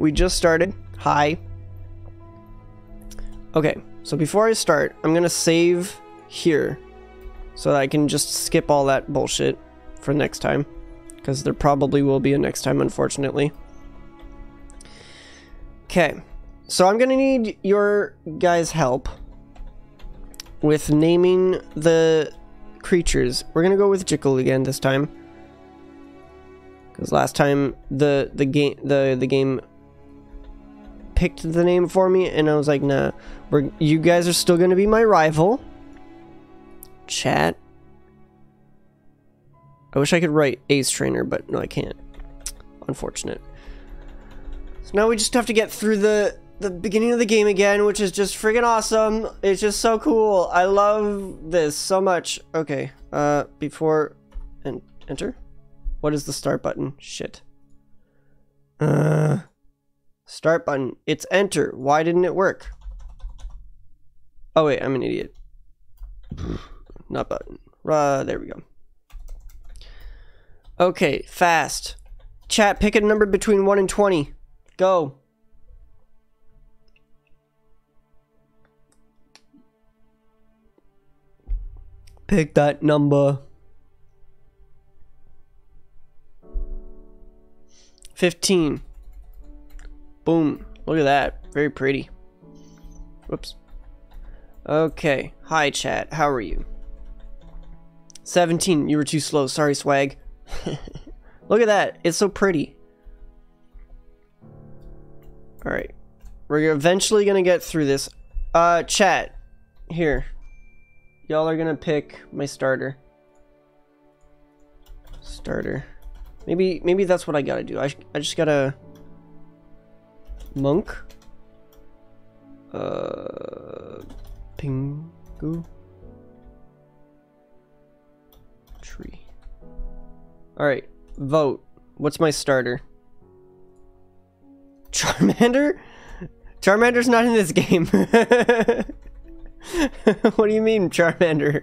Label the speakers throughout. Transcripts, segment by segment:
Speaker 1: We just started. Hi. Okay, so before I start, I'm gonna save here so that I can just skip all that bullshit for next time. Because there probably will be a next time, unfortunately. Okay, so I'm gonna need your guys' help with naming the creatures. We're gonna go with Jickle again this time. Because last time the the game the the game picked the name for me, and I was like, nah, we're you guys are still gonna be my rival. Chat. I wish I could write Ace Trainer, but no, I can't. Unfortunate. So now we just have to get through the the beginning of the game again, which is just freaking awesome. It's just so cool. I love this so much. Okay, uh, before and enter. What is the start button? Shit. Uh, start button. It's enter. Why didn't it work? Oh wait, I'm an idiot. Not button. Uh, there we go. Okay, fast. Chat, pick a number between 1 and 20. Go. Pick that number. 15. Boom. Look at that. Very pretty. Whoops. Okay. Hi, chat. How are you? 17. You were too slow. Sorry, swag. Look at that. It's so pretty. Alright. We're eventually going to get through this. Uh, chat. Here. Y'all are going to pick my starter. Starter. Maybe maybe that's what I gotta do. I, I just gotta... Monk? Uh... Pingu? Tree. Alright, vote. What's my starter? Charmander? Charmander's not in this game. what do you mean, Charmander?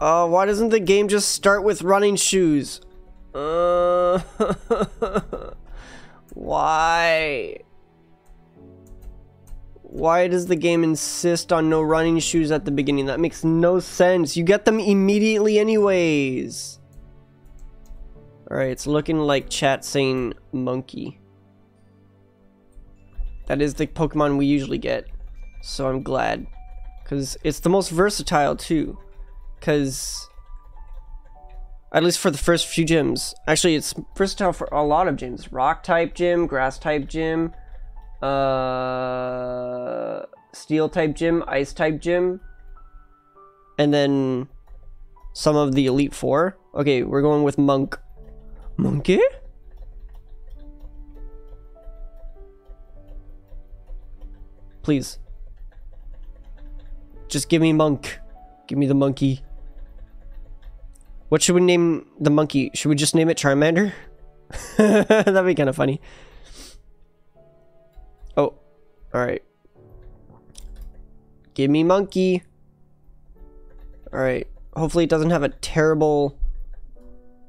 Speaker 1: Uh, why doesn't the game just start with running shoes? Uh, why? Why does the game insist on no running shoes at the beginning? That makes no sense. You get them immediately anyways. Alright, it's looking like chat saying monkey. That is the Pokemon we usually get. So I'm glad. Because it's the most versatile too because at least for the first few gyms. Actually it's versatile for a lot of gyms. Rock type gym grass type gym uh steel type gym ice type gym and then some of the elite four. Okay we're going with monk. Monkey? Please. Just give me monk. Give me the monkey what should we name the monkey? Should we just name it Charmander? That'd be kind of funny. Oh, alright. Give me monkey. Alright. Hopefully it doesn't have a terrible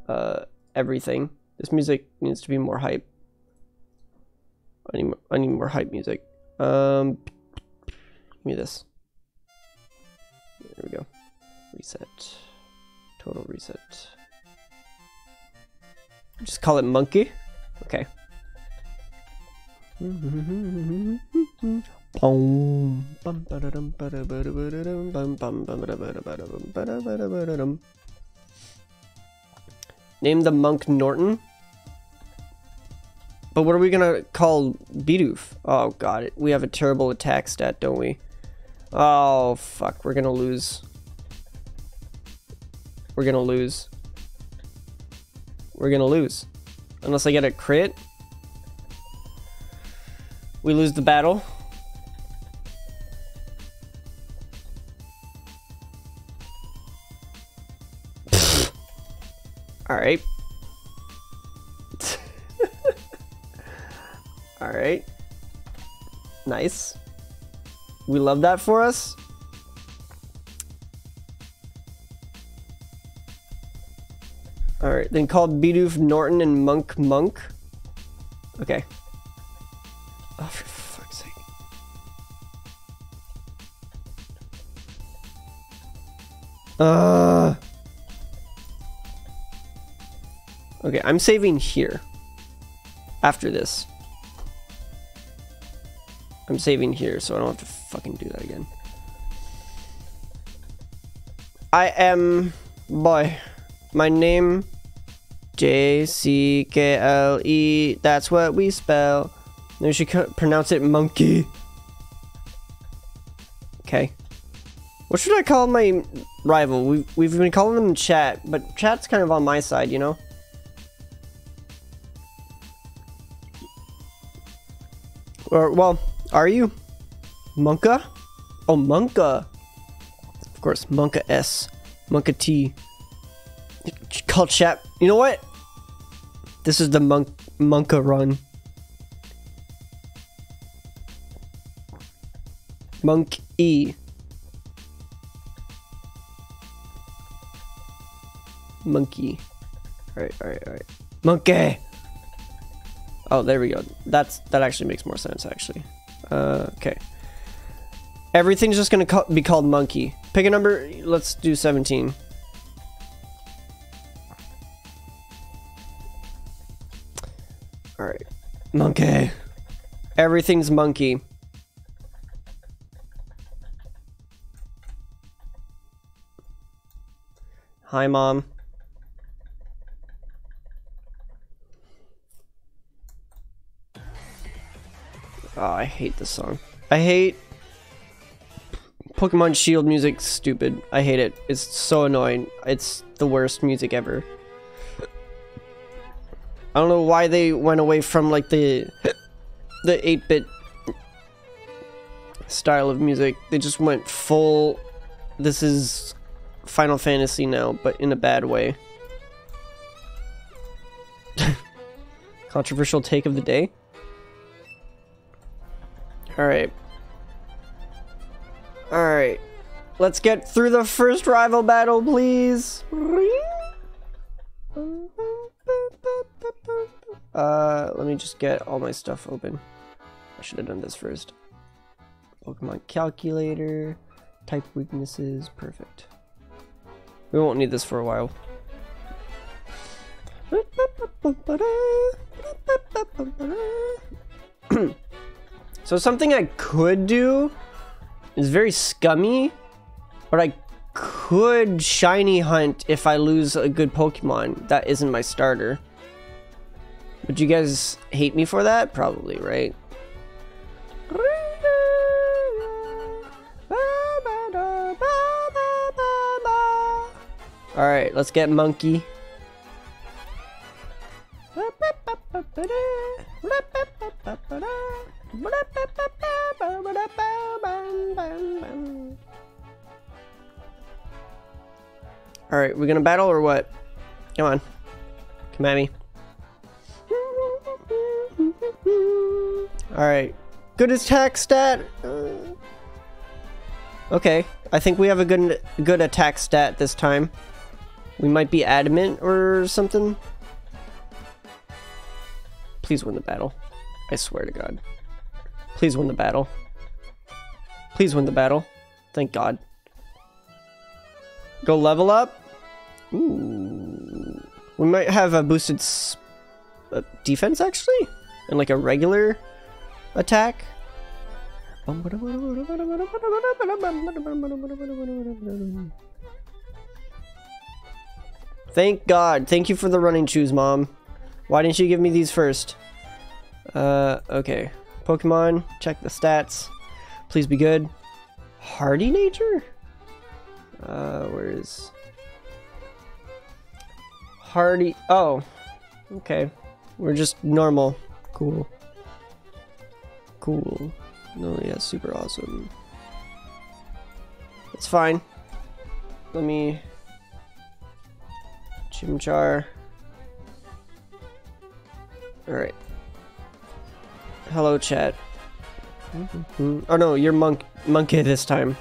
Speaker 1: uh, everything. This music needs to be more hype. I need, more, I need more hype music. Um, give me this. There we go. Reset. Total reset. Just call it monkey? Okay. Name the monk Norton? But what are we gonna call Bidoof? Oh god, we have a terrible attack stat, don't we? Oh fuck, we're gonna lose. We're gonna lose. We're gonna lose. Unless I get a crit. We lose the battle. Alright. Alright. Nice. We love that for us. Alright, then called Bidoof, Norton, and Monk Monk. Okay. Oh, for fuck's sake. Uh. Okay, I'm saving here. After this. I'm saving here, so I don't have to fucking do that again. I am... Boy. My name... J-C-K-L-E. That's what we spell. We should pronounce it monkey. Okay. What should I call my rival? We've, we've been calling them chat, but chat's kind of on my side, you know? Or, well, are you? Monka? Oh, Monka. Of course, Monka S. Monka T. Call chat. You know what? This is the Monk Monka run. Monk E. Monkey. Alright, alright, alright. Monkey! Oh, there we go. That's That actually makes more sense, actually. Uh, okay. Everything's just gonna be called monkey. Pick a number. Let's do 17. Alright. Monkey. Everything's monkey. Hi, Mom. Oh, I hate this song. I hate Pokemon Shield music. Stupid. I hate it. It's so annoying. It's the worst music ever. I don't know why they went away from like the the 8-bit style of music. They just went full this is Final Fantasy now, but in a bad way. Controversial take of the day? Alright. Alright. Let's get through the first rival battle, please. Uh, let me just get all my stuff open. I should have done this first. Pokemon calculator, type weaknesses, perfect. We won't need this for a while. so something I could do is very scummy, but I could shiny hunt if I lose a good Pokemon that isn't my starter. Would you guys hate me for that? Probably, right? Alright, let's get Monkey. Alright, we're gonna battle or what? Come on. Come at me. Alright. Good attack stat. Okay. I think we have a good good attack stat this time. We might be adamant or something. Please win the battle. I swear to God. Please win the battle. Please win the battle. Thank God. Go level up. Ooh. We might have a boosted uh, defense, actually? And like a regular attack. Thank God. Thank you for the running shoes, Mom. Why didn't you give me these first? Uh, okay. Pokemon, check the stats. Please be good. Hardy nature? Uh, where is... Hardy... Oh. Okay. We're just normal. Cool. Cool. No, yeah, super awesome. It's fine. Let me Chimchar. Alright. Hello, chat. Mm -hmm. Oh no, you're monk monkey this time.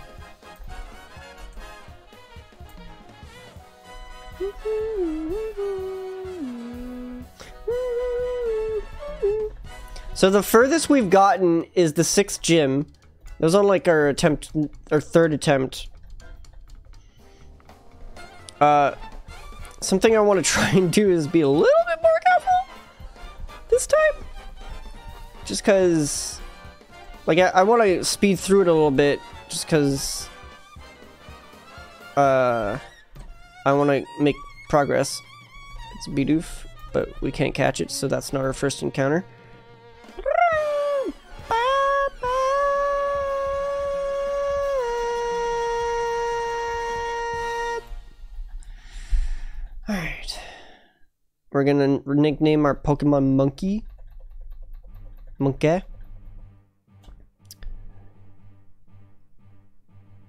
Speaker 1: So the furthest we've gotten is the sixth gym. That was on like our attempt, our third attempt. Uh, something I want to try and do is be a little bit more careful this time. Just because, like, I, I want to speed through it a little bit, just because, uh, I want to make progress. It's Bidoof, but we can't catch it, so that's not our first encounter. We're gonna nickname our Pokemon Monkey. Monkey.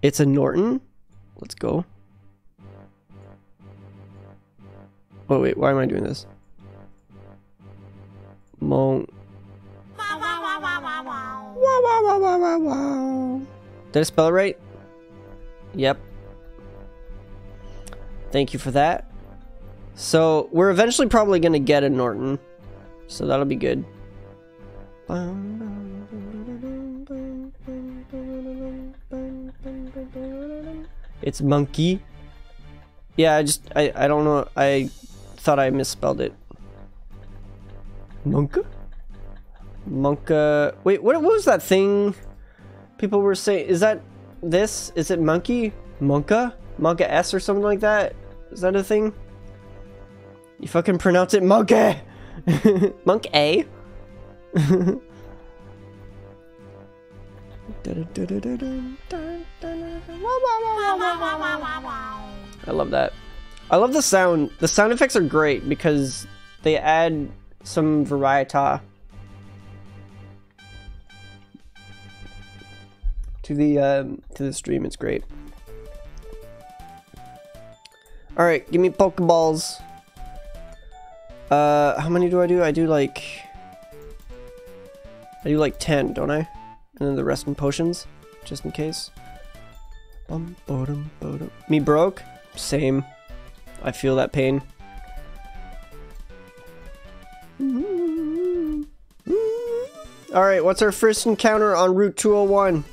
Speaker 1: It's a Norton. Let's go. Oh wait, why am I doing this? Mon. Did I spell it right? Yep. Thank you for that. So, we're eventually probably going to get a Norton. So that'll be good. It's monkey. Yeah, I just, I, I don't know, I thought I misspelled it. Monka? Monka, wait, what, what was that thing people were saying? Is that this? Is it monkey? Monka? Monka S or something like that? Is that a thing? You fucking pronounce it monkey! Monk A? I love that. I love the sound. The sound effects are great because they add some variety to the um, to the stream. It's great. All right, give me Pokeballs. Uh, how many do I do? I do like I do like ten, don't I? And then the rest in potions, just in case. Bum, bottom, bottom. Me broke? Same. I feel that pain. Alright, what's our first encounter on Route 201?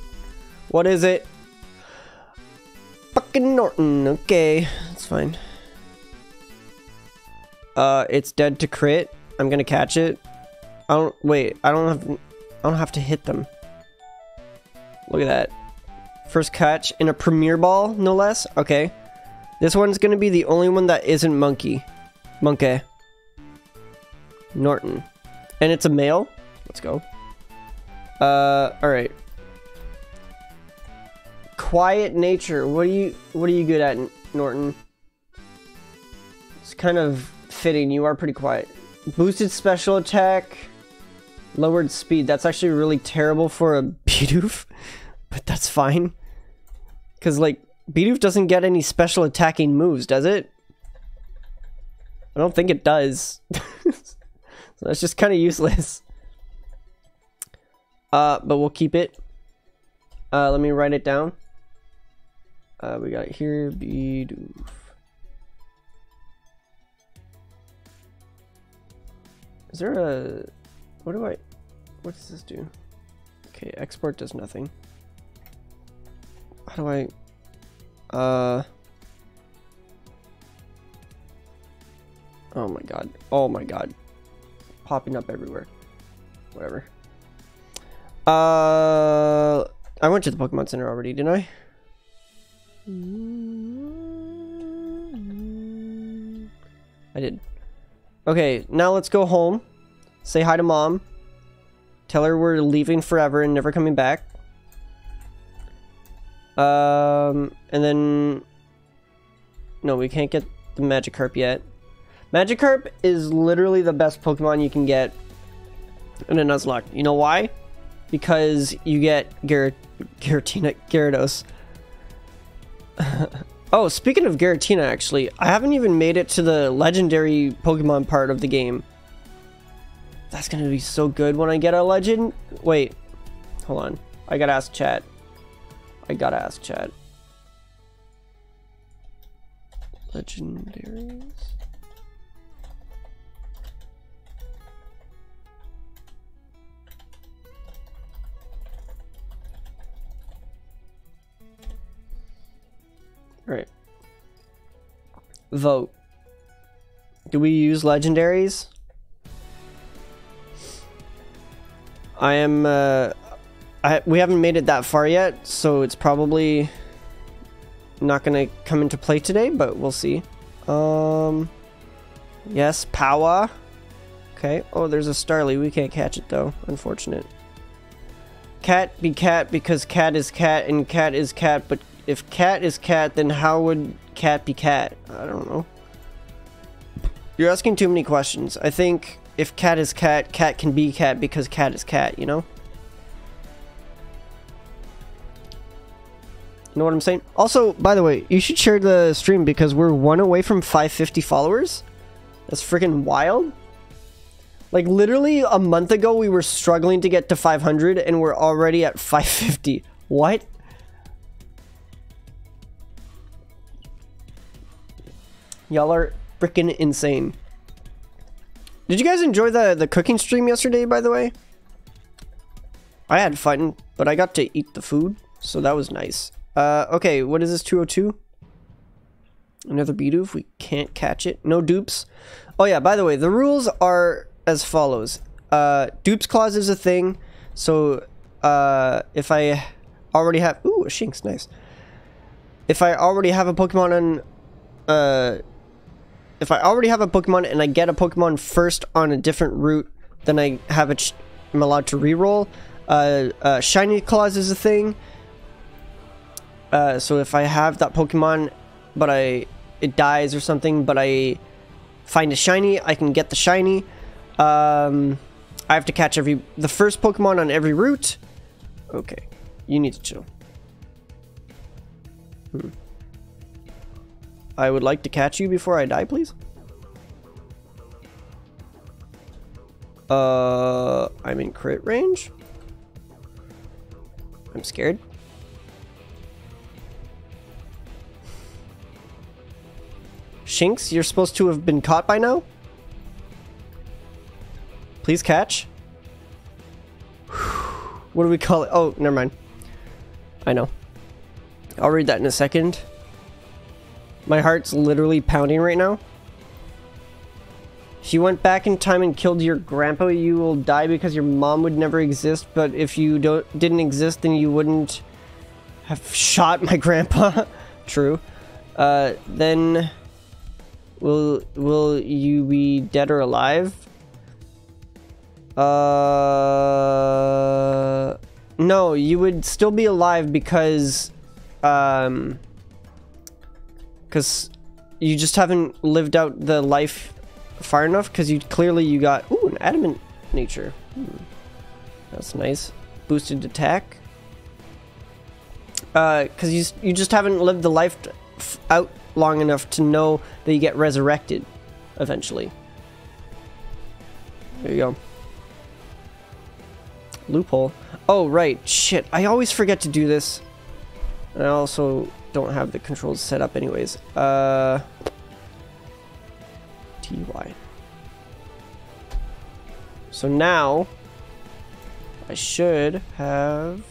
Speaker 1: What is it? Fucking Norton. Okay, that's fine. Uh, it's dead to crit. I'm gonna catch it. I don't- wait, I don't have- I don't have to hit them. Look at that. First catch in a Premier Ball, no less. Okay. This one's gonna be the only one that isn't Monkey. Monkey. Norton. And it's a male. Let's go. Uh, alright. Quiet nature. What are you, what are you good at, Norton? It's kind of fitting. You are pretty quiet. Boosted special attack. Lowered speed. That's actually really terrible for a Bidoof. But that's fine. Because, like, Bidoof doesn't get any special attacking moves, does it? I don't think it does. so that's just kind of useless. Uh, but we'll keep it. Uh, let me write it down. Uh, we got here, Bidoof. Is there a... What do I... What does this do? Okay, export does nothing. How do I... Uh... Oh my god. Oh my god. Popping up everywhere. Whatever. Uh... I went to the Pokemon Center already, didn't I? I did. Okay, now let's go home. Say hi to mom. Tell her we're leaving forever and never coming back. Um, and then... No, we can't get the Magikarp yet. Magikarp is literally the best Pokemon you can get in a Nuzlocke. You know why? Because you get Gar Giratina, Gyarados. oh, speaking of Giratina, actually, I haven't even made it to the legendary Pokemon part of the game. That's gonna be so good when I get a legend. Wait, hold on. I gotta ask chat. I gotta ask chat. Legendaries. Vote. Do we use legendaries? I am, uh, I, we haven't made it that far yet, so it's probably not gonna come into play today, but we'll see. Um, yes, Power. Okay. Oh, there's a Starly. We can't catch it though. Unfortunate. Cat be cat because cat is cat and cat is cat, but if cat is cat, then how would cat be cat? I don't know. You're asking too many questions. I think if cat is cat, cat can be cat because cat is cat, you know? You know what I'm saying? Also, by the way, you should share the stream because we're one away from 550 followers. That's freaking wild. Like, literally a month ago, we were struggling to get to 500 and we're already at 550. What? Y'all are freaking insane. Did you guys enjoy the, the cooking stream yesterday, by the way? I had fun, but I got to eat the food, so that was nice. Uh, okay, what is this, 202? Another Bidoof, we can't catch it. No dupes. Oh yeah, by the way, the rules are as follows. Uh, dupes clause is a thing, so uh, if I already have... Ooh, a Shinx, nice. If I already have a Pokemon on... Uh, if I already have a Pokemon and I get a Pokemon first on a different route, then I have it, I'm allowed to reroll. Uh, uh, shiny Clause is a thing. Uh, so if I have that Pokemon, but I it dies or something, but I find a shiny, I can get the shiny. Um, I have to catch every the first Pokemon on every route. Okay, you need to chill. Hmm. I would like to catch you before I die, please. Uh, I'm in crit range. I'm scared. Shinx, you're supposed to have been caught by now? Please catch. What do we call it? Oh, never mind. I know. I'll read that in a second. My heart's literally pounding right now. If you went back in time and killed your grandpa, you will die because your mom would never exist. But if you don't didn't exist, then you wouldn't have shot my grandpa. True. Uh, then will will you be dead or alive? Uh, no, you would still be alive because, um, because you just haven't lived out the life far enough. Because you clearly you got ooh an adamant nature. Hmm. That's nice. Boosted attack. Uh, because you you just haven't lived the life out long enough to know that you get resurrected eventually. There you go. Loophole. Oh, right. Shit. I always forget to do this. And I also don't have the controls set up anyways. Uh... TY. So now... I should have...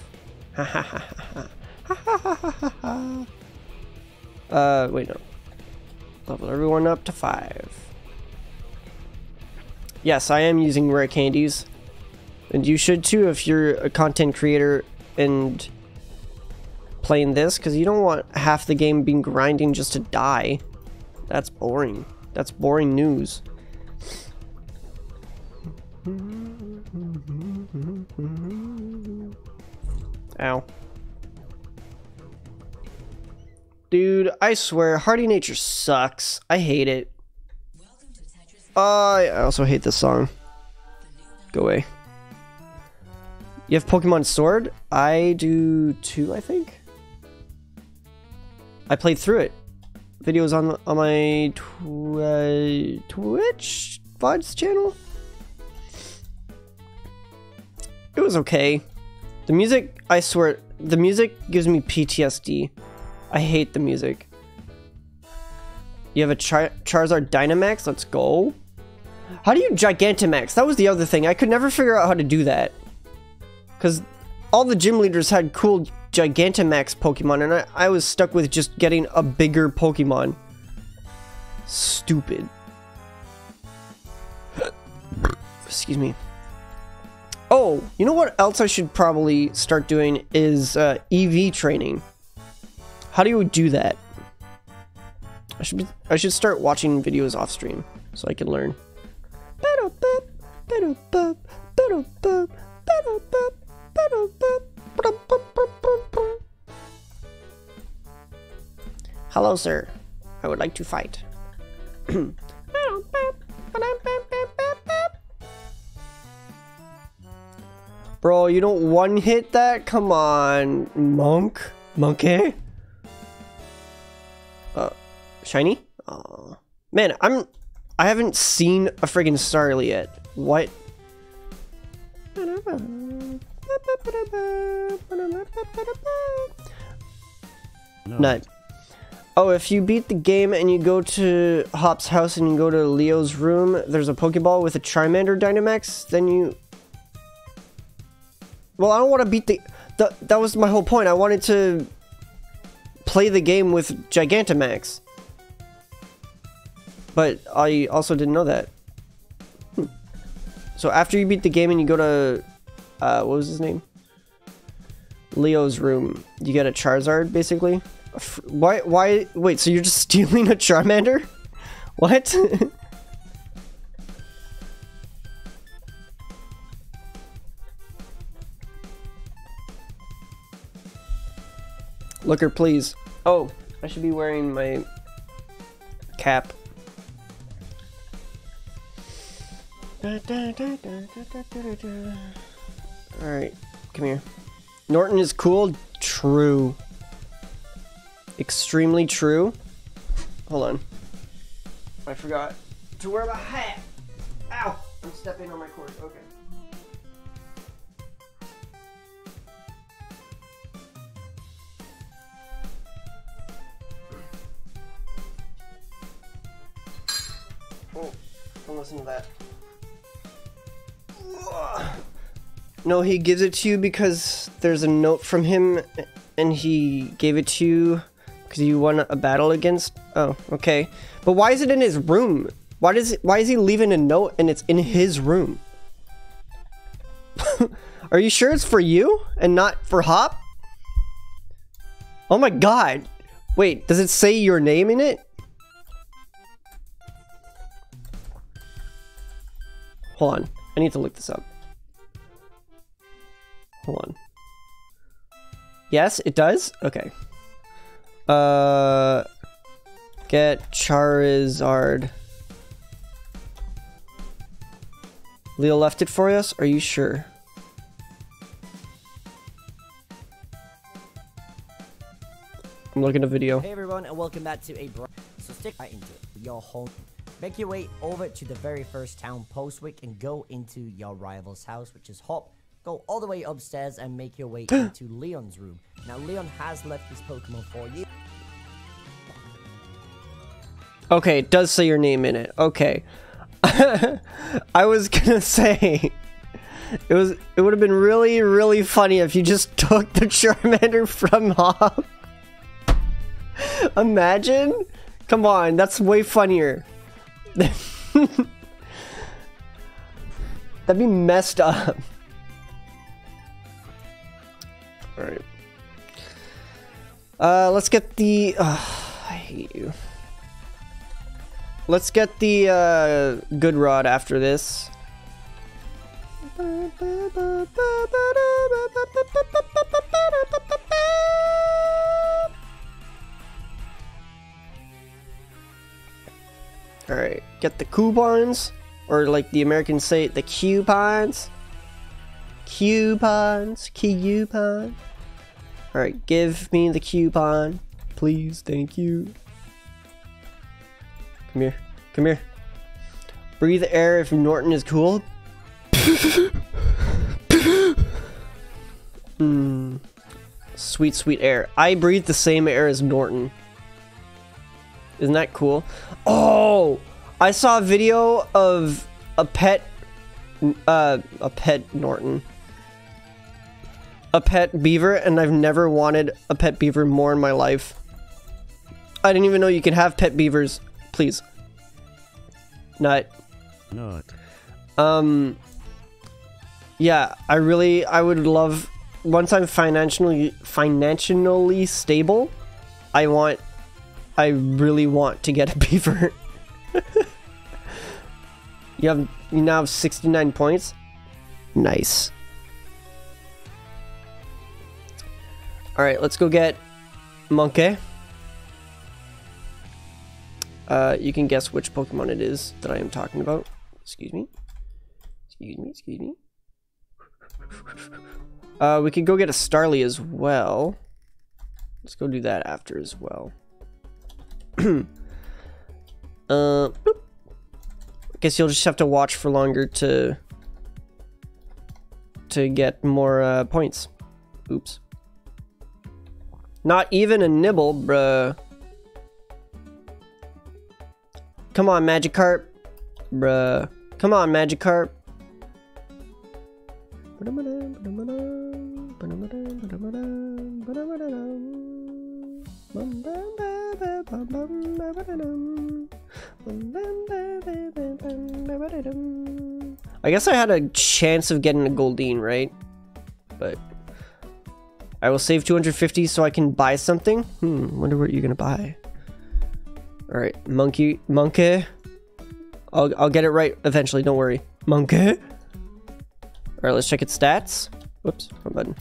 Speaker 1: uh, wait, no. Level everyone up to 5. Yes, I am using rare candies. And you should too if you're a content creator and playing this, because you don't want half the game being grinding just to die. That's boring. That's boring news. Ow. Dude, I swear, Hardy Nature sucks. I hate it. Uh, I also hate this song. Go away. You have Pokemon Sword? I do too, I think. I played through it. Videos on on my tw uh, Twitch VODs channel. It was okay. The music, I swear, the music gives me PTSD. I hate the music. You have a Char Charizard Dynamax? Let's go. How do you Gigantamax? That was the other thing. I could never figure out how to do that. Because all the gym leaders had cool Gigantamax Pokemon, and I, I was stuck with just getting a bigger Pokemon. Stupid. Excuse me. Oh, you know what else I should probably start doing is uh, EV training. How do you do that? I should be, I should start watching videos off stream so I can learn. Hello, sir. I would like to fight. Bro, you don't one hit that? Come on, monk? Monkey? Uh, shiny? Oh. Man, I'm... I haven't seen a friggin' Starly yet. What? No. Nut. Oh, if you beat the game and you go to Hop's house and you go to Leo's room, there's a Pokeball with a Charmander Dynamax, then you... Well, I don't want to beat the... the that was my whole point. I wanted to play the game with Gigantamax. But I also didn't know that. Hmm. So after you beat the game and you go to... Uh, what was his name? Leo's room, you get a Charizard, basically. Why, why, wait, so you're just stealing a Charmander? What? Looker, please. Oh, I should be wearing my cap. Alright, come here. Norton is cool? True extremely true. Hold on. I forgot to wear my hat. Ow! I'm stepping on my cord. Okay. Oh, don't listen to that. No, he gives it to you because there's a note from him and he gave it to you because you won a battle against. Oh, okay. But why is it in his room? Why does why is he leaving a note and it's in his room? Are you sure it's for you and not for Hop? Oh my god. Wait, does it say your name in it? Hold on. I need to look this up. Hold on. Yes, it does? Okay. Uh, get Charizard. Leo left it for us? Are you sure? I'm looking at a video.
Speaker 2: Hey everyone and welcome back to a bro so stick right into. Your home. Make your way over to the very first town, Postwick, and go into your rival's house, which is Hop. Go all the way upstairs and make your way into Leon's room. Now Leon has left his Pokemon for you.
Speaker 1: Okay, it does say your name in it. Okay. I was gonna say it was it would have been really really funny if you just took the Charmander from Hop. Imagine? Come on, that's way funnier. That'd be messed up. Alright. Uh, let's get the... Uh, I hate you. Let's get the uh, good rod after this. Alright, get the coupons, or like the Americans say, the coupons. Coupons, coupon. Alright, give me the coupon, please, thank you. Come here. Come here. Breathe air if Norton is cool. Hmm. Sweet, sweet air. I breathe the same air as Norton. Isn't that cool? Oh! I saw a video of a pet... Uh, a pet Norton. A pet beaver, and I've never wanted a pet beaver more in my life. I didn't even know you could have pet beavers. Please, Nut.
Speaker 3: Nut.
Speaker 1: Um. Yeah, I really, I would love once I'm financially financially stable. I want, I really want to get a beaver. you have you now have 69 points. Nice. All right, let's go get Monkey. Uh, you can guess which Pokemon it is that I am talking about. Excuse me. Excuse me, excuse me. Uh, we could go get a Starly as well. Let's go do that after as well. uh, guess you'll just have to watch for longer to to get more uh, points. Oops. Not even a nibble, bruh. Come on, Magikarp. Bruh. Come on, Magikarp. I guess I had a chance of getting a Goldeen, right? But I will save 250 so I can buy something. Hmm, wonder what you're gonna buy. All right, monkey, monkey. I'll I'll get it right eventually. Don't worry, monkey. All right, let's check its stats. Whoops, wrong button.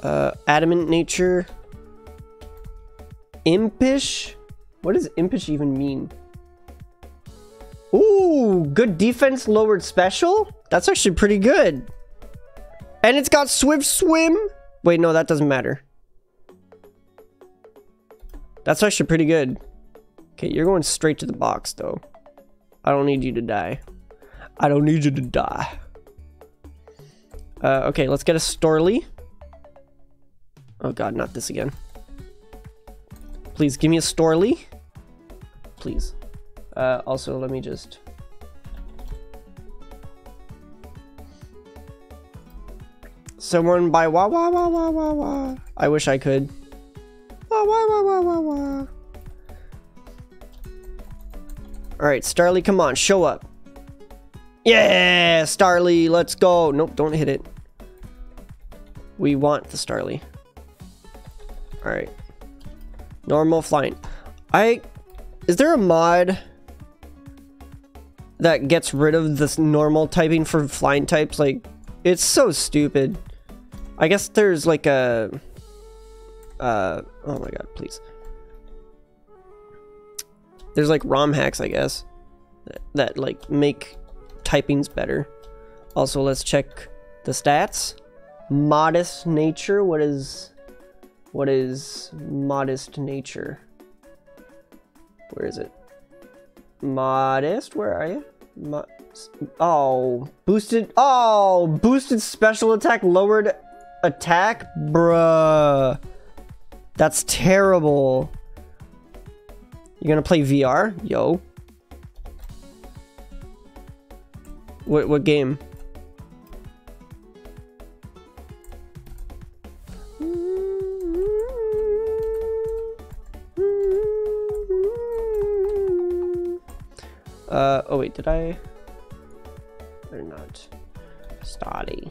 Speaker 1: Uh, adamant nature. Impish. What does impish even mean? Ooh, good defense, lowered special. That's actually pretty good. And it's got swift swim. Wait, no, that doesn't matter. That's actually pretty good. Okay, you're going straight to the box, though. I don't need you to die. I don't need you to die. Uh, okay, let's get a Starly. Oh god, not this again. Please, give me a Starly. Please. Uh, also, let me just... Someone buy wah wah wah wah wah wah. I wish I could. Wah wah wah wah wah wah. Alright, Starly, come on, show up. Yeah, Starly, let's go. Nope, don't hit it. We want the Starly. Alright. Normal flying. I... Is there a mod that gets rid of this normal typing for flying types? Like, it's so stupid. I guess there's like a... Uh, oh my god, please. There's like ROM hacks, I guess, that, that like make typings better. Also, let's check the stats. Modest nature, what is... What is modest nature? Where is it? Modest, where are you? Mo oh, boosted. Oh, boosted special attack, lowered attack? Bruh. That's terrible. You're gonna play VR? Yo. What, what game? Uh, oh wait, did I? Or not? Study.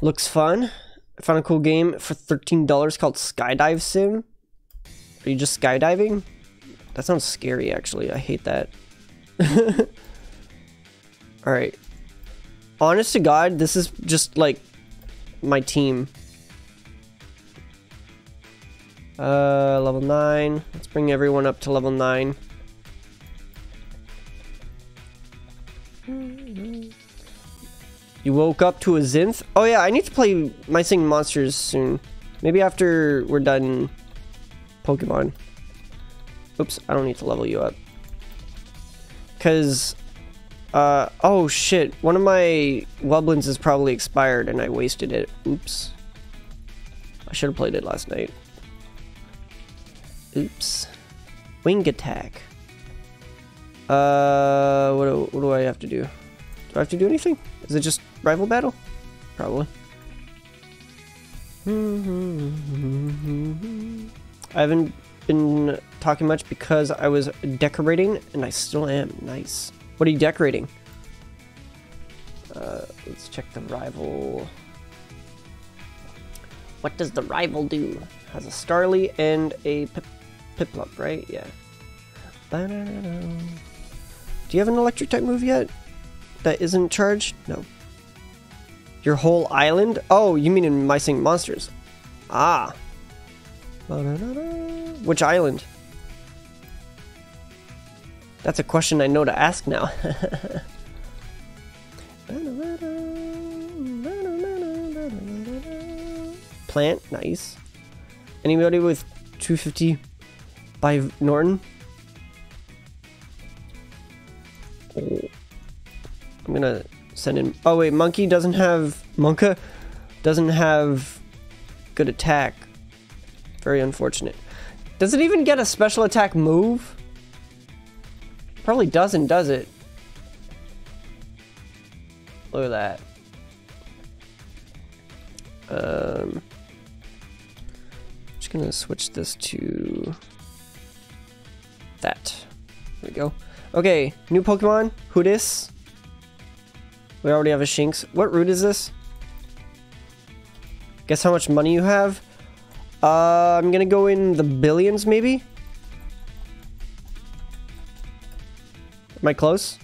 Speaker 1: Looks fun. I found a cool game for $13 called Skydive Sim. Are you just skydiving? That sounds scary, actually. I hate that. Alright. Honest to God, this is just like my team. Uh, level 9. Let's bring everyone up to level 9. You woke up to a Zynth? Oh yeah, I need to play My Singing Monsters soon. Maybe after we're done Pokemon. Oops, I don't need to level you up. Because, uh, oh shit, one of my Wublins is probably expired and I wasted it. Oops. I should have played it last night. Oops. Wing attack. Uh, what do, what do I have to do? Do I have to do anything? Is it just rival battle? Probably. I haven't been talking much because I was decorating, and I still am. Nice. What are you decorating? Uh, let's check the rival. What does the rival do? Has a Starly and a Pip Piplup, right? Yeah. Do you have an electric type move yet? That isn't charged? No. Your whole island? Oh, you mean in My Monsters. Ah. Which island? That's a question I know to ask now. Plant, nice. Anybody with 250 by Norton? Oh. I'm gonna send in. Oh wait, Monkey doesn't have Monka doesn't have good attack. Very unfortunate. Does it even get a special attack move? Probably doesn't, does it? Look at that. Um, just gonna switch this to that. There we go. Okay, new Pokemon. Who dis? We already have a Shinx. What route is this? Guess how much money you have? Uh, I'm gonna go in the billions, maybe? Am I close?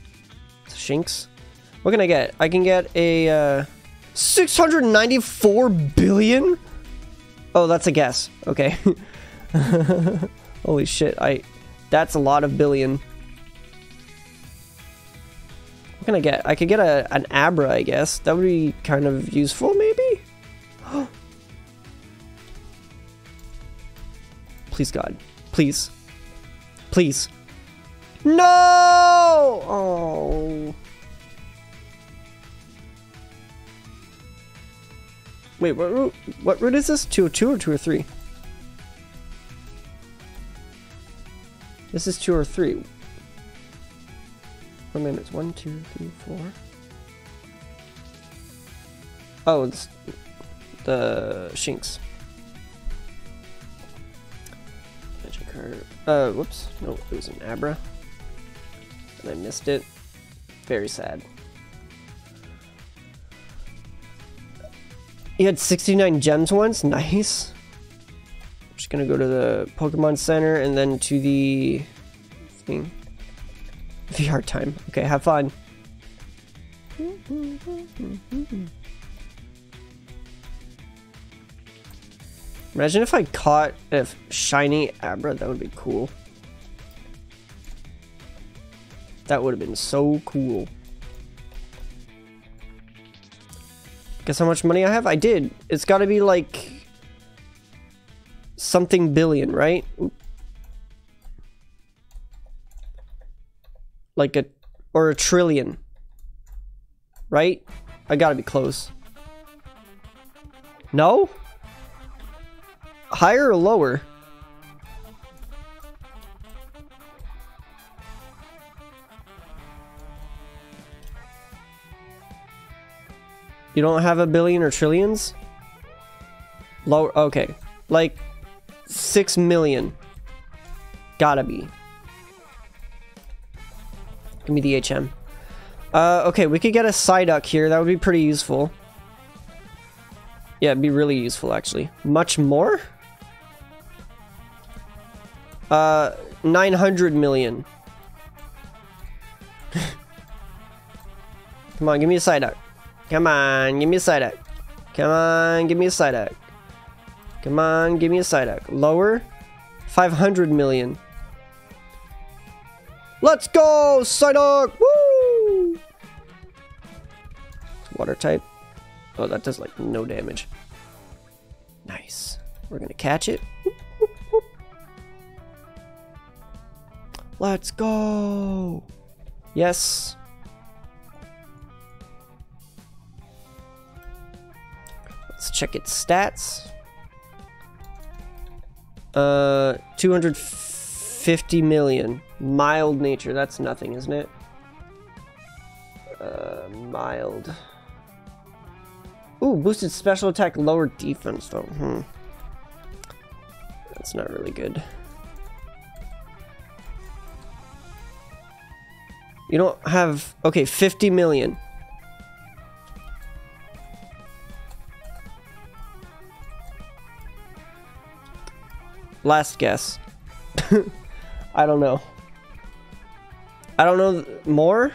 Speaker 1: It's Shinx. What can I get? I can get a, uh, 694 billion? Oh, that's a guess. Okay. Holy shit, I... That's a lot of billion. What can I get? I could get a an Abra, I guess. That would be kind of useful, maybe? Please, God. Please. Please. No! Oh. Wait, what route? What route is this? 202 or 203? This is 2 or 3. What minutes? 1, 2, 3, 4. Oh, it's the Shinx. Magic card. Uh, whoops. No, it was an Abra. And I missed it. Very sad. You had 69 gems once? Nice. I'm just gonna go to the Pokemon Center and then to the thing. VR time. Okay, have fun. Imagine if I caught a shiny Abra, that would be cool. That would have been so cool. Guess how much money I have? I did. It's got to be like something billion, right? Like a or a trillion. Right? I got to be close. No? Higher or lower? You don't have a billion or trillions? Lower, okay. Like, six million. Gotta be. Give me the HM. Uh, okay, we could get a Psyduck here. That would be pretty useful. Yeah, it'd be really useful, actually. Much more? Uh, 900 million. Come on, give me a Psyduck. Come on, give me a Psyduck. Come on, give me a Psyduck. Come on, give me a Psyduck. Lower? 500 million. Let's go, Psyduck! Woo! Water type. Oh, that does like no damage. Nice. We're gonna catch it. Let's go! Yes. Let's check its stats. Uh, 250 million. Mild nature, that's nothing, isn't it? Uh, mild. Ooh, boosted special attack, lower defense though. Hmm. That's not really good. You don't have... Okay, 50 million. Last guess. I don't know. I don't know more?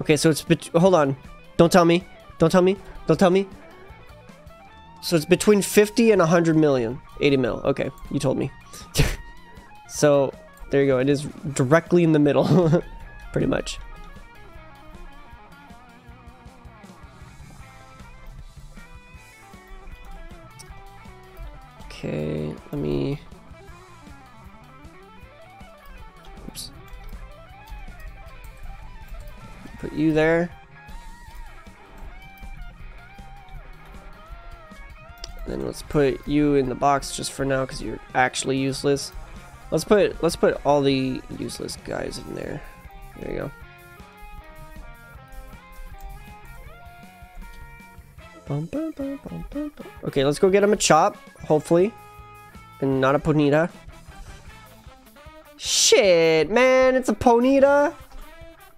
Speaker 1: Okay, so it's... Hold on. Don't tell me. Don't tell me. Don't tell me. So it's between 50 and 100 million. 80 mil. Okay, you told me. so, there you go. It is directly in the middle. Pretty much. Okay, let me... Put you there. Then let's put you in the box just for now because you're actually useless. Let's put let's put all the useless guys in there. There you go. Okay, let's go get him a chop, hopefully. And not a Ponyta. Shit, man, it's a Ponyta?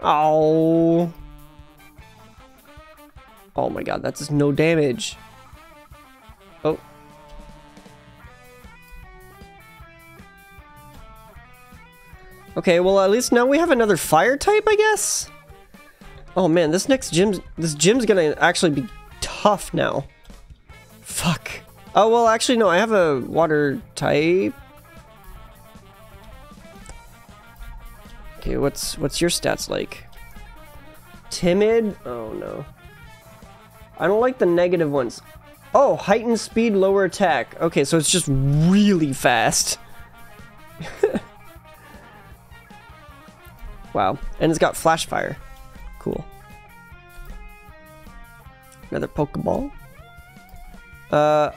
Speaker 1: Oh. Oh my god, that's just no damage. Oh. Okay, well at least now we have another fire type, I guess? Oh man, this next gym, this gym's gonna actually be tough now. Fuck. Oh, well, actually, no, I have a water type. Okay, what's what's your stats like? Timid? Oh, no. I don't like the negative ones. Oh, heightened speed, lower attack. Okay, so it's just really fast. wow. And it's got flash fire. Cool. Another Pokeball. Uh,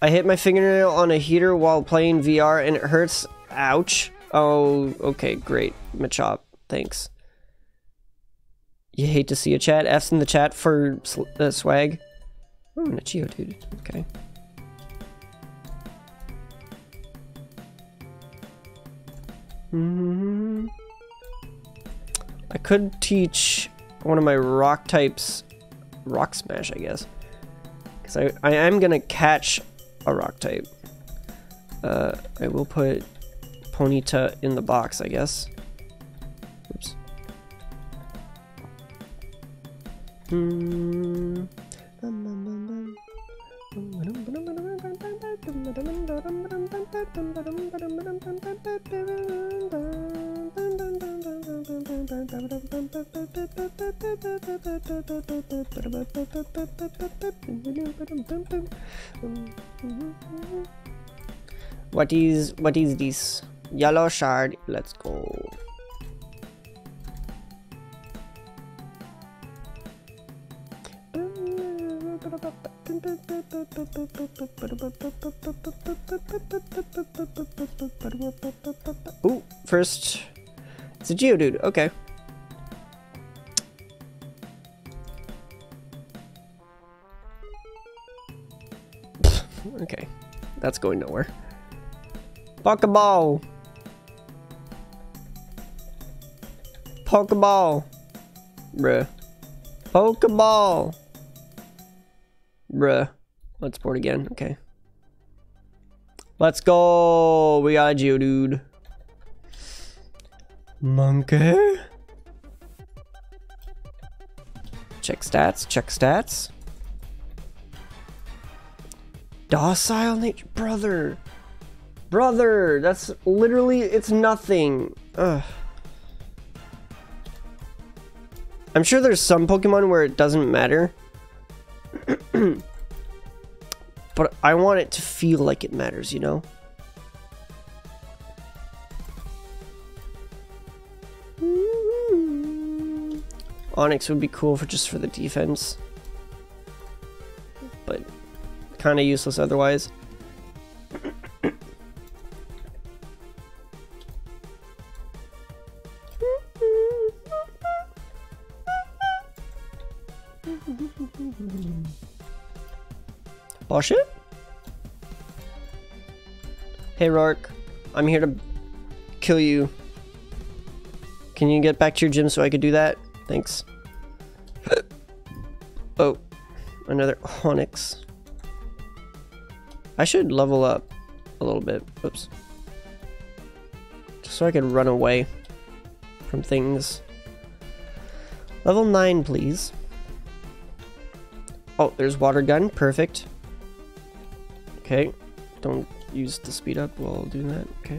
Speaker 1: I hit my fingernail on a heater while playing VR and it hurts. Ouch. Oh, okay, great. Machop, thanks. You hate to see a chat. F's in the chat for uh, swag. Oh, an dude. Okay. Mm -hmm. I could teach one of my rock types rock smash, I guess. Because I, I am going to catch a rock type. Uh, I will put Ponyta in the box, I guess. Oops. What is what is this? Yellow shard. Let's go. Ooh, first. It's a Geodude. Okay. okay. That's going nowhere. Pokeball! Pokeball! Bruh. Pokeball! Bruh. Let's board again. Okay. Let's go! We got a Geodude. Monkey? Check stats, check stats. Docile nature, brother. Brother, that's literally, it's nothing. Ugh. I'm sure there's some Pokemon where it doesn't matter. but I want it to feel like it matters, you know? Onix would be cool for just for the defense. But kind of useless otherwise. Shit. Hey, Roark. I'm here to kill you. Can you get back to your gym so I could do that? Thanks. oh, another Onix. I should level up a little bit. Oops. Just so I could run away from things. Level 9, please. Oh, there's water gun. Perfect. Okay. Don't use the speed up while doing that. Okay.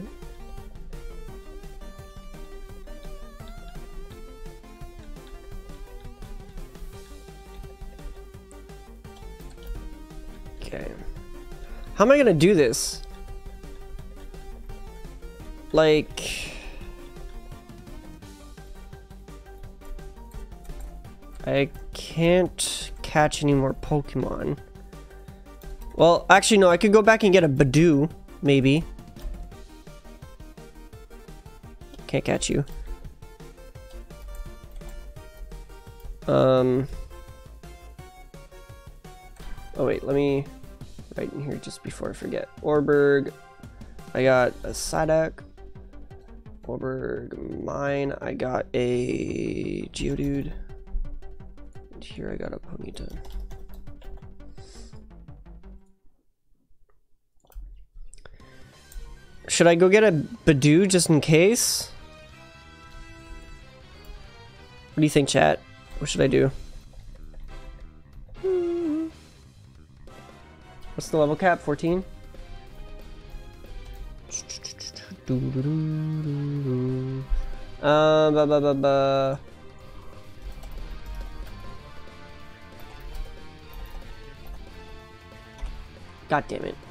Speaker 1: Okay. How am I gonna do this? Like... I can't catch any more Pokemon. Well, actually, no. I could go back and get a Budew, maybe. Can't catch you. Um. Oh, wait. Let me write in here just before I forget. Oreburgh. I got a Psyduck. Oreburgh. Mine. I got a Geodude. And here I got a Ponyta. Should I go get a Budew just in case? What do you think, chat? What should I do? What's the level cap? 14? Uh, ba ba ba ba. God damn it.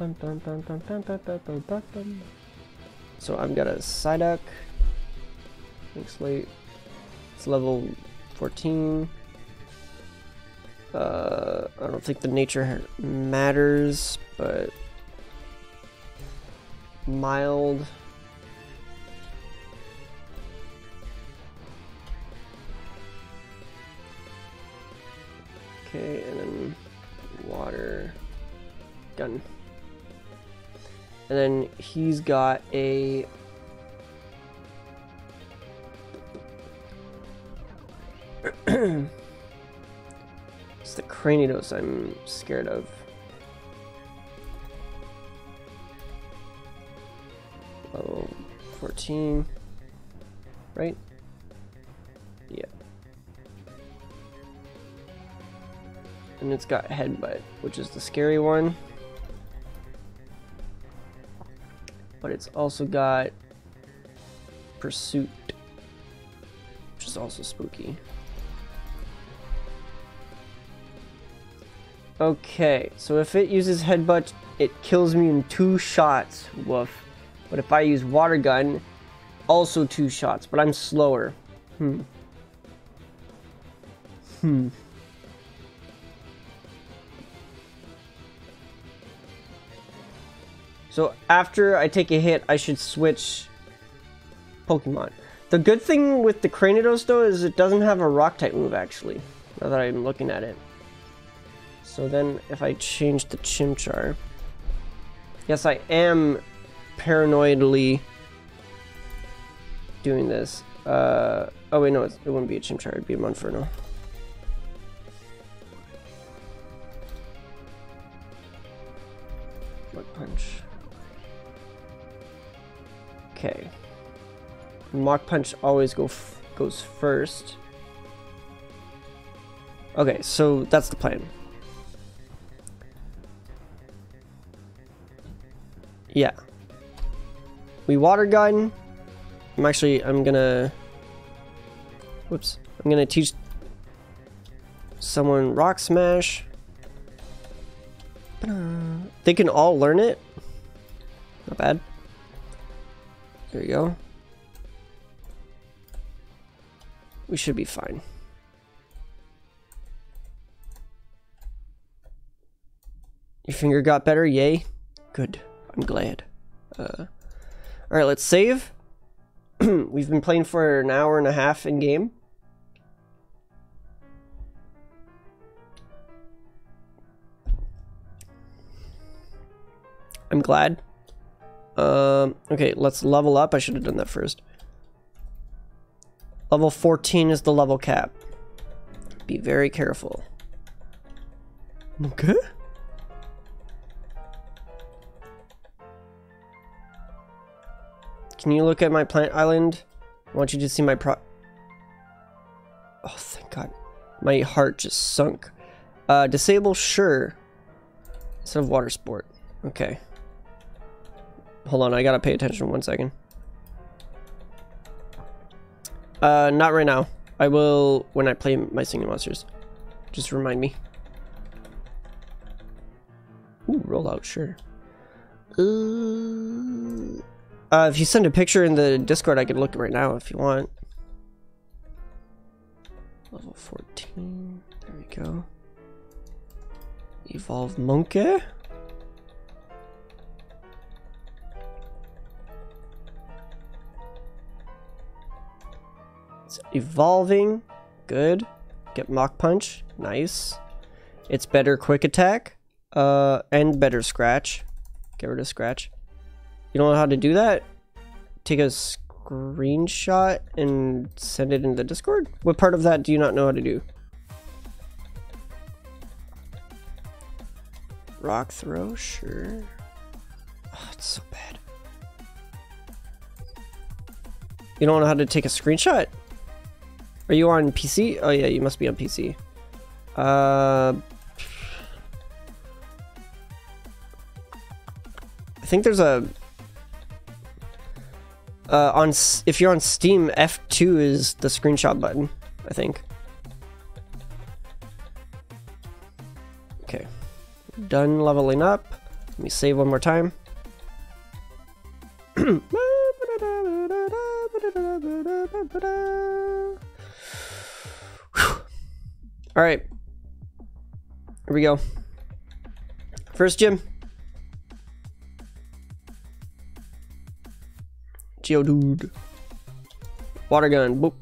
Speaker 1: Dun, dun, dun, dun, dun, dun, dun, dun, dun, dun. So I've got a Psyduck. Looks like it's level 14. Uh, I don't think the nature matters, but mild. Okay, and then water gun. And then he's got a It's the Cranidos I'm scared of. Level 14. Right? Yeah. And it's got Headbutt, which is the scary one. But it's also got Pursuit, which is also spooky. Okay, so if it uses headbutt, it kills me in two shots. Woof. But if I use water gun, also two shots, but I'm slower. Hmm. Hmm. So after I take a hit, I should switch Pokemon. The good thing with the Cranidos though is it doesn't have a rock type move actually, now that I'm looking at it. So then if I change the Chimchar, yes I am paranoidly doing this. Uh, oh wait, no, it wouldn't be a Chimchar, it'd be a Monferno. Mach Punch always go goes first. Okay, so that's the plan. Yeah. We water gun. I'm actually, I'm gonna... Whoops. I'm gonna teach someone Rock Smash. They can all learn it. Not bad. There you go. We should be fine. Your finger got better? Yay. Good. I'm glad. Uh, Alright, let's save. We've been playing for an hour and a half in game. I'm glad. Um, okay, let's level up. I should have done that first. Level 14 is the level cap. Be very careful. Okay. Can you look at my plant island? I want you to see my pro- Oh, thank God. My heart just sunk. Uh, disable, sure. Instead of water sport. Okay. Hold on, I gotta pay attention one second. Uh, not right now. I will when I play my singing monsters. Just remind me. Ooh, rollout, sure. Uh, uh, if you send a picture in the Discord, I can look at right now if you want. Level 14. There we go. Evolve Monkey. It's evolving. Good. Get Mach Punch. Nice. It's better Quick Attack. Uh, and better Scratch. Get rid of Scratch. You don't know how to do that? Take a screenshot and send it in the Discord? What part of that do you not know how to do? Rock throw, sure. Oh, it's so bad. You don't know how to take a screenshot? Are you on PC? Oh yeah, you must be on PC. Uh, I think there's a uh, on if you're on Steam, F2 is the screenshot button. I think. Okay, done leveling up. Let me save one more time. All right, here we go. First gym. Geodude. Water gun. Boop.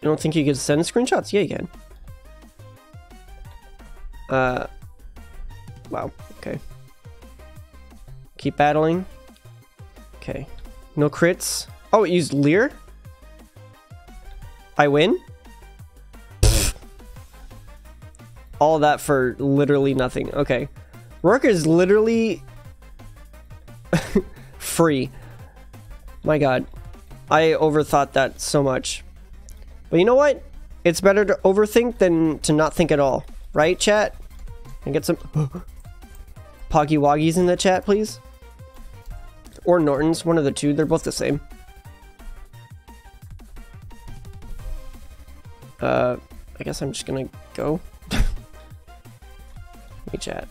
Speaker 1: You don't think you can send screenshots? Yeah, you can. Uh. Wow. Okay. Keep battling. Okay. No crits. Oh, it used Leer? I win? All that for literally nothing. Okay. Roark is literally free. My god. I overthought that so much. But you know what? It's better to overthink than to not think at all. Right, chat? And get some Poggy Woggies in the chat, please? Or Nortons, one of the two. They're both the same. Uh, I guess I'm just gonna go. Let me chat.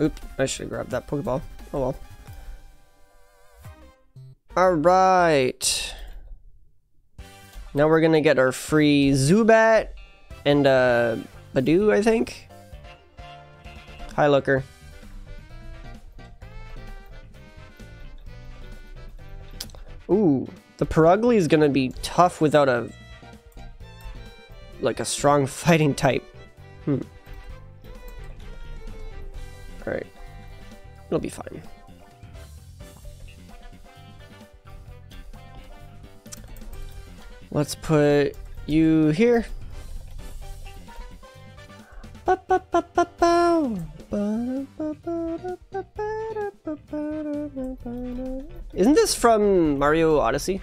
Speaker 1: Oops, I should have grabbed that Pokeball. Oh well. Alright. Now we're gonna get our free Zubat and uh, Budew, I think. Hi, Looker. Ooh, the Purugly is gonna be tough without a... Like a strong fighting type. Hmm. Alright. It'll be fine. Let's put you here. Isn't this from Mario Odyssey?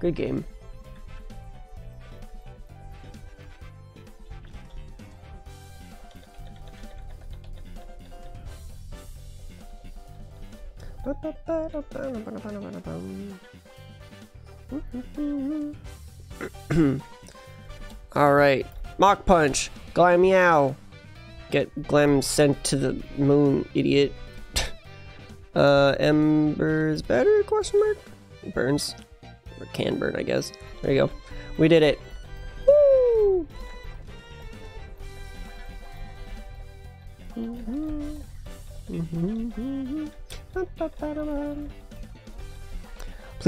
Speaker 1: Good game. All right, Mach Punch, Glameow. Get Glam sent to the moon, idiot. uh, Ember's better? Question mark. burns. Or can burn, I guess. There you go. We did it. Woo! Mm-hmm. Mm-hmm. Mm-hmm.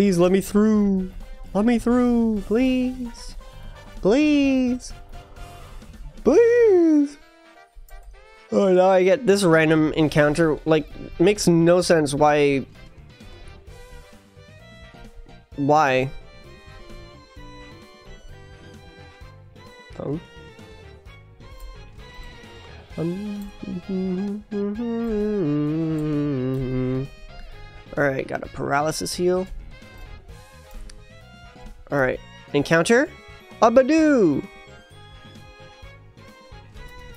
Speaker 1: Please let me through. Let me through, please. Please. Please. Oh, now I get this random encounter. Like, makes no sense why. Why? Phone? Um, Alright, got a paralysis heal. Alright, encounter? Abadoo!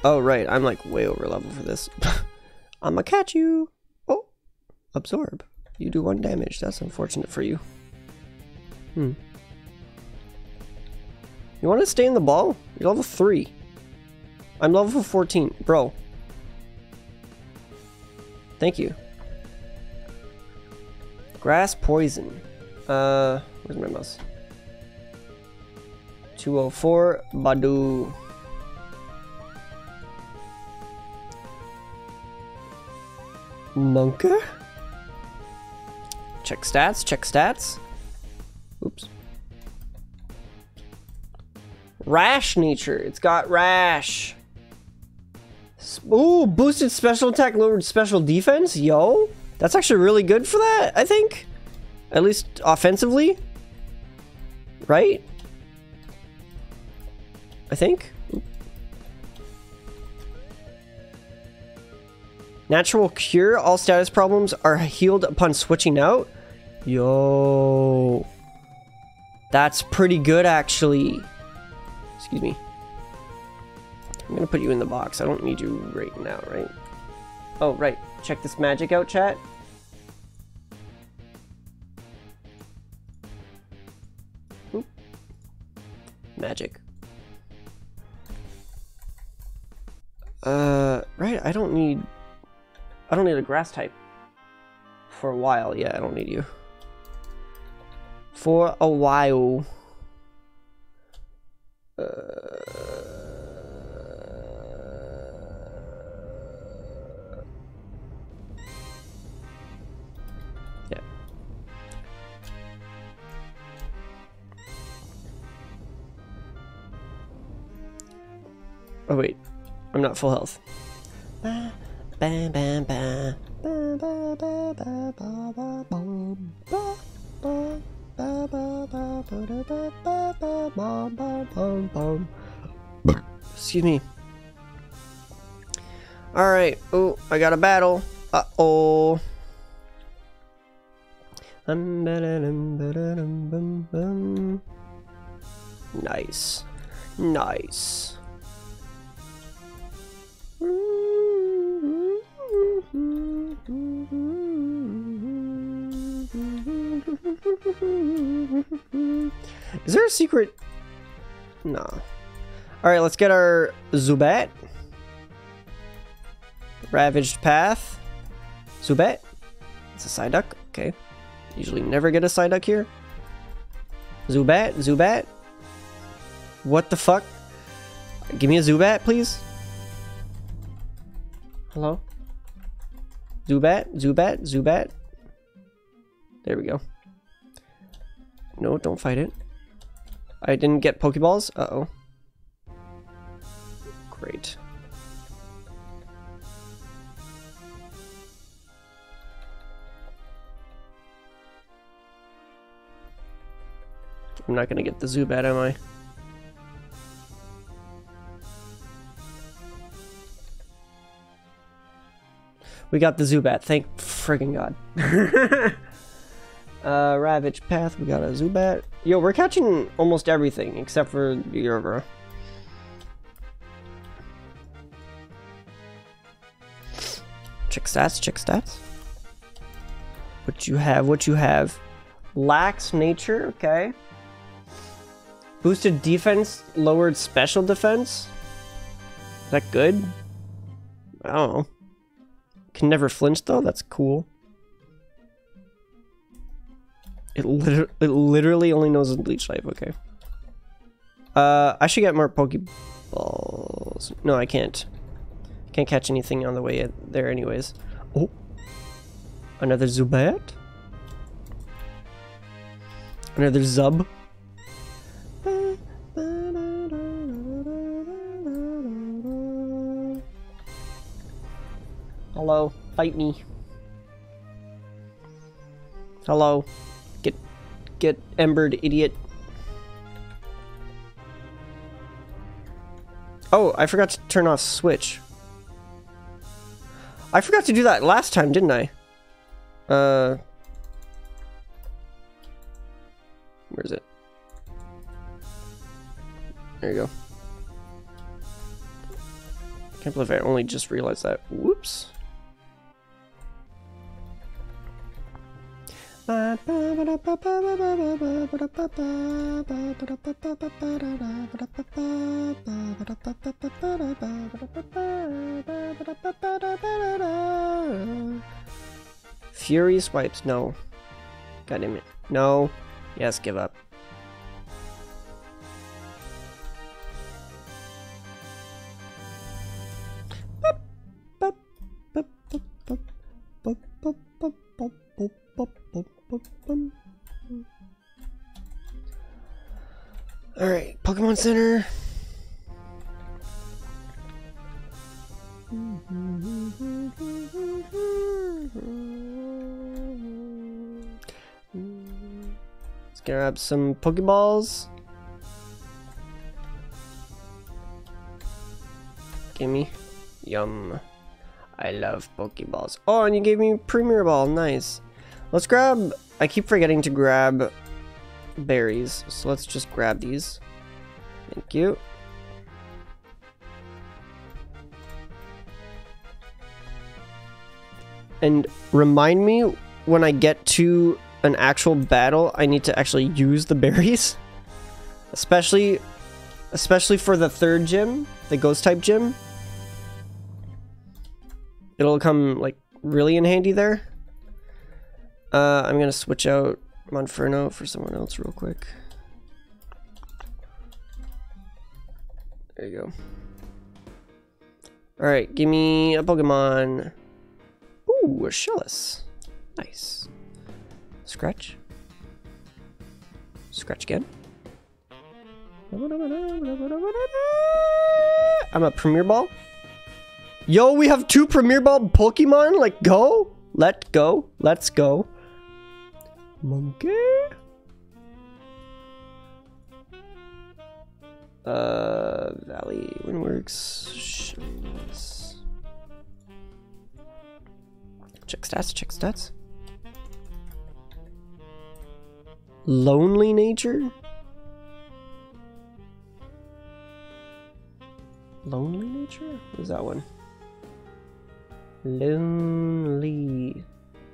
Speaker 1: Oh, right, I'm like way over level for this. I'ma catch you! Oh, absorb. You do one damage, that's unfortunate for you. Hmm. You want to stay in the ball? You're level 3. I'm level 14. Bro. Thank you. Grass poison. Uh, where's my mouse? 204 Budew. Monka? Check stats, check stats. Oops. Rash nature. It's got rash. Ooh, boosted special attack, lowered special defense. Yo, that's actually really good for that, I think. At least offensively. Right? I think. Natural cure. All status problems are healed upon switching out. Yo. That's pretty good, actually. Excuse me. I'm gonna put you in the box. I don't need you right now, right? Oh, right. Check this magic out, chat. Oop. Magic. Uh, right. I don't need. I don't need a grass type. For a while, yeah. I don't need you. For a while. Yeah. Oh wait, I'm not full health. Excuse me. Alright. Oh, I got a battle. Uh oh. Nice. Nice. Is there a secret? No. Alright, let's get our Zubat. Ravaged Path. Zubat. It's a Psyduck. Okay. Usually never get a Psyduck here. Zubat. Zubat. What the fuck? Give me a Zubat, please. Hello? Zubat? Zubat? Zubat? There we go. No, don't fight it. I didn't get Pokeballs? Uh-oh. Great. I'm not gonna get the Zubat, am I? We got the Zubat, thank friggin' god. uh, Ravage Path, we got a Zubat. Yo, we're catching almost everything except for the Yerva. Check stats, check stats. What you have, what you have. Lax nature, okay. Boosted defense, lowered special defense. Is that good? I don't know. Can never flinch though, that's cool. It, liter- it literally only knows leech life. Okay. Uh, I should get more Pokeballs. No, I can't. Can't catch anything on the way there, anyways. Oh, another Zubat. Another Zub. Hello, fight me. Hello. Get get embered, idiot. Oh, I forgot to turn off switch. I forgot to do that last time, didn't I? Uh Where is it? There you go. Can't believe I only just realized that. Whoops. Fury Swipes, no. God damn it. No. Yes, give up. Alright, Pokemon Center. Let's grab some Pokeballs. Gimme. Yum. I love Pokeballs. Oh, and you gave me Premier Ball. Nice. Let's grab... I keep forgetting to grab berries. So let's just grab these. Thank you. And remind me when I get to an actual battle, I need to actually use the berries. Especially especially for the third gym, the ghost type gym. It'll come like really in handy there. Uh, I'm gonna switch out Monferno for someone else real quick. There you go. Alright, give me a Pokemon. Ooh, a Shellos. Nice. Scratch. Scratch again. I'm a Premier Ball. Yo, we have two Premier Ball Pokemon? Like, go? Let go. Let's go. Monkey? Uh, Valley, Windworks. Check stats, check stats. Lonely Nature? Lonely Nature? What is that one? Lonely.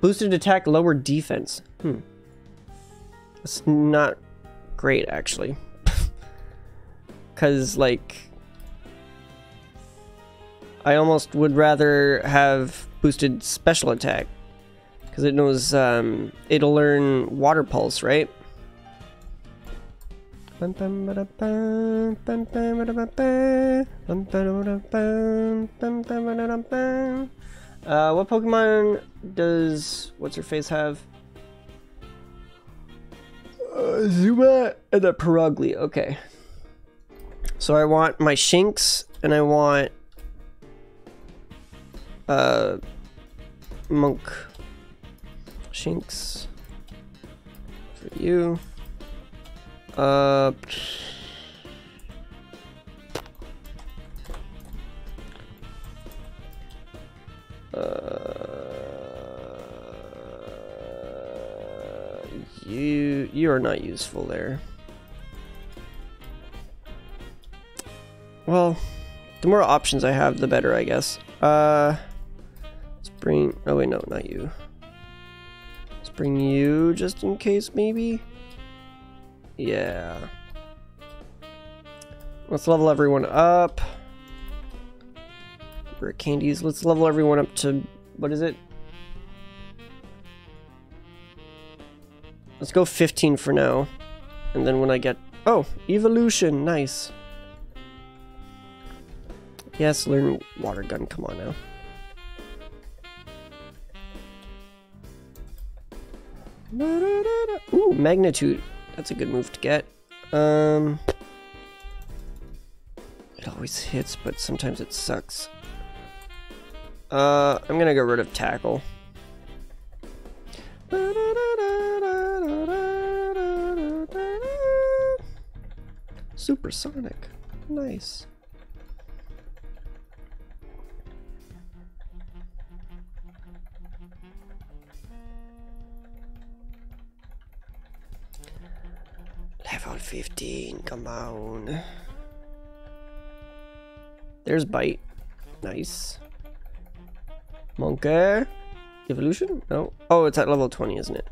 Speaker 1: Boosted attack, lower defense. Hmm. That's not great, actually. Because, like... I almost would rather have boosted special attack. Because it knows, um, it'll learn Water Pulse, right? Uh, what Pokemon does what's her face have? Uh, Zuma and the Purugly. Okay. So I want my Shinx and I want uh Monk. Shinx for you. Uh. Uh, you you are not useful there. Well, the more options I have, the better, I guess. Uh, let's bring. Oh wait, no, not you. Let's bring you just in case, maybe. Yeah. Let's level everyone up. We're candies. Let's level everyone up to what is it? Let's go 15 for now. And then when I get... Oh, evolution. Nice. Yes, learn water gun. Come on now. Ooh, magnitude. That's a good move to get. Um, it always hits, but sometimes it sucks. Uh, I'm gonna get rid of tackle. Supersonic. Nice. Level 15, come on. There's bite. Nice. Monkey. Evolution? No. Oh, it's at level 20, isn't it?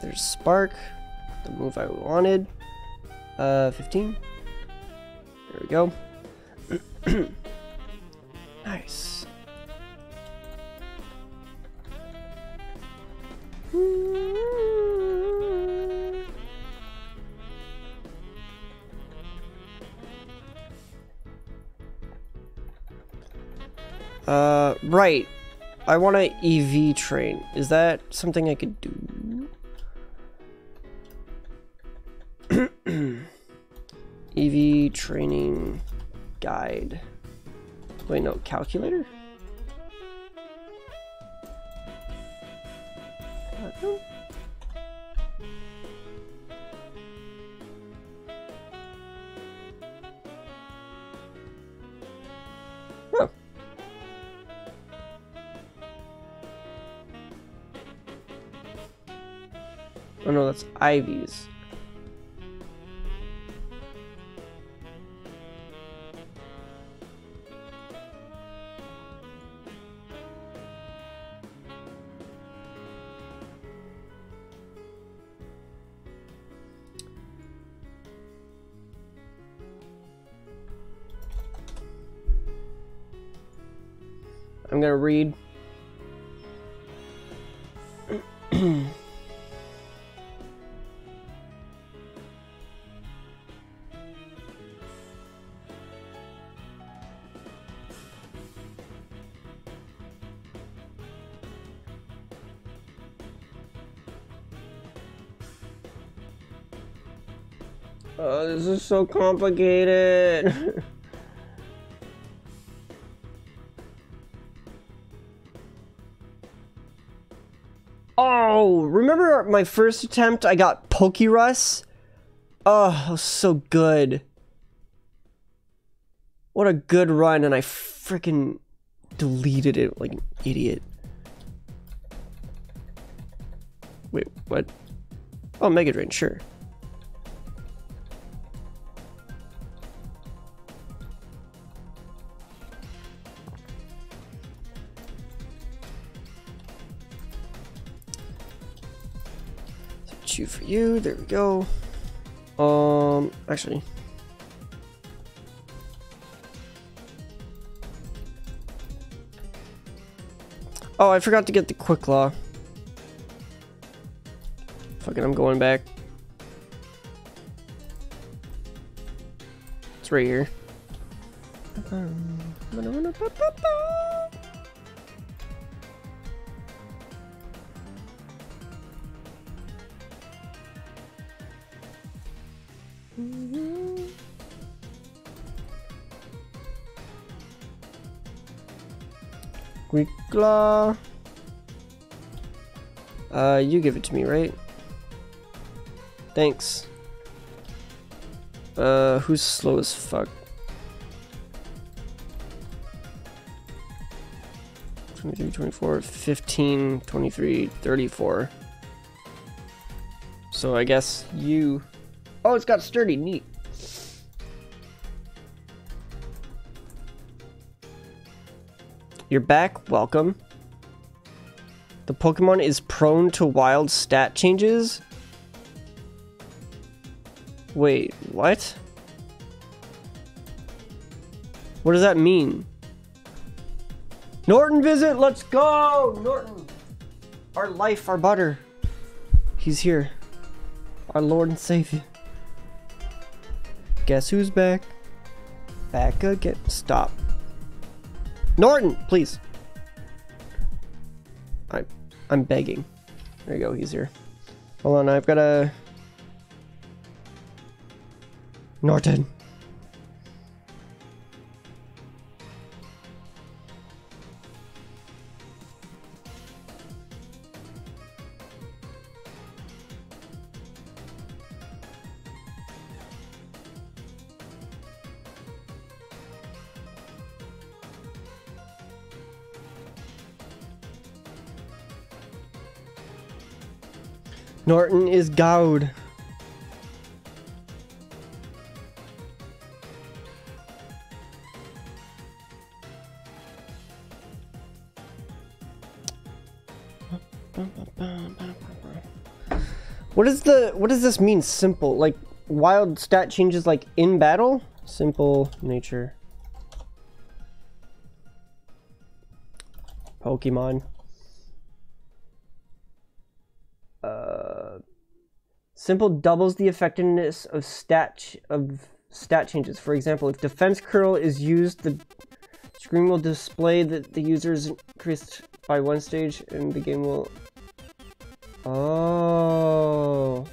Speaker 1: There's Spark. The move I wanted. Uh, 15. There we go. nice. Uh, right. I want to EV train. Is that something I could do? EV training guide. Wait, no, calculator? Oh no, so complicated. Oh, remember my first attempt? I got Pokerus. Oh, so good. What a good run, and I freaking deleted it like an idiot. Wait, what? Oh, Mega Drain, sure. You. There we go. Um, actually. Oh, I forgot to get the quick claw. Fucking, I'm going back. It's right here. Claw. Uh, you give it to me, right? Thanks. Uh, who's slow as fuck? 23, 24, 15, 23, 34. So I guess you... Oh, it's got sturdy. Neat. You're back. Welcome. The Pokemon is prone to wild stat changes? Wait, what? What does that mean? Norton visit, let's go! Norton! Our life, our butter. He's here. Our Lord and Savior. Guess who's back? Back again. Stop. Norton, please. I, I'm begging. There you go, he's here. Hold on, I've got a... Norton. Norton is Gowd. What is the what does this mean simple? Like wild stat changes like in battle? Simple nature. Pokemon. Simple doubles the effectiveness of stat of stat changes. For example, if defense curl is used, the screen will display that the user is increased by one stage and the game will Oh.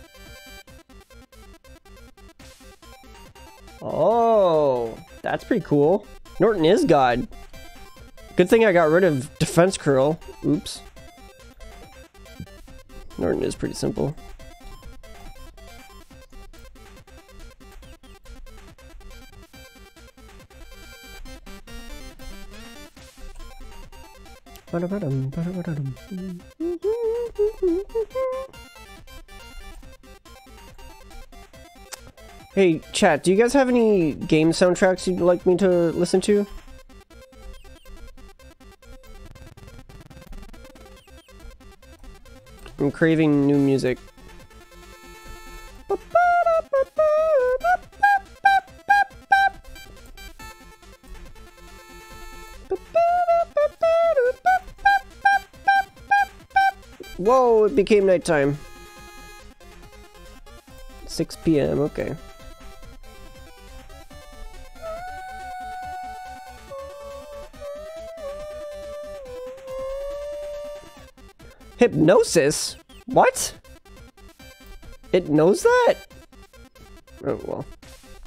Speaker 1: Oh, that's pretty cool. Norton is God. Good thing I got rid of defense curl. Oops. Norton is pretty simple. Hey, chat, do you guys have any game soundtracks you'd like me to listen to? I'm craving new music. Became nighttime. 6 p.m., okay. Hypnosis? What? It knows that? Oh, well.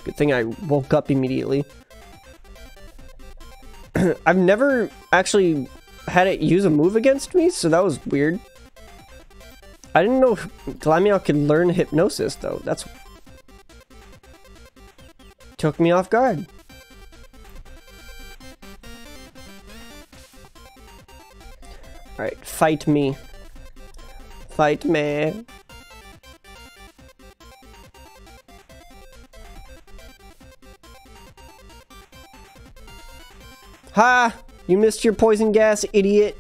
Speaker 1: Good thing I woke up immediately. I've never actually had it use a move against me, so that was weird. I didn't know Glameow could learn hypnosis, though. That's... Took me off guard. Alright, fight me. Fight me. Ha! You missed your poison gas, idiot.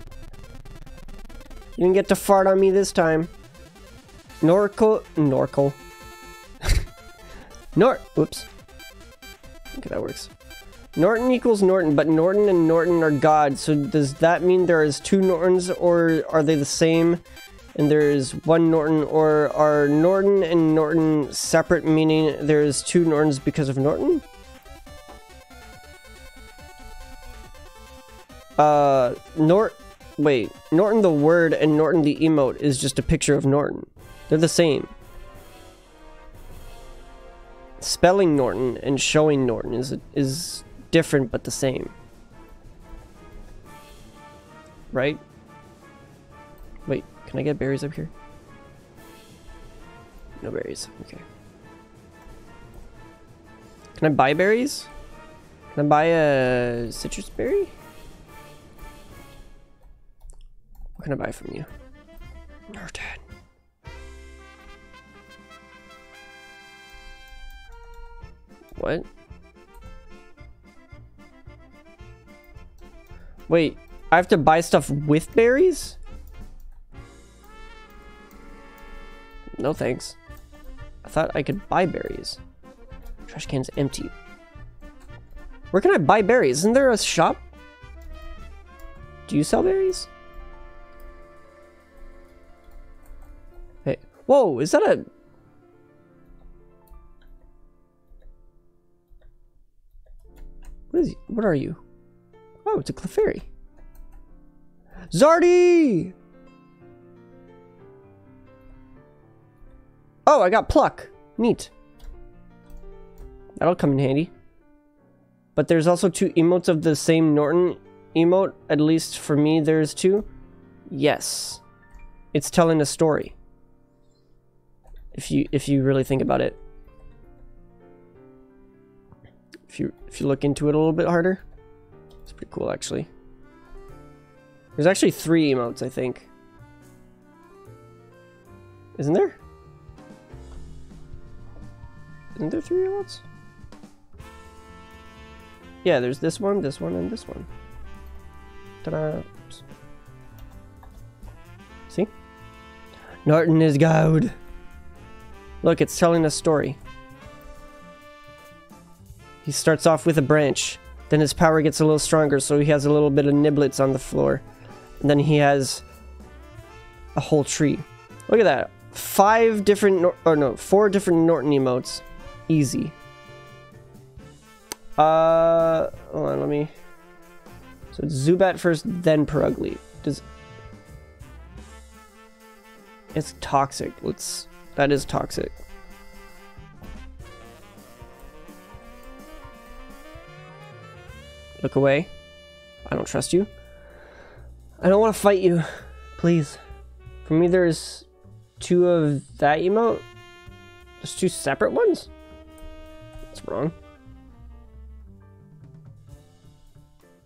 Speaker 1: You didn't get to fart on me this time. Norcal. Norcal. Nort. Oops. Okay, that works. Norton equals Norton, but Norton and Norton are God, so does that mean there is two Nortons, or are they the same? And there is one Norton, or are Norton and Norton separate, meaning there is two Nortons because of Norton? Uh, Nort... Wait, Norton the word and Norton the emote is just a picture of Norton. They're the same. Spelling Norton and showing Norton is is different but the same. Right? Wait, can I get berries up here? No berries. Okay. Can I buy berries? Can I buy a citrus berry? What can I buy from you? Norton. What? Wait, I have to buy stuff with berries? No thanks. I thought I could buy berries. Trash can's empty. Where can I buy berries? Isn't there a shop? Do you sell berries? Hey. Whoa, is that a... What is... He? What are you? Oh, it's a Clefairy. Zardy! Oh, I got pluck. Neat. That'll come in handy. But there's also two emotes of the same Norton emote. At least for me, there's two. Yes. It's telling a story. If you if you really think about it. If you if you look into it a little bit harder. It's pretty cool actually. There's actually three emotes, I think. Isn't there? Isn't there three emotes? Yeah, there's this one, this one, and this one. Ta-da. See? Norton is goud. Look, it's telling a story. He starts off with a branch. Then his power gets a little stronger, so he has a little bit of niblets on the floor. And then he has a whole tree. Look at that. Five different, or no, four different Norton emotes. Easy. Uh, hold on, let me. So it's Zubat first, then Purugly. Does it's toxic? Let's. That is toxic. Look away. I don't trust you. I don't want to fight you. Please. For me, there's two of that emote. There's two separate ones? That's wrong.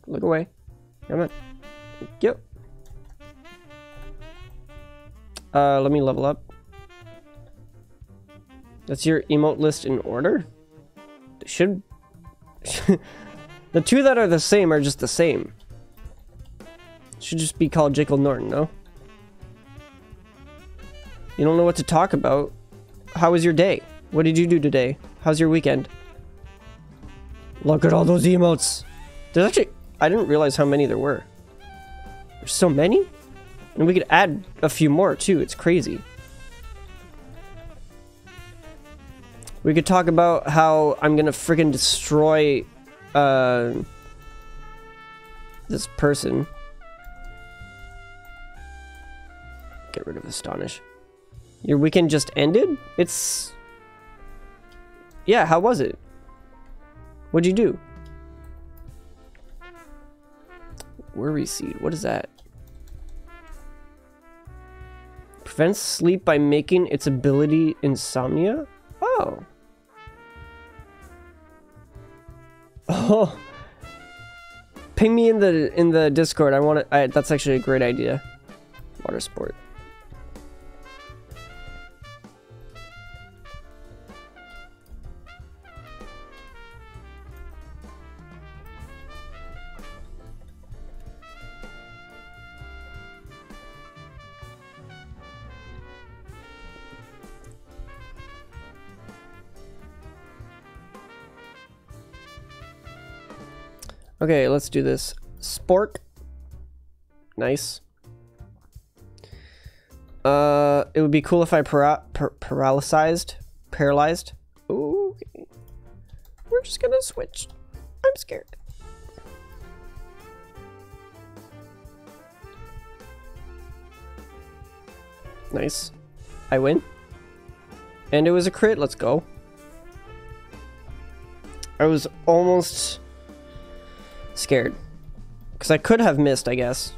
Speaker 1: Look away. Come on. Yep. Uh, let me level up. That's your emote list in order? They should... the two that are the same are just the same. Should just be called Jekyll Norton, no? You don't know what to talk about. How was your day? What did you do today? How's your weekend? Look at all those emotes. There's actually... I didn't realize how many there were. There's so many? And we could add a few more, too. It's crazy. We could talk about how I'm gonna freaking destroy, uh... This person. Get rid of Astonish. Your weekend just ended? It's... Yeah, how was it? What'd you do? Worry seed. What is that? Prevents sleep by making its ability insomnia? Oh. Oh. Ping me in the in the Discord. I want to. That's actually a great idea. Water sport. Okay, let's do this. Spork. Nice. Uh, it would be cool if I para par paralyzed. Paralyzed. Okay. We're just gonna switch. I'm scared. Nice. I win. And it was a crit. Let's go. I was almost scared. Because I could have missed, I guess.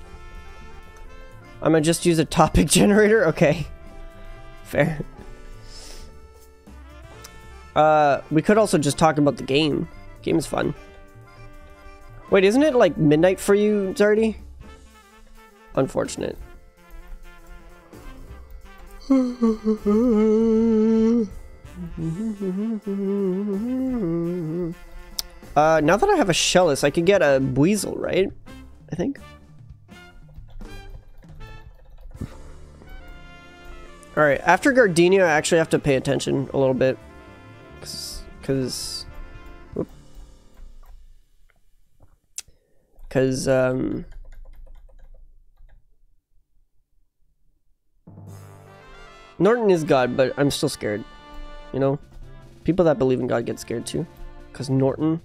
Speaker 1: I'm gonna just use a topic generator? Okay. Fair. Uh, we could also just talk about the game. Game is fun. Wait, isn't it like midnight for you, Zardy? Unfortunate. Uh, now that I have a Shellos, I could get a Buizel, right? I think. Alright, after Gardenia, I actually have to pay attention a little bit. Because... Because, um... Norton is God, but I'm still scared. You know? People that believe in God get scared too. Because Norton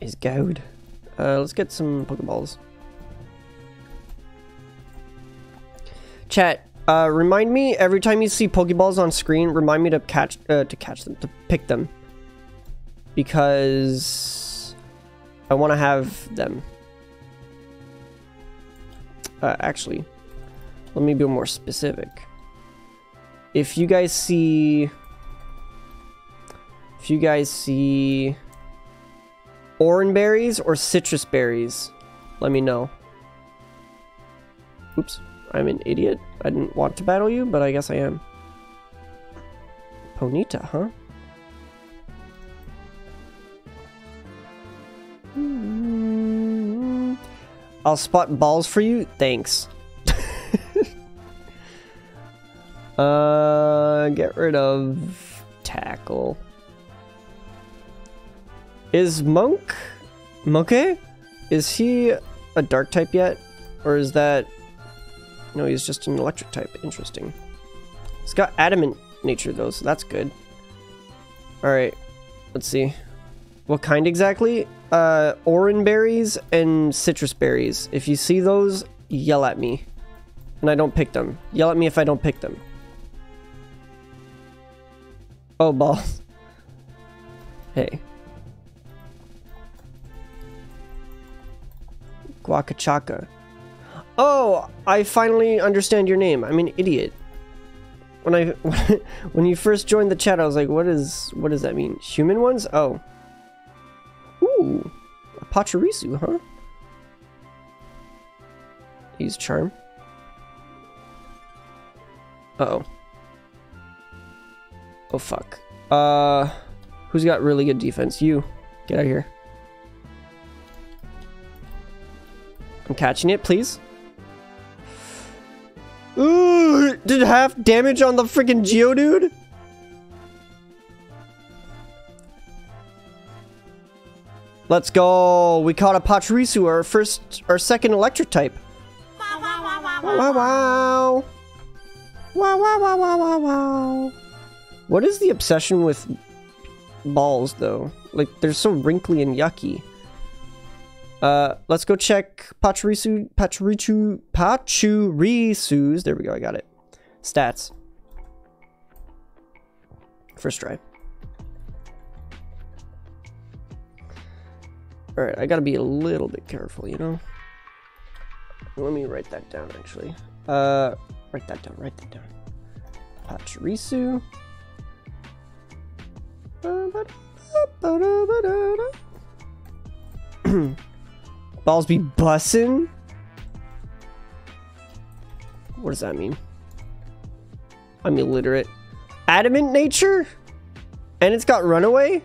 Speaker 1: is God. Uh, let's get some Pokeballs. Chat, uh, remind me every time you see Pokeballs on screen, remind me to catch, uh, to catch them, to pick them. Because I want to have them. Uh, actually, let me be more specific. If you guys see, if you guys see orange berries or citrus berries, let me know. Oops. I'm an idiot. I didn't want to battle you, but I guess I am. Ponyta, huh? I'll spot balls for you. Thanks. uh, get rid of tackle. Is Monk, Monkey? Is he a dark type yet? Or is that no, he's just an electric type. Interesting. He's got adamant nature though, so that's good. Alright, let's see. What kind exactly? Uh, orange berries and citrus berries. If you see those, yell at me. And I don't pick them. Yell at me if I don't pick them. Oh, balls. Hey. Guacachaka. Oh, I finally understand your name. I'm an idiot. When I when you first joined the chat, I was like, "What is what does that mean? Human ones? Oh, ooh, a Pachirisu, huh? Use charm. Uh oh. Oh fuck. Uh, who's got really good defense? You. Get out of here. I'm catching it, please. Ooh, did half damage on the freaking Geodude? Let's go. We caught a Pachirisu, our first, our second electric type. Wow, wow, wow, wow, wow. Wow, wow, wow, wow. What is the obsession with balls, though? Like, they're so wrinkly and yucky. Uh, let's go check Pachirisu, Pachirisu, Pachirisu's. There we go, I got it. Stats. First try. Alright, I gotta be a little bit careful, you know? Let me write that down, actually. Uh, write that down, write that down. Pachirisu. Balls be bussin'? What does that mean? I'm illiterate. Adamant nature? And it's got runaway?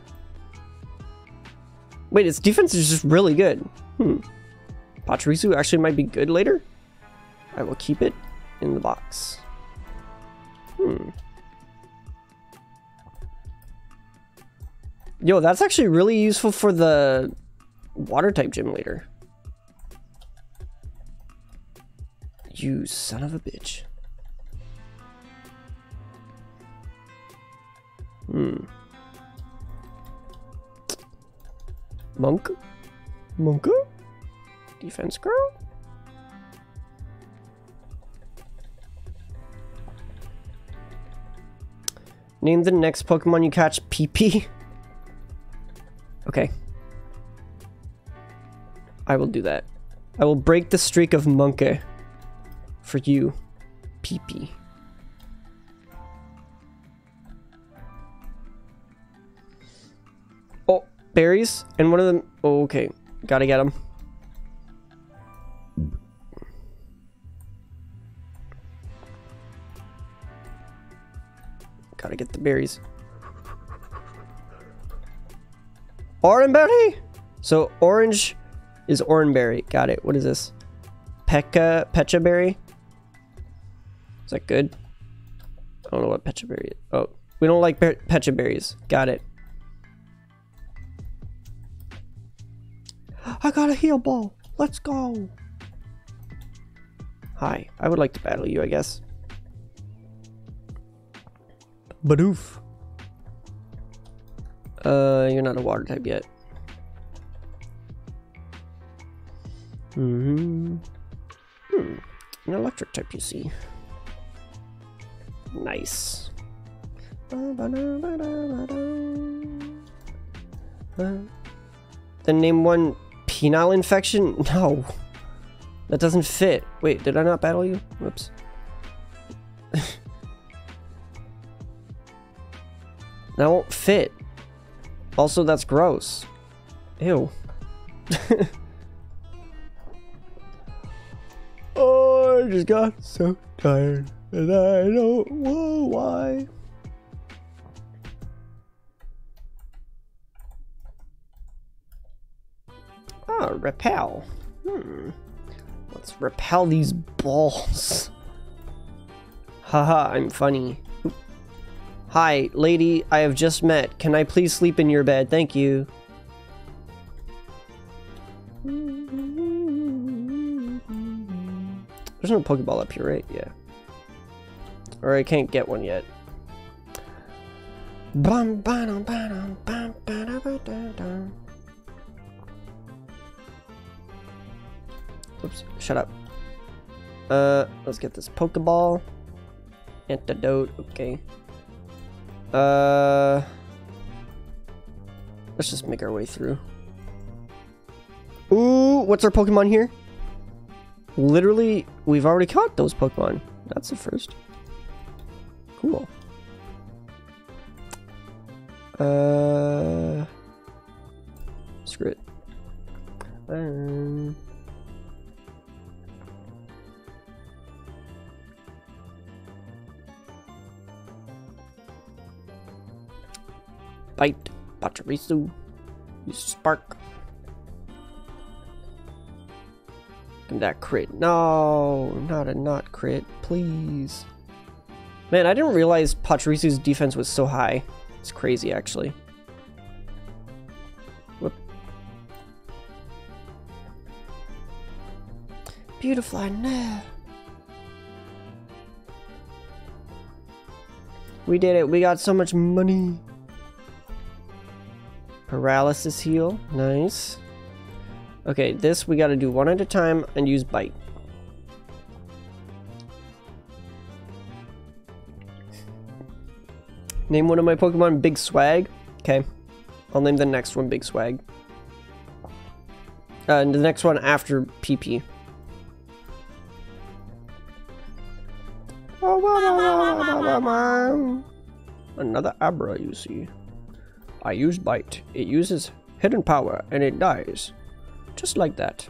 Speaker 1: Wait, its defense is just really good. Hmm. Pachirisu actually might be good later? I will keep it in the box. Hmm. Yo, that's actually really useful for the water type gym later. You son of a bitch. Hmm. Monk? Monk? Defense girl? Name the next Pokemon you catch PP. Okay. I will do that. I will break the streak of Monkey for you, PP. Oh, berries, and one of them. Oh, okay, gotta get them. Gotta get the berries. Orange berry? So orange is orange berry. Got it. What is this? Pekka, Pecha berry? Is that good? I don't know what Pecha berry is. Oh, we don't like Pecha berries. Got it. I got a heal ball. Let's go. Hi, I would like to battle you, I guess. Bidoof. Uh, you're not a water type yet. Mm-hmm. Hmm. An electric type, you see. Nice. Then name one penile infection? No. That doesn't fit. Wait, did I not battle you? Whoops. that won't fit. Also, that's gross. Ew. oh, I just got so tired. And I don't know why. Ah, repel. Hmm. Let's repel these balls. Haha, I'm funny. Hi, lady, I have just met. Can I please sleep in your bed? Thank you. There's no Pokeball up here, right? Yeah. Or I can't get one yet. Oops, shut up. Uh, let's get this Pokeball. Antidote, okay. Uh, let's just make our way through. Ooh, what's our Pokemon here? Literally, we've already caught those Pokemon. That's the first. Cool. Uh, screw it. Um, Bite, Pachirisu, use Spark. And that crit. No, not a not crit, please. Man, I didn't realize Pachirisu's defense was so high. It's crazy, actually. Whoop. Beautiful, no. We did it. We got so much money. Paralysis heal. Nice. Okay, this we gotta do one at a time and use bite. Name one of my Pokemon Big Swag. Okay. I'll name the next one Big Swag. Uh, and the next one after PP. Another Abra, you see. I use Bite. It uses hidden power and it dies. Just like that.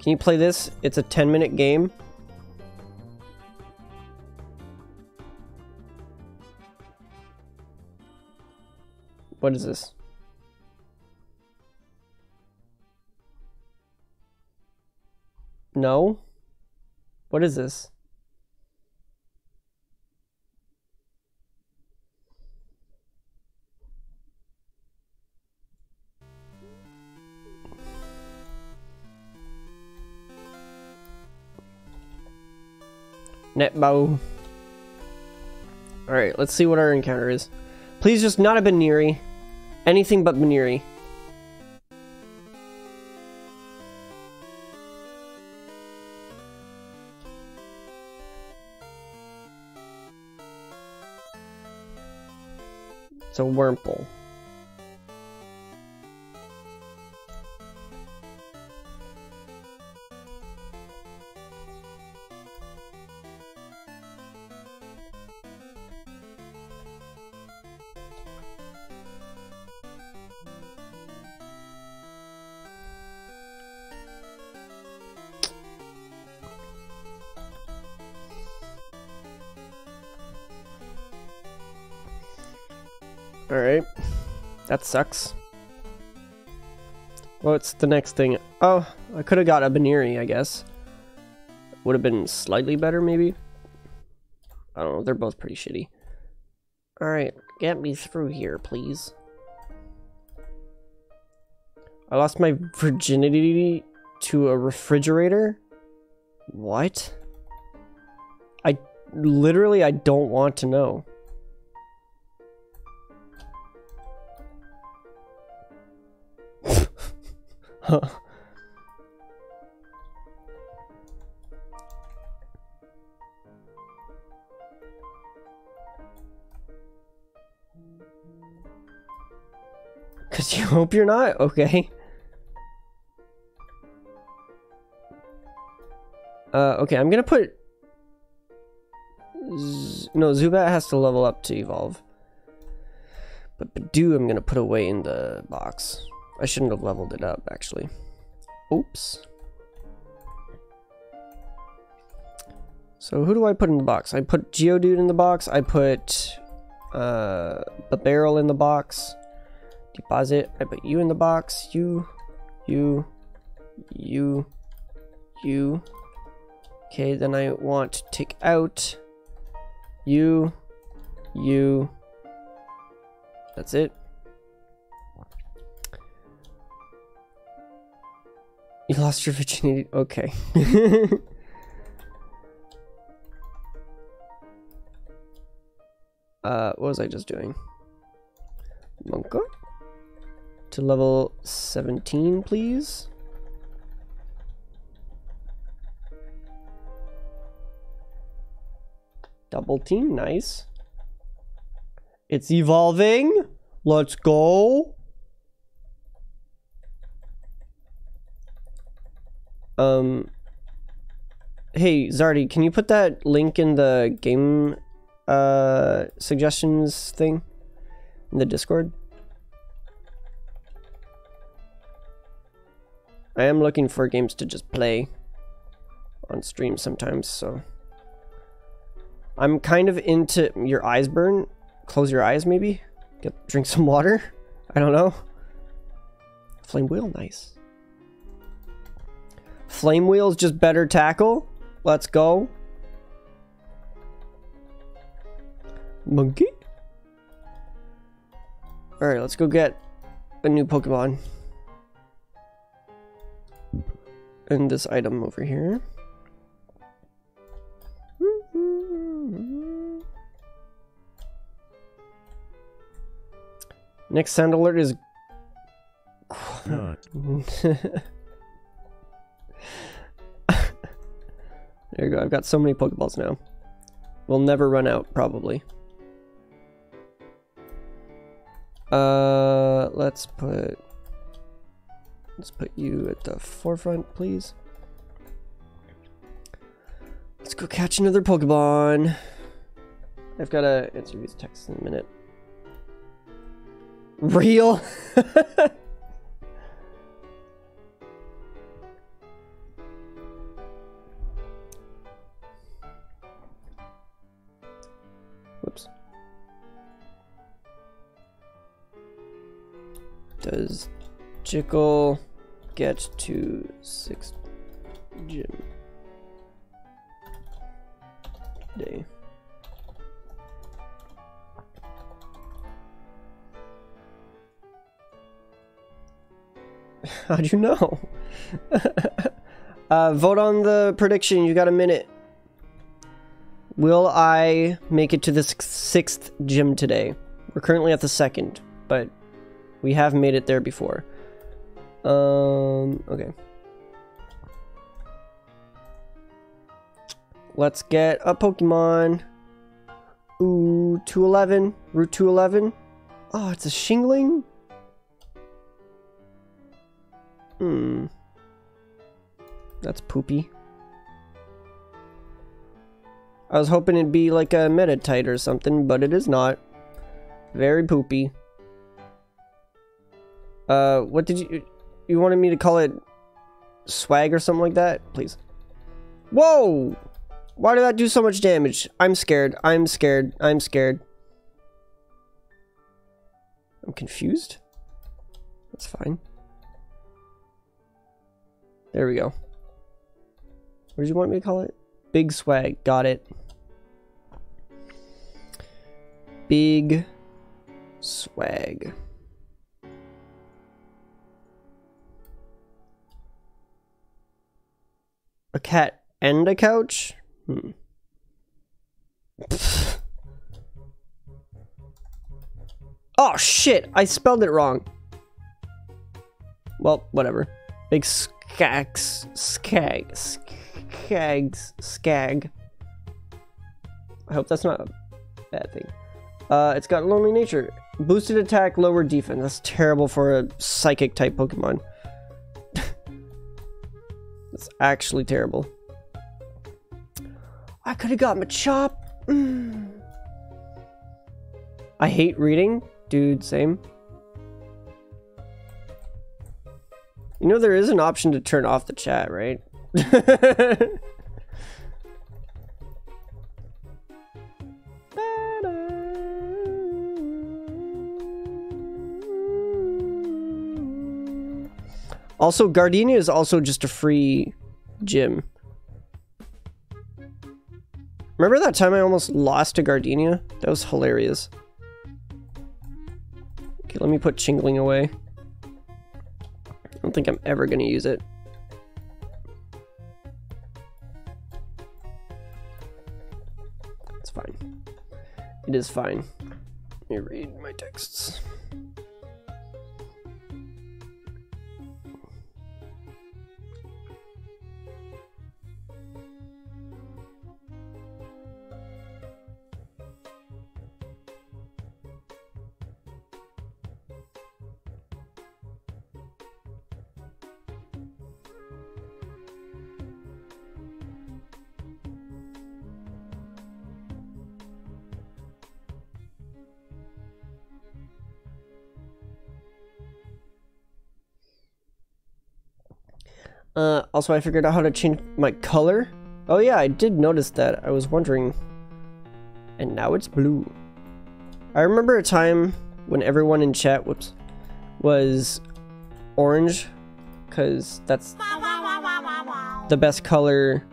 Speaker 1: Can you play this? It's a 10 minute game. What is this? No? What is this? Netbow. Alright, let's see what our encounter is. Please just not a Baniri. Anything but Baniri. It's a Wurmple. That sucks. What's the next thing? Oh, I could have got a Baniri, I guess. Would have been slightly better, maybe? I don't know, they're both pretty shitty. Alright, get me through here, please. I lost my virginity to a refrigerator? What? I literally I don't want to know. Cause you hope you're not? Okay. Uh, okay, I'm gonna put... Z no, Zubat has to level up to evolve. But Budew I'm gonna put away in the box. I shouldn't have leveled it up, actually. Oops. So who do I put in the box? I put Geodude in the box. I put uh, the barrel in the box. Deposit. I put you in the box. You, you, you, you. Okay, then I want to take out you, you. That's it. You lost your virginity. Okay. uh, what was I just doing? Monka? To level 17, please. Double team, nice. It's evolving. Let's go. Um, hey, Zardy, can you put that link in the game uh, suggestions thing in the Discord? I am looking for games to just play on stream sometimes, so... I'm kind of into your eyes burn. Close your eyes, maybe. Get drink some water. I don't know. Flame wheel, nice. Flame wheel's just better tackle. Let's go. Monkey. All right, let's go get a new Pokemon. And this item over here. Next sound alert is. there you go. I've got so many Pokeballs now. We'll never run out, probably. Uh, let's put. Let's put you at the forefront, please. Let's go catch another Pokemon. I've got to answer these texts in a minute. Real? Does Jickle get to sixth gym day? How'd you know? uh, vote on the prediction. You got a minute. Will I make it to the sixth gym today? We're currently at the second, but we have made it there before. Um, okay. Let's get a Pokemon. Ooh, 211. Route 211. Oh, it's a Chingling? Hmm. That's poopy. I was hoping it'd be like a Meditite or something, but it is not. Very poopy. Uh, what did you... You wanted me to call it swag or something like that? Please. Whoa! Why did that do so much damage? I'm scared. I'm scared. I'm scared. I'm confused. That's fine. There we go. What did you want me to call it? Big swag. Got it. Big swag. A cat and a couch? Hmm. Oh shit, I spelled it wrong. Well, whatever. Big skags, skag, skags, skag. I hope that's not a bad thing. Uh, it's got lonely nature. Boosted attack, lower defense. That's terrible for a psychic type Pokemon. That's actually terrible. I could have got Machop. Mm. I hate reading. Dude, same. You know there is an option to turn off the chat, right? Also, Gardenia is also just a free gym. Remember that time I almost lost to Gardenia? That was hilarious. Okay, let me put Chingling away. I don't think I'm ever going to use it. It's fine. It is fine. Let me read my texts. Also, I figured out how to change my color. Oh yeah, I did notice that. I was wondering. And now it's blue. I remember a time when everyone in chat, whoops, was orange. Because that's the best color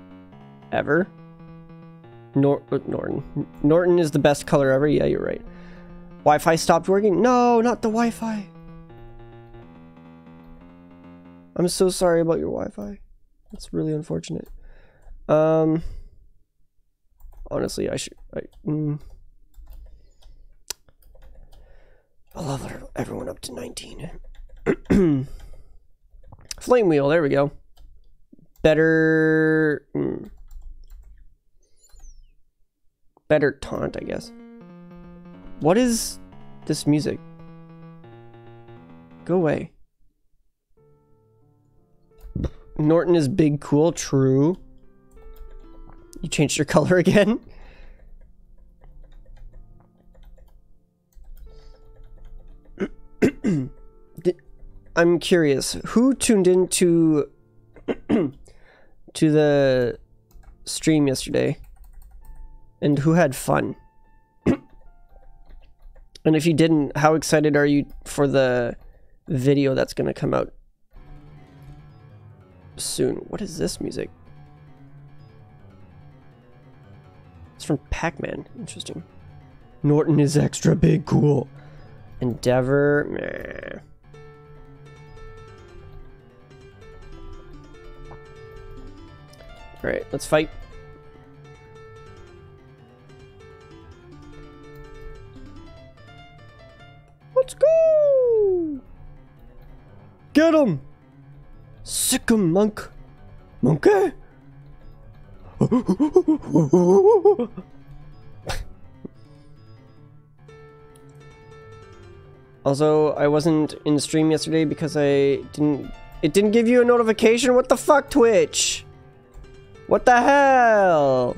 Speaker 1: ever. Nor uh, Norton. Norton is the best color ever. Yeah, you're right. Wi-Fi stopped working? No, not the Wi-Fi. I'm so sorry about your Wi-Fi. That's really unfortunate. Um, honestly, I should. I, mm, I'll level everyone up to 19. Flame wheel. There we go. Better. Mm, better taunt, I guess. What is this music? Go away. Norton is big, cool, true. You changed your color again? I'm curious, who tuned into to the stream yesterday? And who had fun? and if you didn't, how excited are you for the video that's going to come out soon. What is this music? It's from Pac-Man. Interesting. Norton is extra big cool. Endeavor, meh. Alright, let's fight. Let's go! Get him! Sick monk. Monkey? also, I wasn't in stream yesterday because I didn't... It didn't give you a notification? What the fuck, Twitch? What the hell?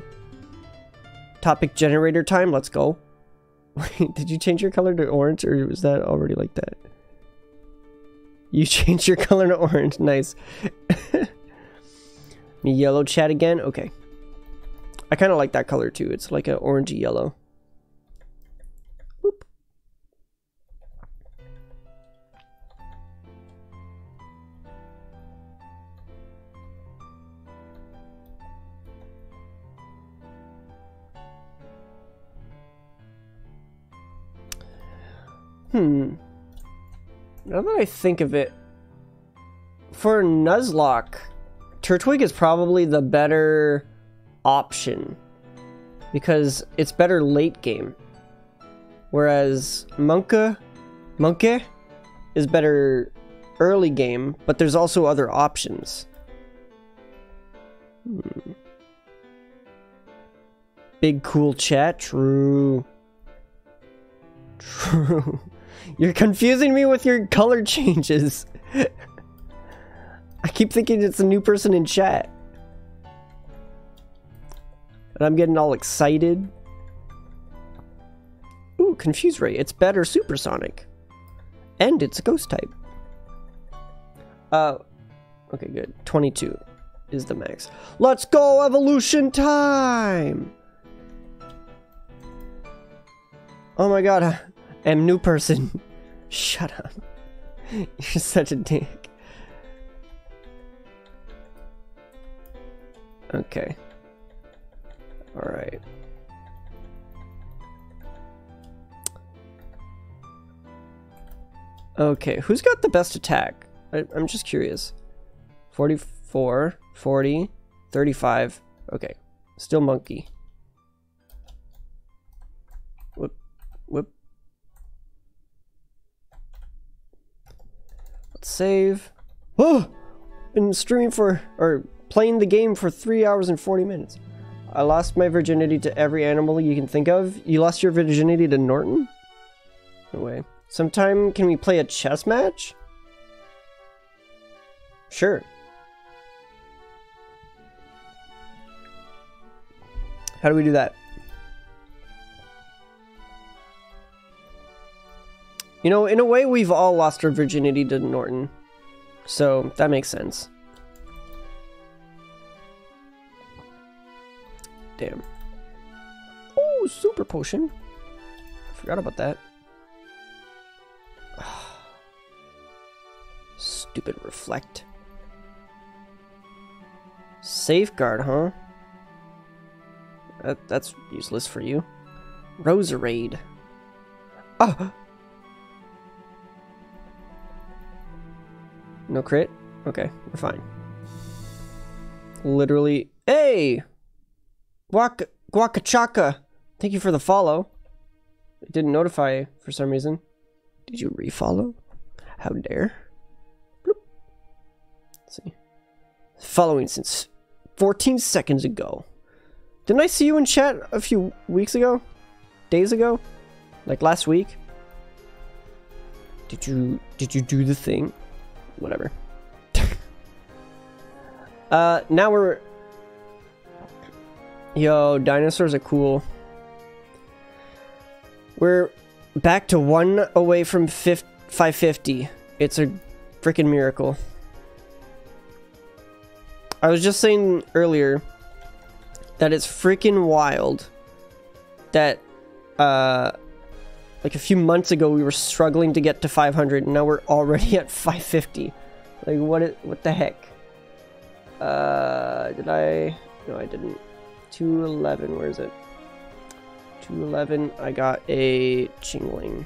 Speaker 1: Topic generator time, let's go. Wait, did you change your color to orange or was that already like that? You change your color to orange. Nice. Yellow chat again? Okay. I kind of like that color too. It's like an orangey yellow. Boop. Hmm. Now that I think of it, for Nuzlocke, Turtwig is probably the better option because it's better late game. Whereas Monka, Monkey is better early game, but there's also other options. Hmm. Big cool chat, true. True. You're confusing me with your color changes. I keep thinking it's a new person in chat. And I'm getting all excited. Ooh, Confuse Ray. It's better supersonic. And it's a ghost type. Uh, okay, good. 22 is the max. Let's go, evolution time! Oh my god, I am new person. Shut up. You're such a dick. Okay. Alright. Okay, who's got the best attack? I, am just curious. 44, 40, 35. Okay, still monkey. Let's save. Oh! Been streaming for, or playing the game for 3 hours and 40 minutes. I lost my virginity to every animal you can think of. You lost your virginity to Norton? No way. Sometime can we play a chess match? Sure. How do we do that? You know, in a way, we've all lost our virginity to Norton. So, that makes sense. Damn. Oh, super potion. I forgot about that. Stupid reflect. Safeguard, huh? That, that's useless for you. Roserade. Oh! Ah! No crit? Okay, we're fine. Literally. Hey! Guac Guacachaka! Thank you for the follow. It didn't notify for some reason. Did you refollow? How dare? Bloop. Let's see. Following since 14 seconds ago. Didn't I see you in chat a few weeks ago? Days ago? Like last week? Did you did you do the thing? Whatever. uh now we're Yo, dinosaurs are cool. We're back to one away from 550. It's a freaking miracle. I was just saying earlier that it's freaking wild that uh like a few months ago we were struggling to get to 500 and now we're already at 550 like what it, what the heck uh did i no i didn't 211, where is it? 211, I got a Chingling.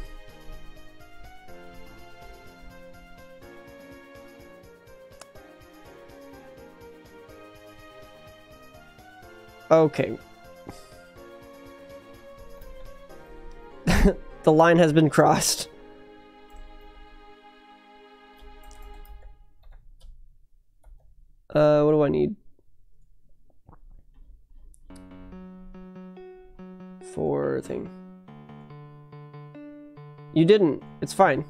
Speaker 1: Okay. the line has been crossed. Uh, what do I need? for thing. You didn't. It's fine.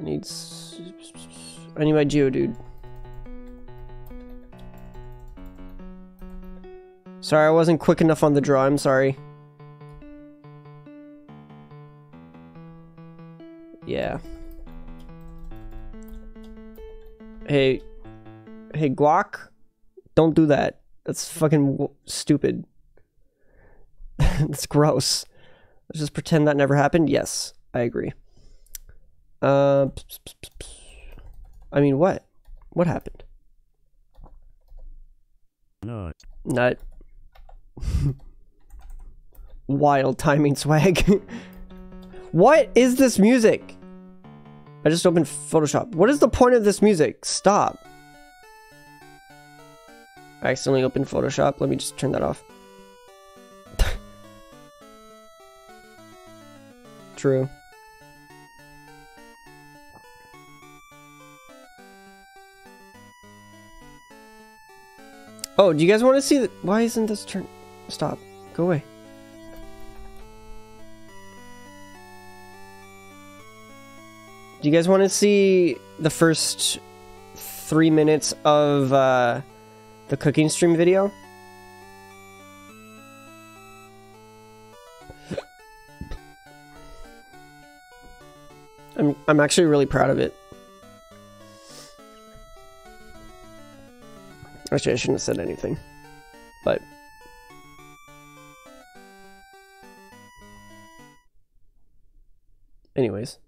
Speaker 1: I need... I need my Geodude. Sorry, I wasn't quick enough on the draw. I'm sorry. Yeah. Hey. Hey, Guac. Don't do that. That's fucking stupid. That's gross. Let's just pretend that never happened. Yes, I agree. Uh, I mean, what? What happened?
Speaker 3: Nut.
Speaker 1: Nut. Wild timing swag. what is this music? I just opened Photoshop. What is the point of this music? Stop. I accidentally opened Photoshop. Let me just turn that off. True. Oh, do you guys want to see the- Why isn't this turn? Stop. Go away. Do you guys want to see the first three minutes of uh, the cooking stream video? I'm I'm actually really proud of it. Actually, I shouldn't have said anything, but anyways,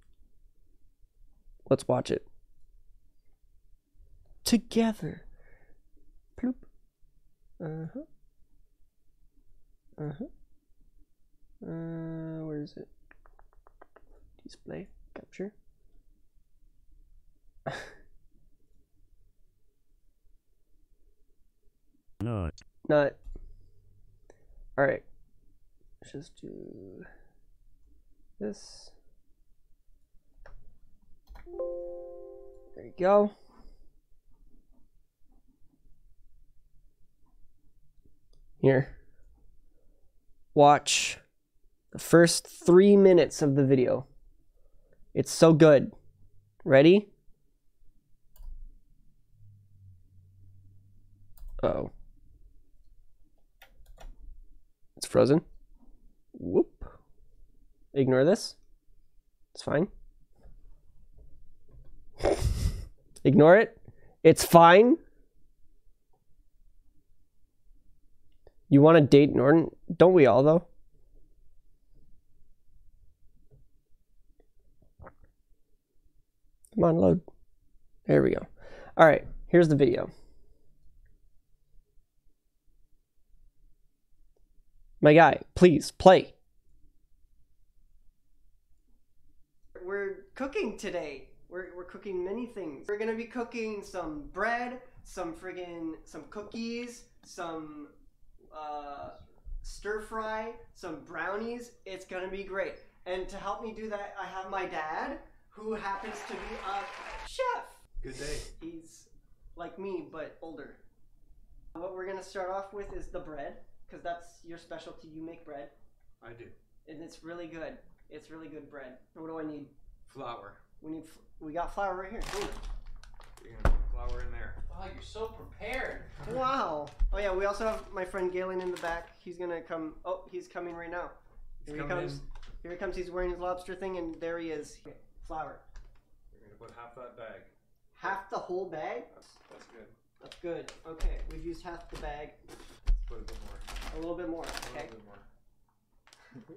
Speaker 1: let's watch it together. Bloop. Uh huh. Uh huh. Uh, where is it? Display capture.
Speaker 3: No.
Speaker 1: Not. All right. Let's just do this. There you go. Here. Watch the first three minutes of the video. It's so good. Ready? Oh. It's frozen. Whoop. Ignore this. It's fine. Ignore it. It's fine. You want to date Norton? Don't we all, though? Come on, load. There we go. All right, here's the video. My guy, please play. We're cooking today. We're, we're cooking many things. We're gonna be cooking some bread, some friggin' some cookies, some uh, stir fry, some brownies. It's gonna be great. And to help me do that, I have my dad, who happens to be a chef.
Speaker 4: Good day.
Speaker 1: He's like me, but older. What we're gonna start off with is the bread, because that's your specialty. You make bread,
Speaker 4: I do.
Speaker 1: and it's really good. It's really good bread. What do I need?
Speaker 4: Flour.
Speaker 1: We need. f- We got flour right here. Ooh.
Speaker 4: You're gonna put flour in there.
Speaker 5: Wow, you're so prepared.
Speaker 1: Wow. Oh yeah, we also have my friend Galen in the back. He's gonna come. Oh, he's coming right now. Here
Speaker 4: He's
Speaker 1: he
Speaker 4: coming
Speaker 1: comes. Here he comes. He's wearing his lobster thing, and there he is. Flour.
Speaker 4: You're gonna put half that bag.
Speaker 1: Half the whole bag.
Speaker 4: That's, that's good.
Speaker 1: That's good. Okay, we've used half the bag.
Speaker 4: Let's put a bit more.
Speaker 1: A little bit more.
Speaker 4: A
Speaker 1: Okay.
Speaker 4: little bit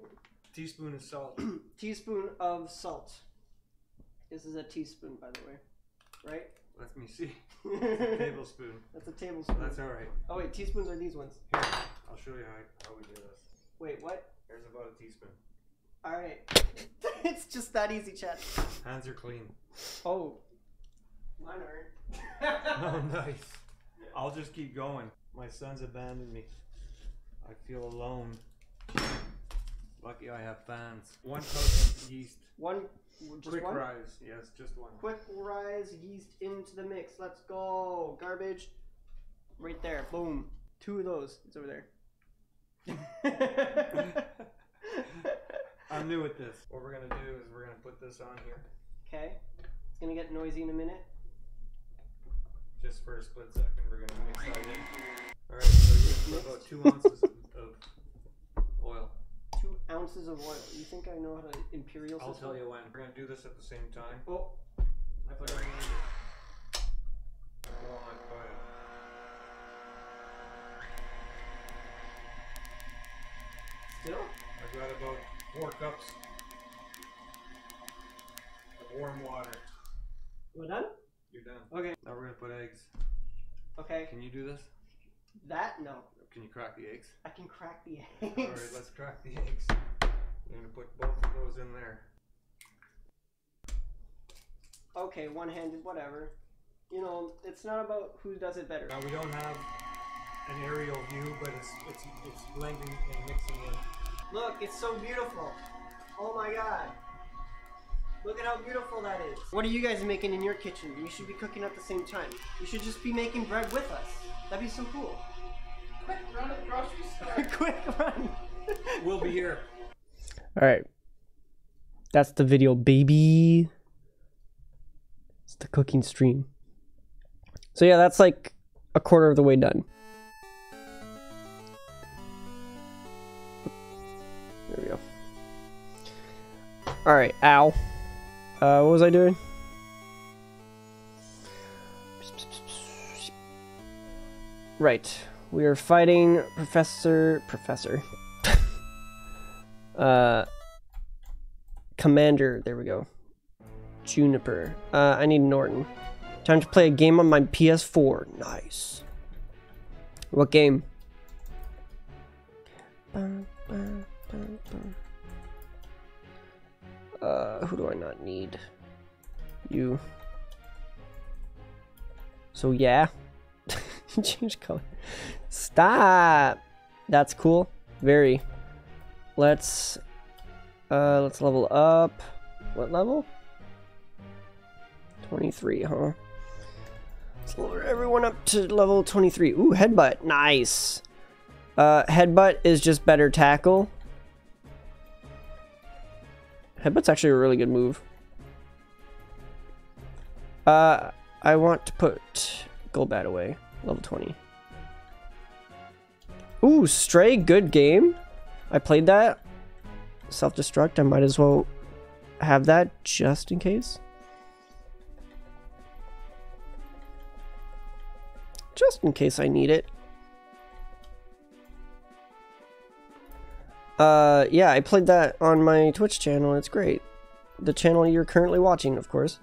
Speaker 4: more. Teaspoon of salt.
Speaker 1: teaspoon of salt. This is a teaspoon, by the way, right?
Speaker 4: Let me see. Tablespoon.
Speaker 1: That's a tablespoon.
Speaker 4: That's all right.
Speaker 1: Oh wait, teaspoons are these ones.
Speaker 4: Here, I'll show you how, how we do this.
Speaker 1: Wait, what?
Speaker 4: Here's about a teaspoon.
Speaker 1: All right, it's just that easy, chat.
Speaker 4: Hands are clean.
Speaker 1: Oh, mine aren't.
Speaker 4: Oh, nice. I'll just keep going. My son's abandoned me. I feel alone. Lucky I have fans. One cup of yeast.
Speaker 1: One, just
Speaker 4: Quick
Speaker 1: one.
Speaker 4: rise. Yes, just one.
Speaker 1: Quick rise yeast into the mix. Let's go. Garbage. Right there. Boom. Two of those. It's over there.
Speaker 4: I'm new at this. What we're gonna do is we're gonna put this on here
Speaker 1: okay. It's gonna get noisy in a minute.
Speaker 4: just for a split second. We're gonna mix that in. All right, so you're gonna put about two ounces of, of oil.
Speaker 1: Two ounces of oil. You think I know how to imperial
Speaker 4: I'll
Speaker 1: system?
Speaker 4: tell you when. We're gonna do this at the same time.
Speaker 1: Oh,
Speaker 4: I put in. Go on, go ahead.
Speaker 1: still?
Speaker 4: I've got about four cups of warm water.
Speaker 1: We're done?
Speaker 4: You're done.
Speaker 1: Okay.
Speaker 4: Now we're gonna put eggs.
Speaker 1: Okay.
Speaker 4: Can you do this?
Speaker 1: That no.
Speaker 4: Can you crack the eggs?
Speaker 1: I can crack the eggs.
Speaker 4: All right, let's crack the eggs. We're gonna put both of those in there.
Speaker 1: Okay, one-handed, whatever. You know, it's not about who does it better.
Speaker 4: Now we don't have an aerial view, but it's it's it's blending and mixing in.
Speaker 1: Look, it's so beautiful. Oh my god. Look at how beautiful that is. What are you guys making in your kitchen? You should be cooking at the same time. You should just be making bread with us. That'd be so cool.
Speaker 3: Quick, run to the grocery store.
Speaker 1: Quick run.
Speaker 4: We'll be here.
Speaker 1: All right. That's the video, baby. It's the cooking stream. So yeah, that's like a quarter of the way done. There we go. All right, ow. Uh, what was I doing? Right, we are fighting Professor Professor. uh, Commander. There we go. Juniper. Uh, I need Norton. Time to play a game on my PS4. Nice. What game? Uh, who do I not need? You. So yeah. Change color. Stop. That's cool. Very. Let's uh let's level up. What level? 23, huh? Let's lower everyone up to level 23. Ooh, headbutt. Nice. Uh, headbutt is just better tackle. Headbutt's actually a really good move. Uh, I want to put Golbat away. Level 20. Ooh, Stray, good game. I played that. Self-destruct, I might as well have that just in case. Just in case I need it. Uh, yeah, I played that on my Twitch channel. It's great. The channel you're currently watching, of course.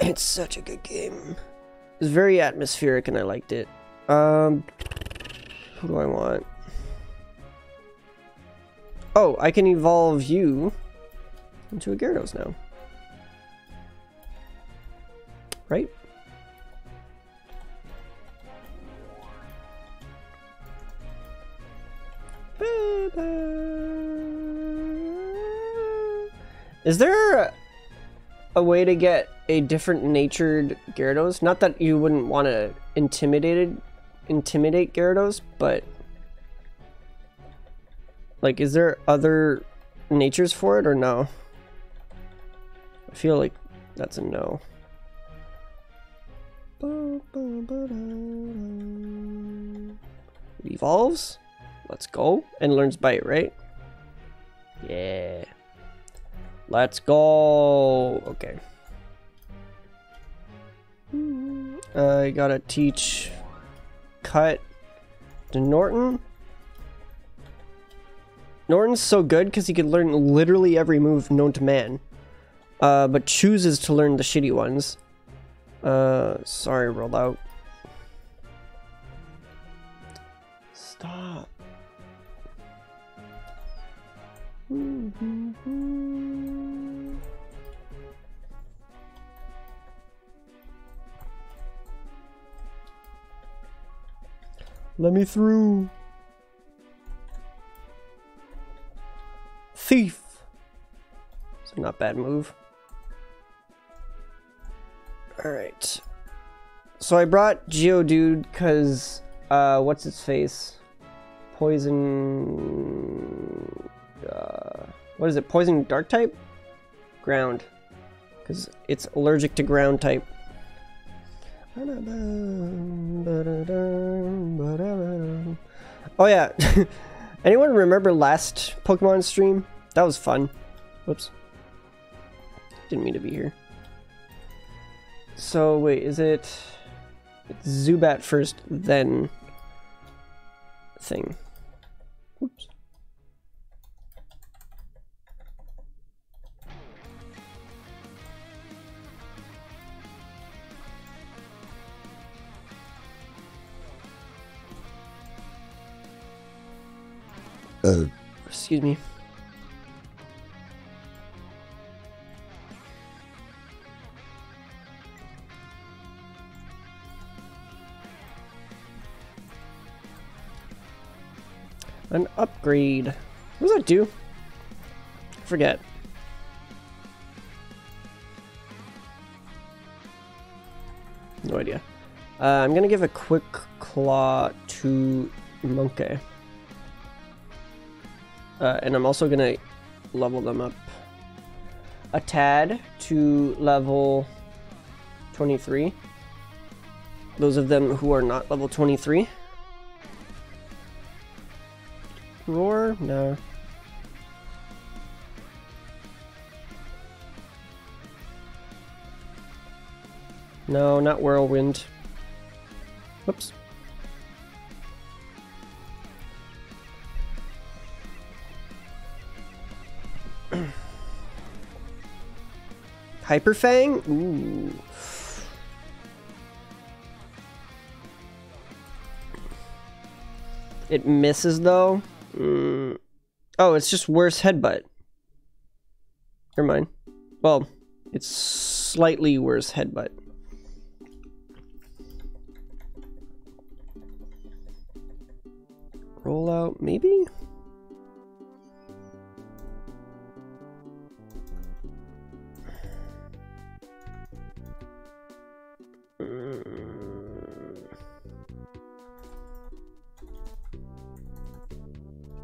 Speaker 1: It's such a good game. It's very atmospheric and I liked it. Um, who do I want? Oh, I can evolve you into a Gyarados now. Right? Is there a way to get a different natured Gyarados? Not that you wouldn't want to intimidated intimidate Gyarados, but like is there other natures for it or no? I feel like that's a no. It evolves. Let's go. And learns bite, right? Yeah. Let's go. Okay. I gotta teach cut to Norton. Norton's so good because he can learn literally every move known to man. Uh, but chooses to learn the shitty ones. Uh, sorry, rolled out. Stop. Let me through. Thief. It's not bad move. Alright. So I brought Geodude because, uh, what's its face? Poison... Uh, what is it? Poison dark type? Ground. Because it's allergic to ground type. Oh yeah. Anyone remember last Pokemon stream? That was fun. Whoops. Didn't mean to be here. So wait, is it it's Zubat first, then thing? Uh, Excuse me. An upgrade. What does that do? Forget. No idea. Uh, I'm gonna give a quick claw to Monkey. Uh, and I'm also gonna level them up a tad to level 23. Those of them who are not level 23. Roar? No. No, not Whirlwind. Whoops. Hyperfang? Ooh. It misses though. Mm. Oh, it's just worse headbutt. Never mind. Well, it's slightly worse headbutt. Rollout, maybe?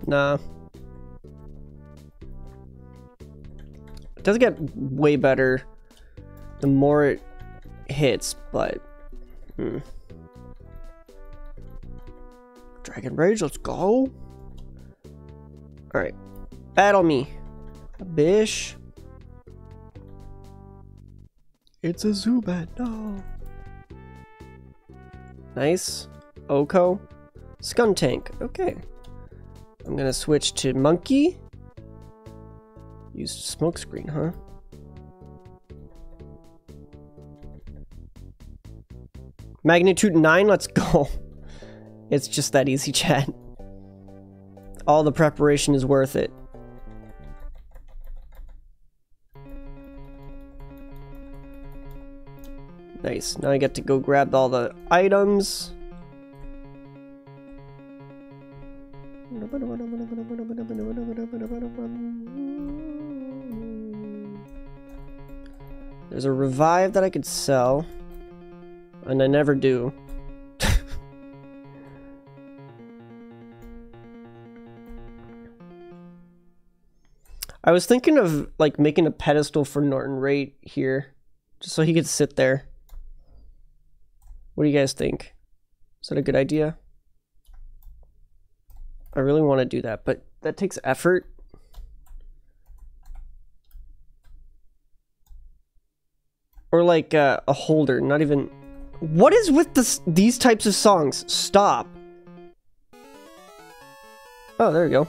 Speaker 1: Nah. It does get way better the more it hits, but... Hmm. Dragon Rage, let's go. Alright. Battle me. A bish. It's a Zubat, no. Nice. Oko. Skuntank, okay. I'm gonna switch to Monkey. Use smokescreen, huh? Magnitude 9, let's go. It's just that easy, chat. All the preparation is worth it. Nice. Now I get to go grab all the items. There's a revive that I could sell. And I never do. I was thinking of like making a pedestal for Norton right here. Just so he could sit there. What do you guys think? Is that a good idea? I really want to do that, but that takes effort. Or like uh, a holder, not even... What is with this, these types of songs? Stop. Oh, there we go.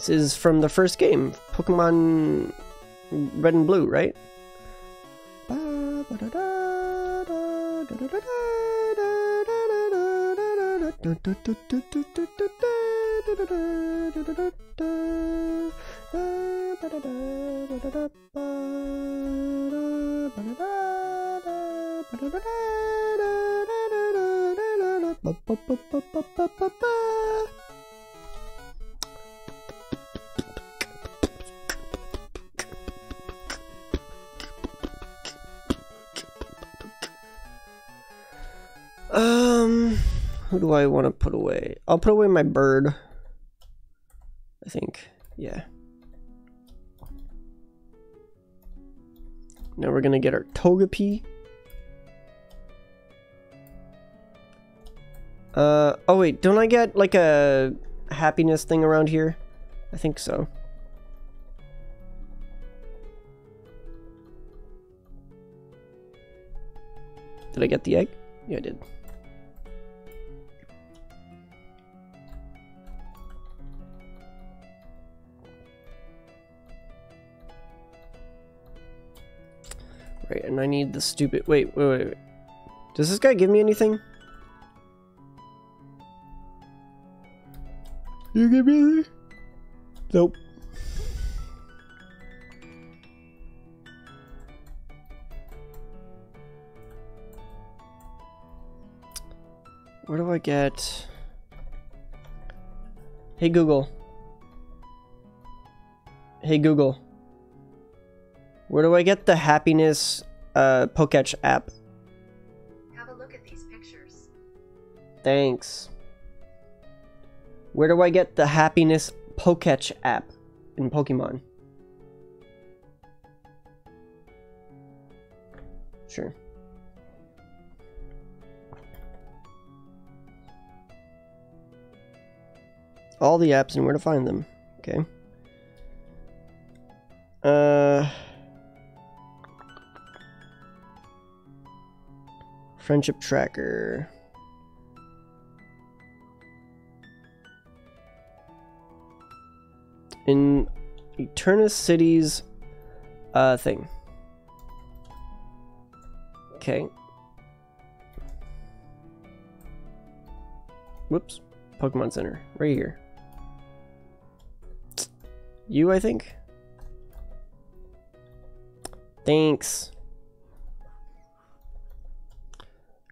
Speaker 1: This is from the first game, Pokemon Red and Blue, right? Um, who do I want to put away? I'll put away my bird. I think, yeah. Now we're gonna get our Togepi. Uh, oh wait, don't I get like a happiness thing around here? I think so. Did I get the egg? Yeah, I did. Right, and I need the stupid... Wait, wait, wait, wait. Does this guy give me anything? You give me anything? Nope. Where do I get... Hey Google. Hey Google. Where do I get the happiness uh, Poketch app?
Speaker 5: Have a look at these pictures.
Speaker 1: Thanks. Where do I get the happiness Poketch app in Pokemon? Sure. All the apps and where to find them. Okay. Uh. Friendship tracker. in Eterna City's uh thing. Okay. Whoops. Pokemon Center. Right here. You, I think? Thanks.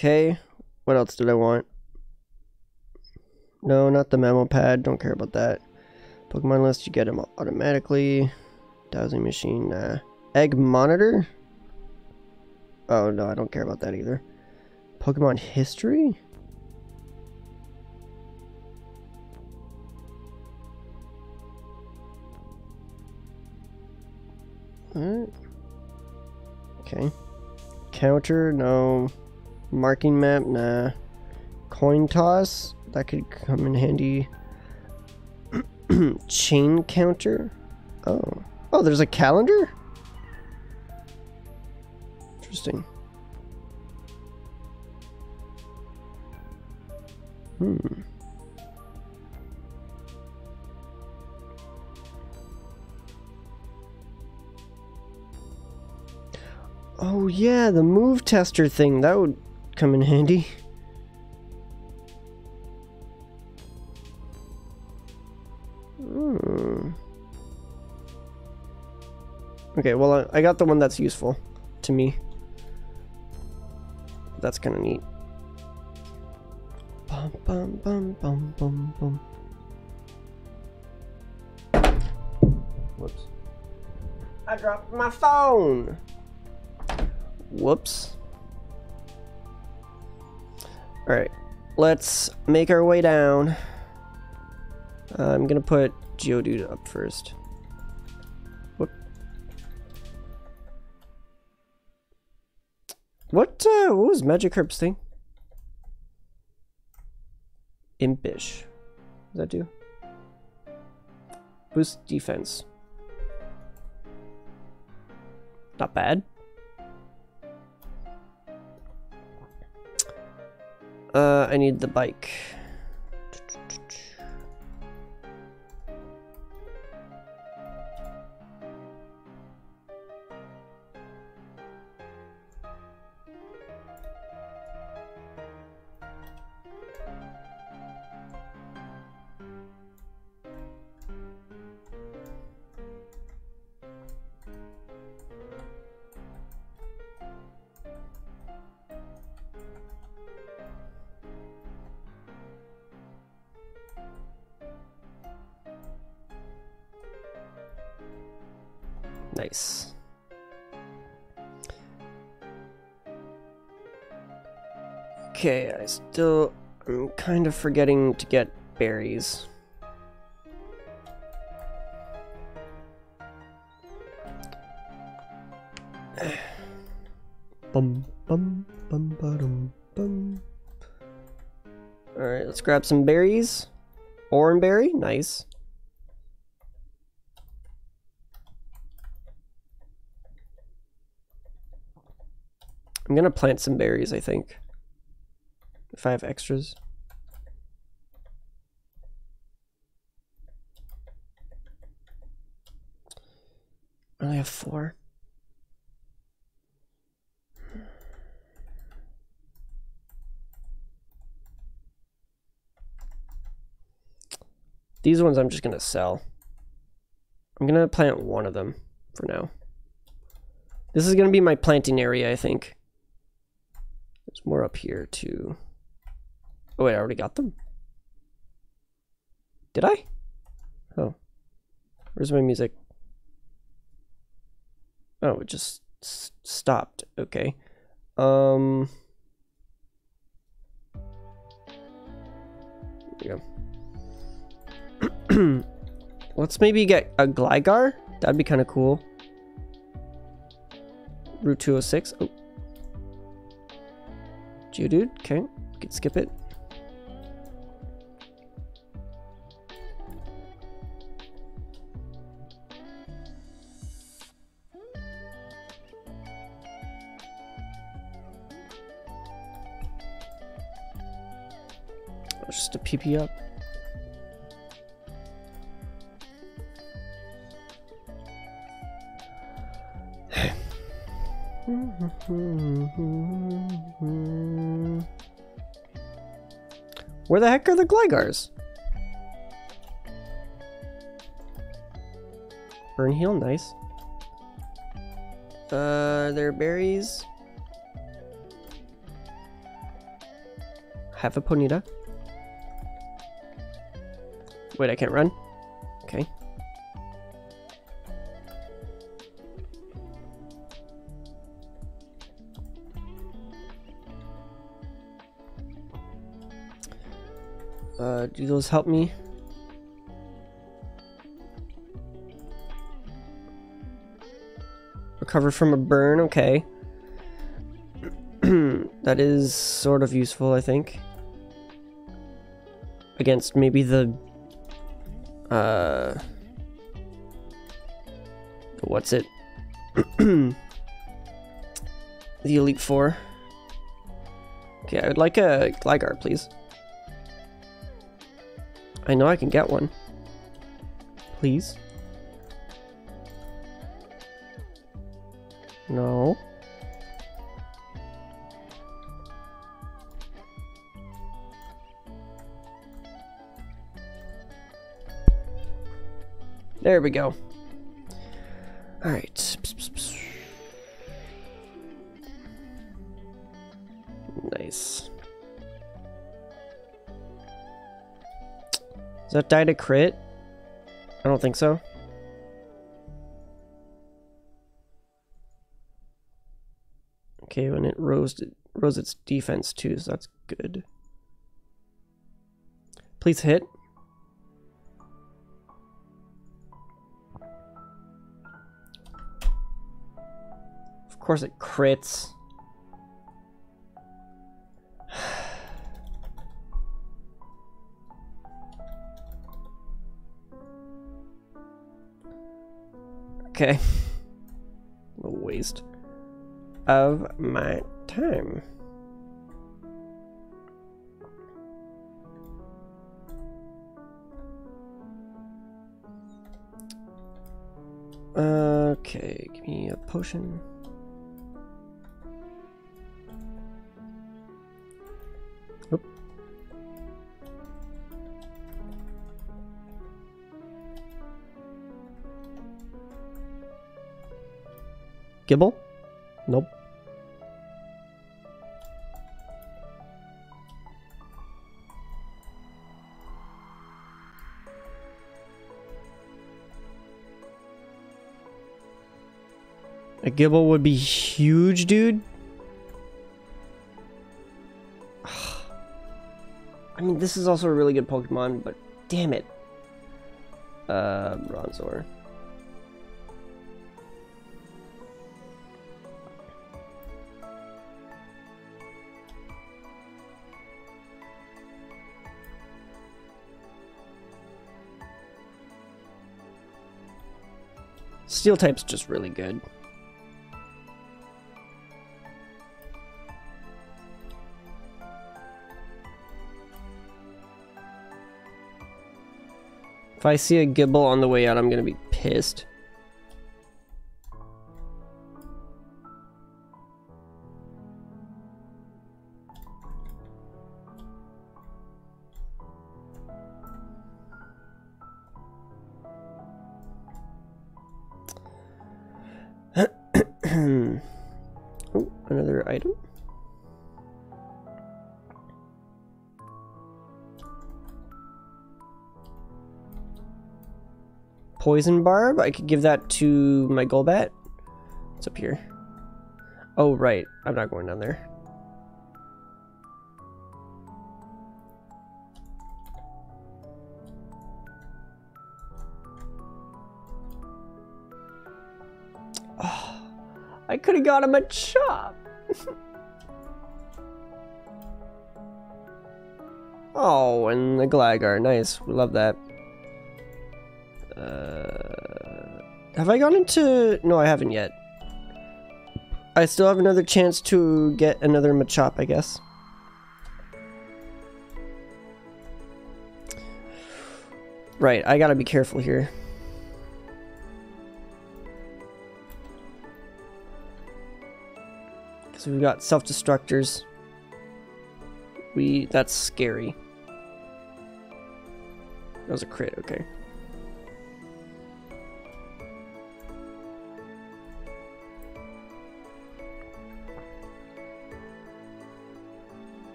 Speaker 1: Okay. What else did I want? No, not the memo pad. Don't care about that. Pokemon list, you get them automatically. Dowsing machine, uh, egg monitor? Oh no, I don't care about that either. Pokemon history? Alright. Okay. Counter, no. Marking map, nah. Coin toss, that could come in handy. chain counter. Oh. Oh, there's a calendar? Interesting. Hmm. Oh yeah, the move tester thing. That would come in handy. Hmm. Okay, well, I, I got the one that's useful to me. That's kind of neat. Bum, bum, bum, bum, bum, bum. Whoops. I dropped my phone! Whoops. Alright, let's make our way down. Uh, I'm gonna put Geodude up first. What? What, uh, what was Magikarp's thing? Impish. Does that do? Boost defense. Not bad. Uh, I need the bike. Still... I'm kind of forgetting to get berries. bum bum bum bum bum. Alright, let's grab some berries. Oranberry, nice. I'm gonna plant some berries, I think. Have extras. I only have four. These ones I'm just gonna sell. I'm gonna plant one of them for now. This is gonna be my planting area, I think. There's more up here too. Oh wait, I already got them? Did I? Oh. Where's my music? Oh, it just stopped. Okay. Um. There we go. Let's maybe get a Gligar. That'd be kind of cool. Route 206. Oh. Geodude. Okay. Could skip it. PP up. Where the heck are the Gligars? Burn heal, nice. Uh, there are berries. Have a Ponyta. Wait, I can't run? Okay. Uh, do those help me? Recover from a burn, okay. that is sort of useful, I think. Against maybe the uh what's it? the Elite Four. Okay, I would like a Gligar, please. I know I can get one. Please. No. There we go. All right. Nice. Does that die to crit? I don't think so. Okay, when it rose, it rose its defense too, so that's good. Please hit. Course it crits. Okay. A waste of my time. Okay, give me a potion. Gible? Nope. A Gible would be huge, dude. I mean, this is also a really good Pokemon, but damn it. Uh, Bronzor. Steel type's just really good. If I see a Gible on the way out, I'm gonna be pissed. Poison barb. I could give that to my Golbat. It's up here. Oh, right. I'm not going down there. Oh, I could have got him a chop. oh, and the Gligar. Nice. We love that. Uh, have I gone into... No, I haven't yet. I still have another chance to get another Machop, I guess. Right, I gotta be careful here. Because we've got self-destructors. We... That's scary. That was a crit, okay.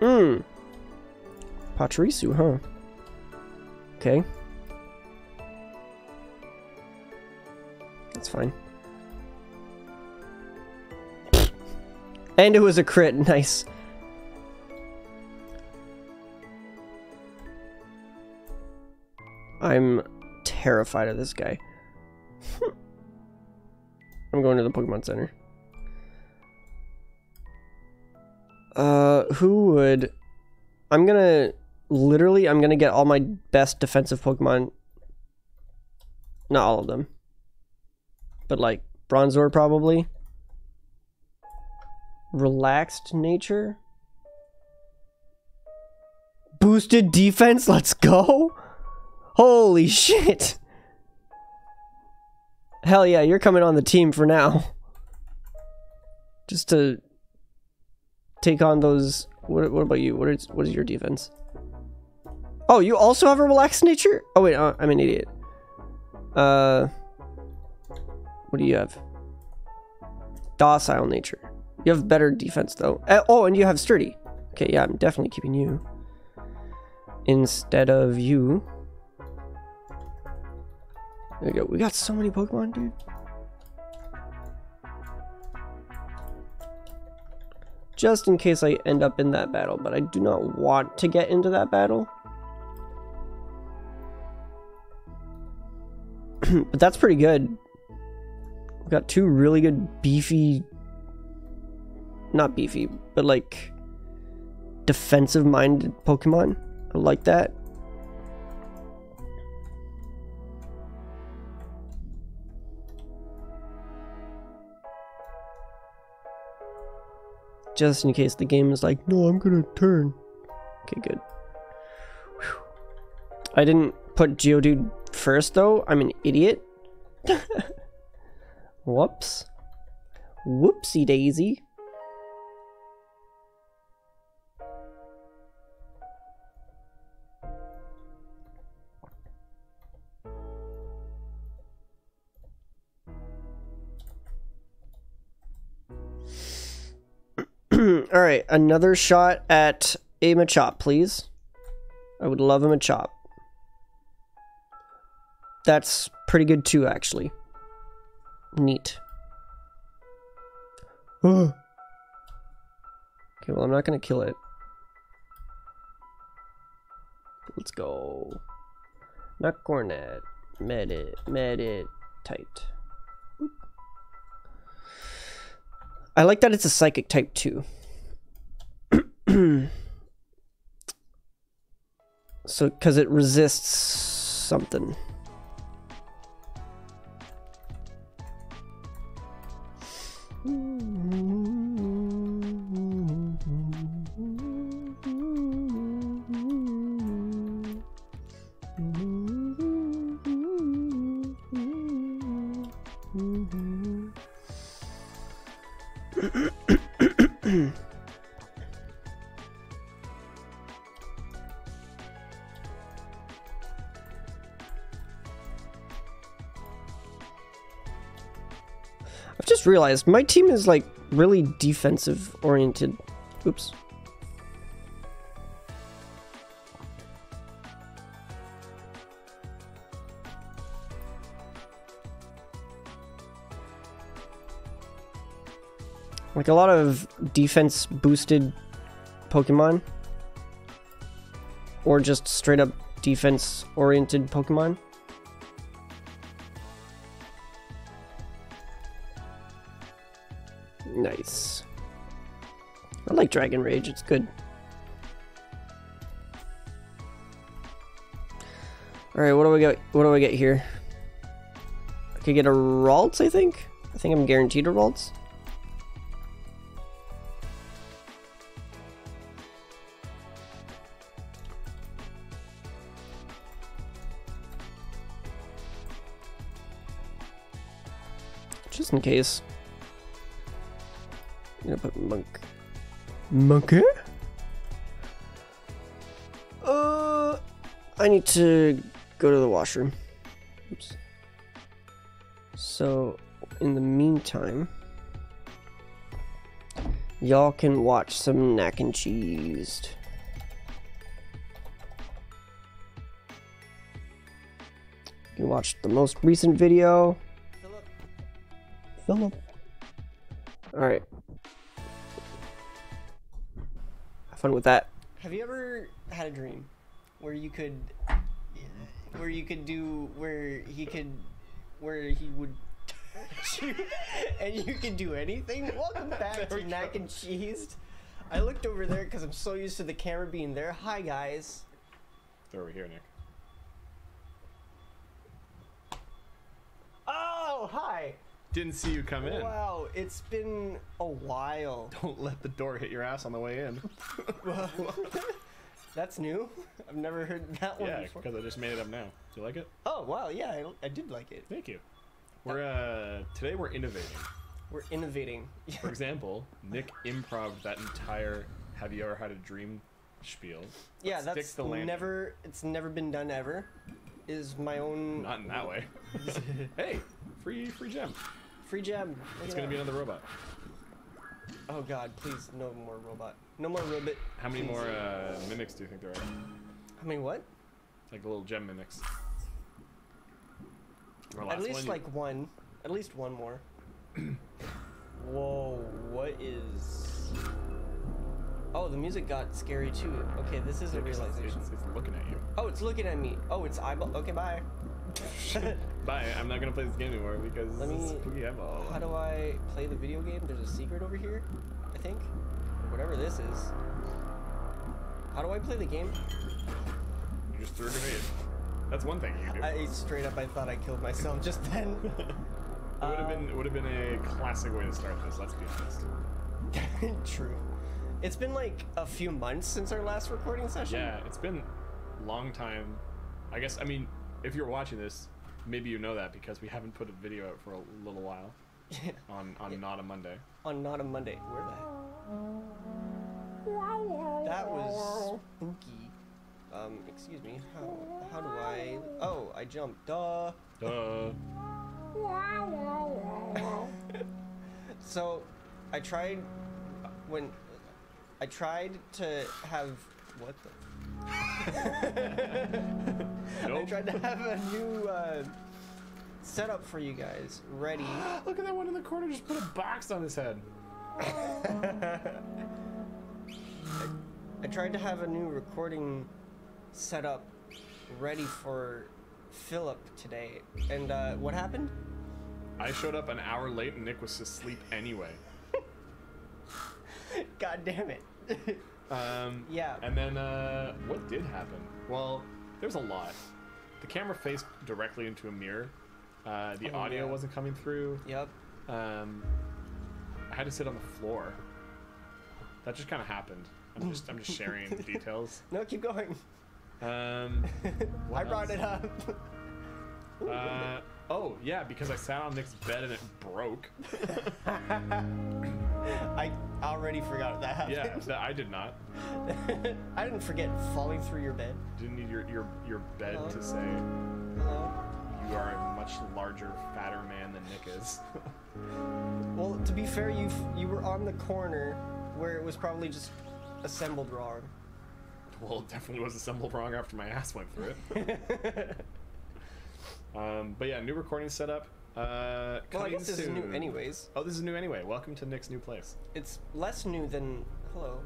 Speaker 1: Hmm. Pachirisu, huh? Okay. That's fine. And it was a crit. Nice. I'm terrified of this guy. I'm going to the Pokemon Center. Uh, who would... I'm gonna... Literally, I'm gonna get all my best defensive Pokemon. Not all of them. But like, Bronzor probably. Relaxed nature. Boosted defense, let's go! Holy shit! Hell yeah, you're coming on the team for now. Just to take on those. What, what about you? What is what is your defense? Oh, you also have a relaxed nature? Oh wait, uh, I'm an idiot. Uh, what do you have? Docile nature. You have better defense though. Uh, oh, and you have sturdy. Okay, yeah, I'm definitely keeping you instead of you. There we go. We got so many Pokemon, dude. Just in case I end up in that battle, but I do not want to get into that battle. but that's pretty good. We've got two really good beefy not beefy, but like defensive minded Pokemon. I like that. Just in case the game is like, no, I'm gonna turn. Okay, good. Whew. I didn't put Geodude first though. I'm an idiot. Whoops. Whoopsie daisy. All right, another shot at a Machop, please. I would love a Machop. That's pretty good too, actually. Neat. okay, well, I'm not going to kill it. Let's go. Not Cornet. Medit. Medit. Tight. I like that it's a psychic type too. so, because it resists something. Realized my team is like really defensive oriented. Oops. Like a lot of defense boosted Pokemon. Or just straight up defense oriented Pokemon. Like Dragon Rage, it's good. Alright, what do we get what do I get here? I could get a Ralts, I think? I think I'm guaranteed a Ralts. Just in case. I'm gonna put monk. Monkey? Uh, I need to go to the washroom. Oops. So, in the meantime, y'all can watch some Knack and Cheese. You can watch the most recent video. Philip. Alright. Fun with that. Have you ever had a dream where you could where you could do where he could where he would touch you and you could do anything? Welcome back to Knack and Cheese. I looked over there because I'm so used to the camera being there. Hi guys.
Speaker 6: They're over here, Nick.
Speaker 1: Oh, hi.
Speaker 6: Didn't see you come in.
Speaker 1: Wow, it's been a while.
Speaker 6: Don't let the door hit your ass on the way in.
Speaker 1: That's new. I've never heard that one
Speaker 6: yeah,
Speaker 1: before.
Speaker 6: because I just made it up now. Do you like it?
Speaker 1: Oh wow, yeah, I, I did like it.
Speaker 6: Thank you. We're uh today we're innovating.
Speaker 1: We're innovating.
Speaker 6: For example, Nick improv that entire "Have you ever had a dream?" spiel.
Speaker 1: yeah,
Speaker 6: Let's
Speaker 1: that's
Speaker 6: the
Speaker 1: never. It's never been done ever. Is my own
Speaker 6: Not in that way. hey, free free gem.
Speaker 1: Free gem. Look
Speaker 6: It's
Speaker 1: at
Speaker 6: gonna be another robot.
Speaker 1: Oh god, please, no more robot. No more robot.
Speaker 6: How many
Speaker 1: please.
Speaker 6: more uh, mimics do you think there are?
Speaker 1: I mean, what?
Speaker 6: Like the little gem mimics.
Speaker 1: At least
Speaker 6: one, you-
Speaker 1: like one. At least one more. Whoa, what is? Oh, the music got scary too. Okay, this is a
Speaker 6: it's,
Speaker 1: realization.
Speaker 6: it's, it's looking at you.
Speaker 1: Oh, it's looking at me. Oh, it's eyeball. Okay, bye.
Speaker 6: Bye. I'm not gonna play this game anymore because
Speaker 1: Let me-
Speaker 6: spooky eyeball.
Speaker 1: How do I play the video game? There's a secret over here, I think. Whatever this is. How do I play the game?
Speaker 6: You just threw a grenade. That's one thing you can do.
Speaker 1: I straight up, I thought I killed myself just then.
Speaker 6: It would have been it would have been a classic way to start this. Let's be honest.
Speaker 1: True. It's been like a few months since our last recording session.
Speaker 6: Yeah, it's been a long time. I guess I mean, if you're watching this, maybe you know that because we haven't put a video out for a little while on on not a Monday.
Speaker 1: On not a Monday. Where the That was spooky. Um, excuse me. How how do I? Oh, I jumped. Duh.
Speaker 6: Duh.
Speaker 1: So, I tried when I tried to have what the. I tried to have a new uh, setup for you guys ready.
Speaker 6: Look at that one in the corner. Just put a box on his head.
Speaker 1: I tried to have a new recording setup ready for Philip today, and uh, what happened?
Speaker 6: I showed up an hour late and Nick was asleep anyway.
Speaker 1: God damn it!
Speaker 6: Um,
Speaker 1: Yeah.
Speaker 6: And then uh, what did happen? Well, there's a lot. The camera faced directly into a mirror. Uh, the
Speaker 1: Oh,
Speaker 6: audio
Speaker 1: yeah.
Speaker 6: wasn't coming through.
Speaker 1: yep.
Speaker 6: Um, I had to sit on the floor. That just kind of happened. I'm just I'm just sharing the details.
Speaker 1: No, keep going.
Speaker 6: Um,
Speaker 1: I brought it up.
Speaker 6: Uh, oh yeah, because I sat on Nick's bed and it broke.
Speaker 1: I already forgot that happened.
Speaker 6: Yeah, that I did not.
Speaker 1: I didn't forget falling through your bed.
Speaker 6: Didn't need your your your bed
Speaker 1: Hello?
Speaker 6: to say
Speaker 1: Hello.
Speaker 6: you are a much larger, fatter man than Nick is.
Speaker 7: Well, to be fair, you you were on the corner where it was probably just assembled wrong.
Speaker 6: well, it definitely was assembled wrong after my ass went through it. Um, but yeah, new recording setup. Uh,
Speaker 7: Well, I
Speaker 6: coming
Speaker 7: guess this is new
Speaker 6: soon.
Speaker 7: anyways.
Speaker 6: Oh, this is new anyway. Welcome to Nick's new place.
Speaker 7: It's less new than hello.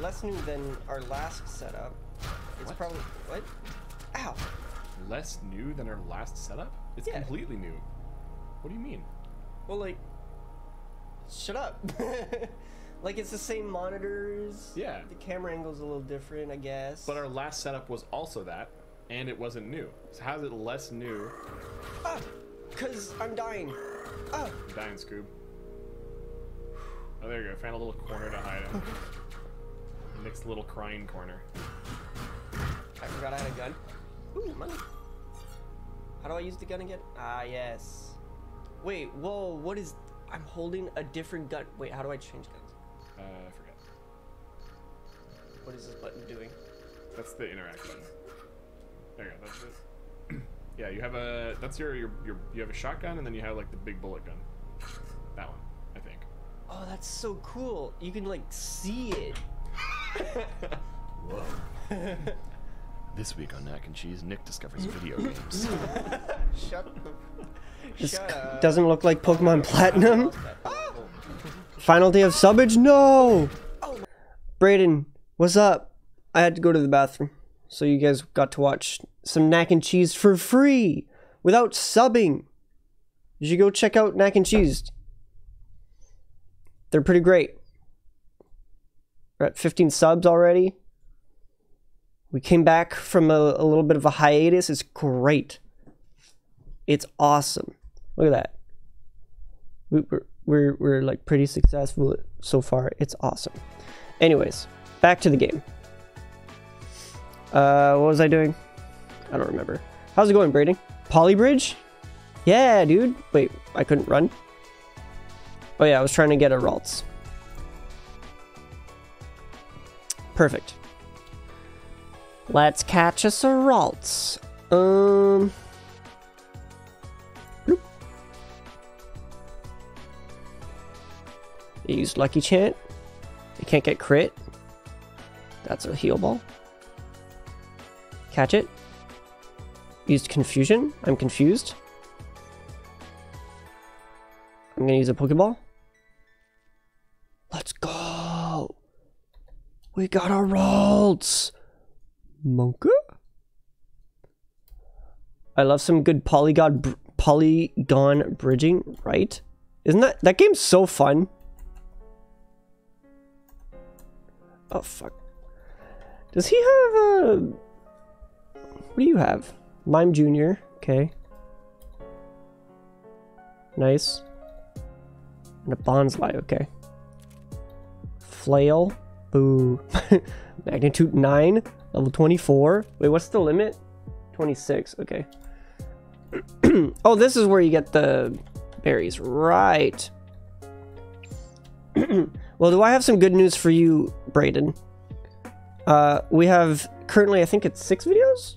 Speaker 7: Less new than our last setup. It's
Speaker 6: What?
Speaker 7: probably what? Ow!
Speaker 6: Less new than our last setup? It's
Speaker 7: Yeah.
Speaker 6: completely new. What do you mean?
Speaker 7: Well, like, shut up. like it's the same monitors.
Speaker 6: Yeah.
Speaker 7: The camera angle's a little different, I guess.
Speaker 6: But our last setup was also that, and it wasn't new. So how's it less new?
Speaker 7: ah, cause I'm dying. Ah,
Speaker 6: I'm dying, Scoob. Oh, there you go. Found a little corner to hide in. Nick's little crying corner.
Speaker 7: I forgot I had a gun. Ooh, money. How do I use the gun again? Ah, yes. Wait, whoa, what is... I'm holding a different gun. Wait, how do I change guns?
Speaker 6: Uh, I forget.
Speaker 7: What is this button doing?
Speaker 6: That's the interact button. There you go. That's it. yeah, you have a. That's your, your your you have a shotgun, and then you have like the big bullet gun. That one, I think.
Speaker 7: Oh, that's so cool. You can, like, see it.
Speaker 6: Whoa. this week on Knack and Cheese, Nick discovers video games.
Speaker 7: Shut up.
Speaker 1: This
Speaker 7: Shut up.
Speaker 1: doesn't look like Pokemon Platinum. Final day of subbage? No! Oh Brayden, what's up? I had to go to the bathroom. So you guys got to watch some Knack and Cheese for free without subbing. You should go check out Knack and Cheese. They're pretty great. We're at 15 subs already. We came back from a, a little bit of a hiatus. It's great. It's awesome. Look at that. We, we're, we're, we're like pretty successful so far. It's awesome. Anyways, back to the game. Uh, what was I doing? I don't remember. How's it going, Brady? Poly Bridge? Yeah, dude. Wait, I couldn't run. Oh yeah, I was trying to get a Ralts. Perfect. Let's catch us a Ralts. Um. bloop. You used Lucky Chant. You can't get crit. That's a heal ball. Catch it. Used Confusion. I'm confused. I'm gonna use a Pokeball. Let's go. We got our Ralts. Monka? I love some good polygon br- polygon bridging, right? Isn't that that game's so fun? Oh fuck. Does he have a What do you have? Mime Junior, okay. Nice. And a Bonsly, okay. Flail. Boo. Magnitude 9. Level 24. Wait, what's the limit? 26. Okay. oh, this is where you get the berries. Right. well, do I have some good news for you, Brayden? Uh, we have currently, I think it's six videos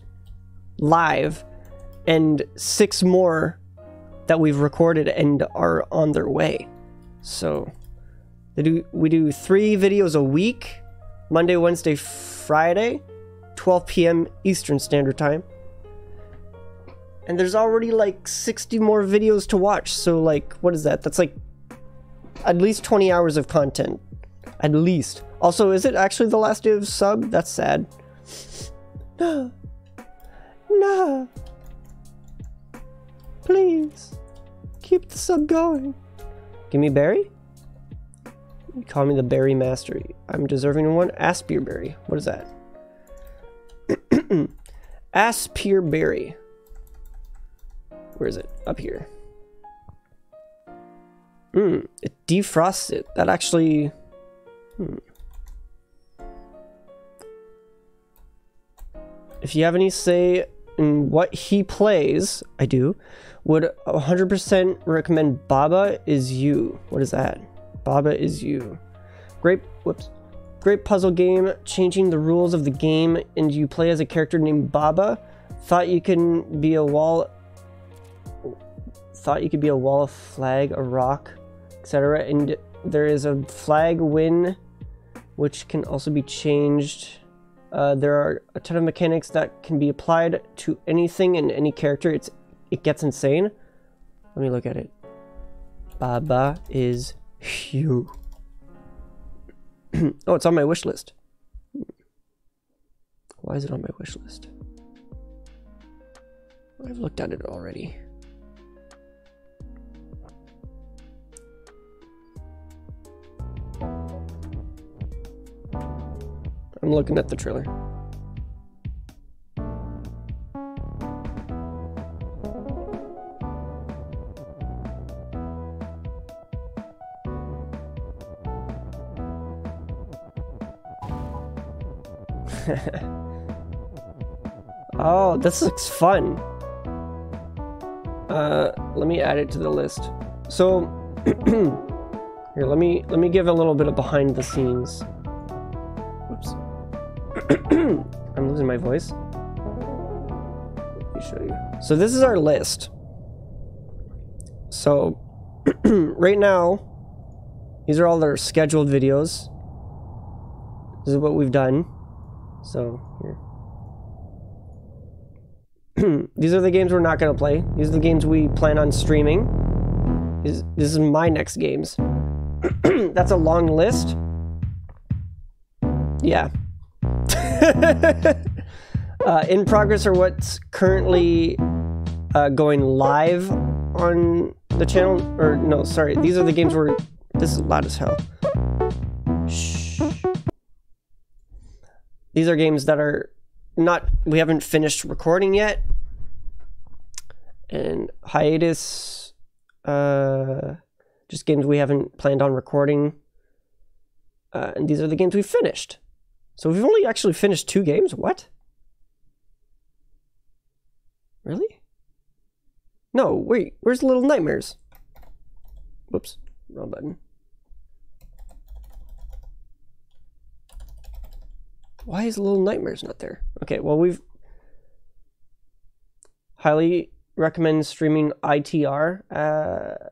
Speaker 1: live, and six more that we've recorded and are on their way. So, they do we do three videos a week, Monday, Wednesday, Friday, 12 p.m. Eastern Standard Time. And there's already like 60 more videos to watch. So like, what is that? That's like at least 20 hours of content. At least. Also, is it actually the last day of sub? That's sad. No. No. Please. Keep the sub going. Give me berry? You call me the berry master. I'm deserving of one. Aspear berry. What is that? Aspear berry. Where is it? Up here. Hmm. It defrosted. That actually. Hmm. If you have any say in what he plays, I do. Would 100% recommend Baba is You. What is that? Baba is You. Great. Whoops. Great puzzle game, changing the rules of the game, and you play as a character named Baba. Thought you can be a wall thought you could be a wall, a flag, a rock, etc. And there is a flag win, which can also be changed. Uh, there are a ton of mechanics that can be applied to anything and any character. It's it gets insane. Let me look at it. Baba is huge. oh, it's on my wish list. Why is it on my wish list? I've looked at it already. I'm looking at the trailer. oh, this looks fun. Uh, let me add it to the list. So, here, let me let me give a little bit of behind the scenes. I'm losing my voice. Let me show you. So this is our list. So, right now, these are all our scheduled videos. This is what we've done. So, here. These are the games we're not going to play. These are the games we plan on streaming. This, this is my next games. That's a long list. Yeah. Uh, in progress are what's currently uh, going live on the channel. Or, no, sorry. These are the games where... This is loud as hell. Shh. These are games that are not... We haven't finished recording yet. And hiatus... Uh, just games we haven't planned on recording. Uh, and these are the games we've finished. So we've only actually finished two games? What? Really? No, wait, where's Little Nightmares? Whoops, wrong button. Why is Little Nightmares not there? Okay, well we've highly recommend streaming ITR. Uh,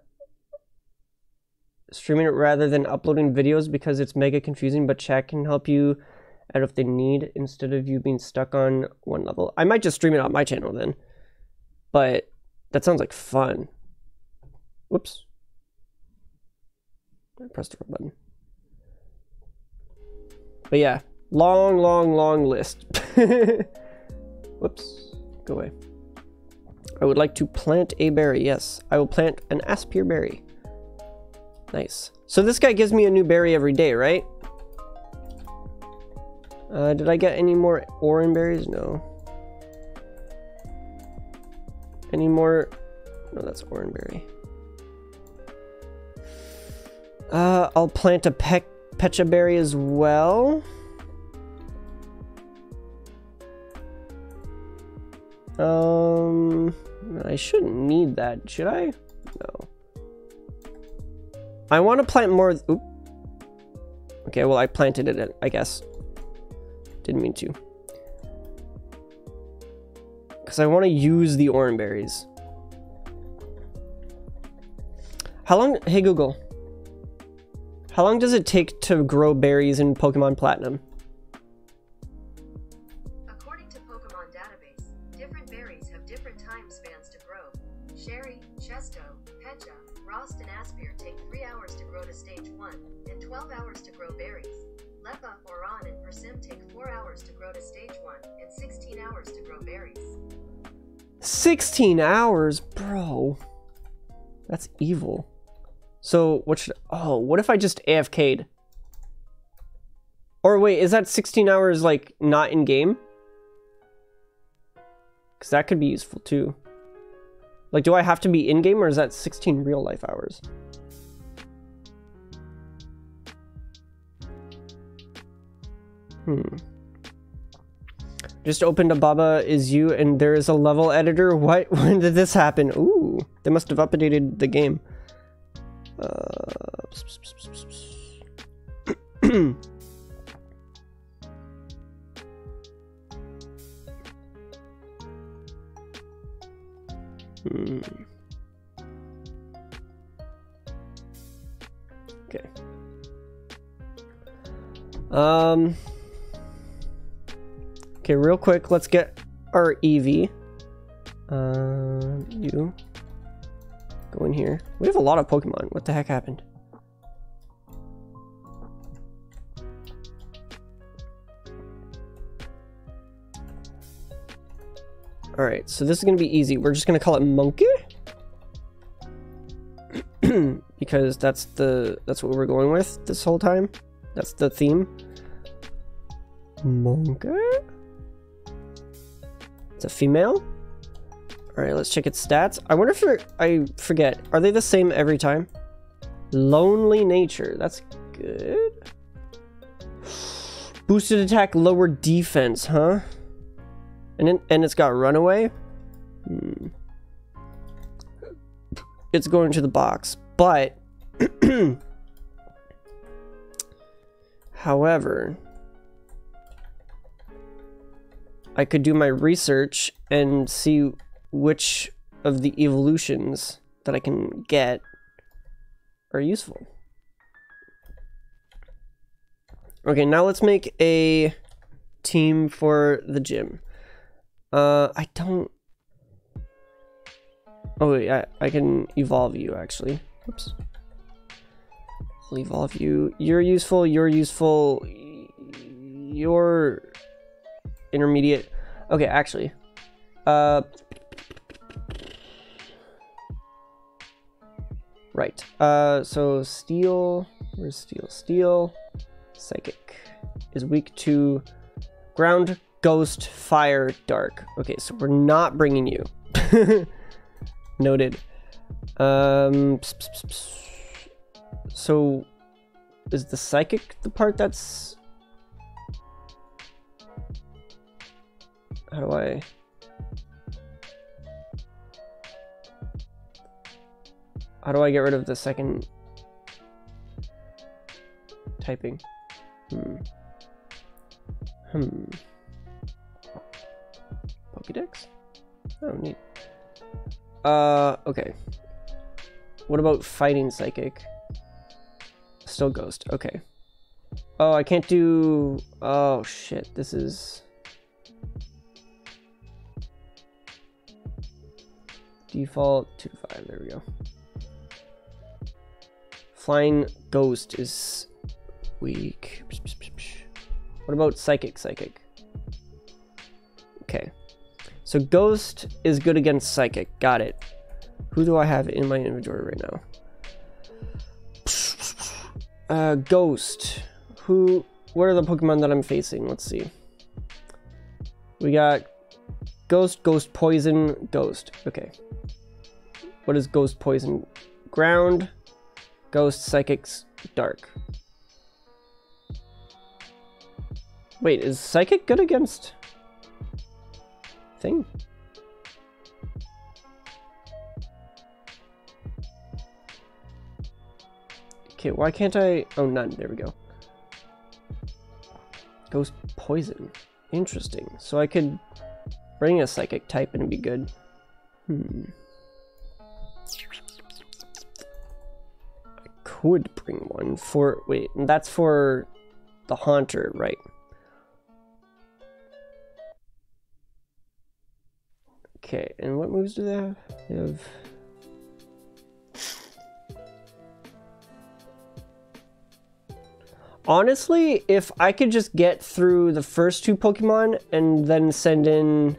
Speaker 1: streaming it rather than uploading videos because it's mega confusing, but chat can help you out if they need instead of you being stuck on one level. I might just stream it on my channel then. But that sounds like fun. Whoops. I pressed the wrong button. But yeah, long, long, long list. Whoops. Go away. I would like to plant a berry. Yes, I will plant an Aspear berry. Nice. So this guy gives me a new berry every day, right? Uh, did I get any more orange berries? No. Any more? No, that's orange berry. Uh, I'll plant a pe pecha berry as well. Um, I shouldn't need that, should I? No. I want to plant more. Oop. Okay, well, I planted it, I guess. Didn't mean to. Because I want to use the orange berries. How long... Hey, Google. How long does it take to grow berries in Pokemon Platinum?
Speaker 5: According to Pokemon Database, different berries have different time spans to grow. Cheri, Chesto, Pecha, Rawst, and Aspear take 3 hours to grow to stage 1, and 12 hours to grow berries. Leppa, and Persim take 4 hours to grow to stage 1, and 16 hours to grow berries.
Speaker 1: 16 hours? Bro. That's evil. So, what should... Oh, what if I just AFK'd? Or wait, is that 16 hours, like, not in-game? Because that could be useful, too. Like, do I have to be in-game, or is that 16 real-life hours? Hmm. Just opened "Baba is you and there is a level editor. What? When did this happen? Ooh, they must have updated the game. Uh, Hmm. Okay. Um. Okay, real quick, let's get our Eevee. Um, you go in here. We have a lot of Pokemon. What the heck happened? Alright, so this is gonna be easy. We're just gonna call it Monkey. because that's the that's what we're going with this whole time. That's the theme. Monkey? It's a female? Alright, let's check its stats. I wonder if I forget. Are they the same every time? Lonely nature. That's good. Boosted attack, lower defense, huh? And it, and it's got runaway. Hmm. It's going to the box, but however, I could do my research and see which of the evolutions that I can get are useful. Okay, now let's make a team for the gym. Uh, I don't... Oh, wait, I, I can evolve you, actually. Oops. I'll evolve you. You're useful, you're useful, you're intermediate. Okay, actually. Uh... Right. Uh, so steel, where's steel? Steel, psychic is weak to ground, ghost, fire, dark. Okay, so we're not bringing you. Noted. Um, so is the psychic the part that's how do I? How do I get rid of the second typing? Hmm. Hmm. Pokédex oh neat uh okay. What about fighting psychic? Still ghost. Okay. Oh I can't do oh shit. This is default 2 to 5 there we go. Flying ghost is weak. What about psychic psychic? Okay. So ghost is good against psychic. Got it. Who do i have in my inventory right now? Uh ghost. Who what are the pokemon that i'm facing? Let's see. We got ghost ghost poison ghost okay what is ghost poison? Ground, ghost, psychics, dark. Wait, is psychic good against thing? Okay, why can't I? Oh, none. There we go. Ghost poison. Interesting. So I could bring a psychic type and it'd be good. Hmm. I could bring one for wait, and that's for the haunter, right? Okay, and what moves do they have? They have Honestly, if I could just get through the first two Pokemon and then send in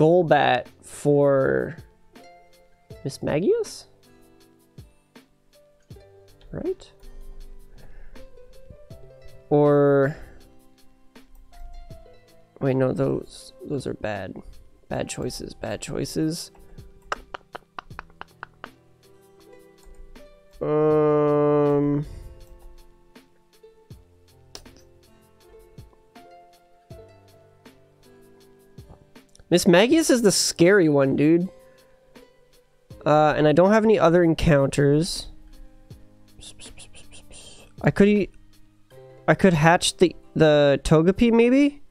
Speaker 1: Golbat for Mismagius? Right? Or Wait, no, those those are bad. Bad choices, bad choices. Mismagius is the scary one, dude. Uh, and I don't have any other encounters. I could I could hatch the the Togepi maybe.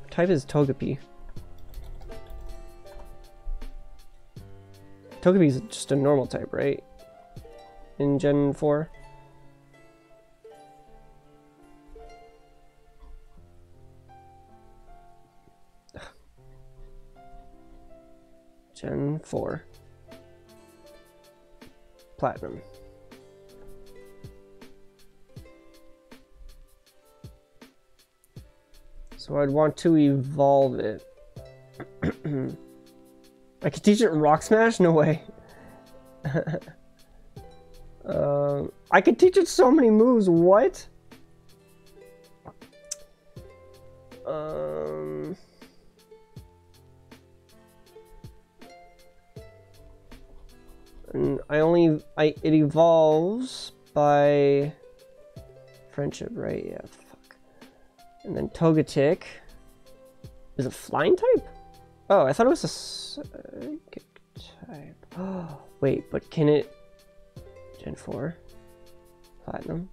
Speaker 1: What type is Togepi? Togepi is just a normal type, right? In Gen 4? Gen 4. Platinum. So I'd want to evolve it. I could teach it Rock Smash? No way. Um, I could teach it so many moves. What? Um. And I only I it evolves by friendship, right? Yeah, fuck. And then Togetic is a flying type. Oh, I thought it was a psychic type. Oh, wait, but can it Gen 4 Platinum?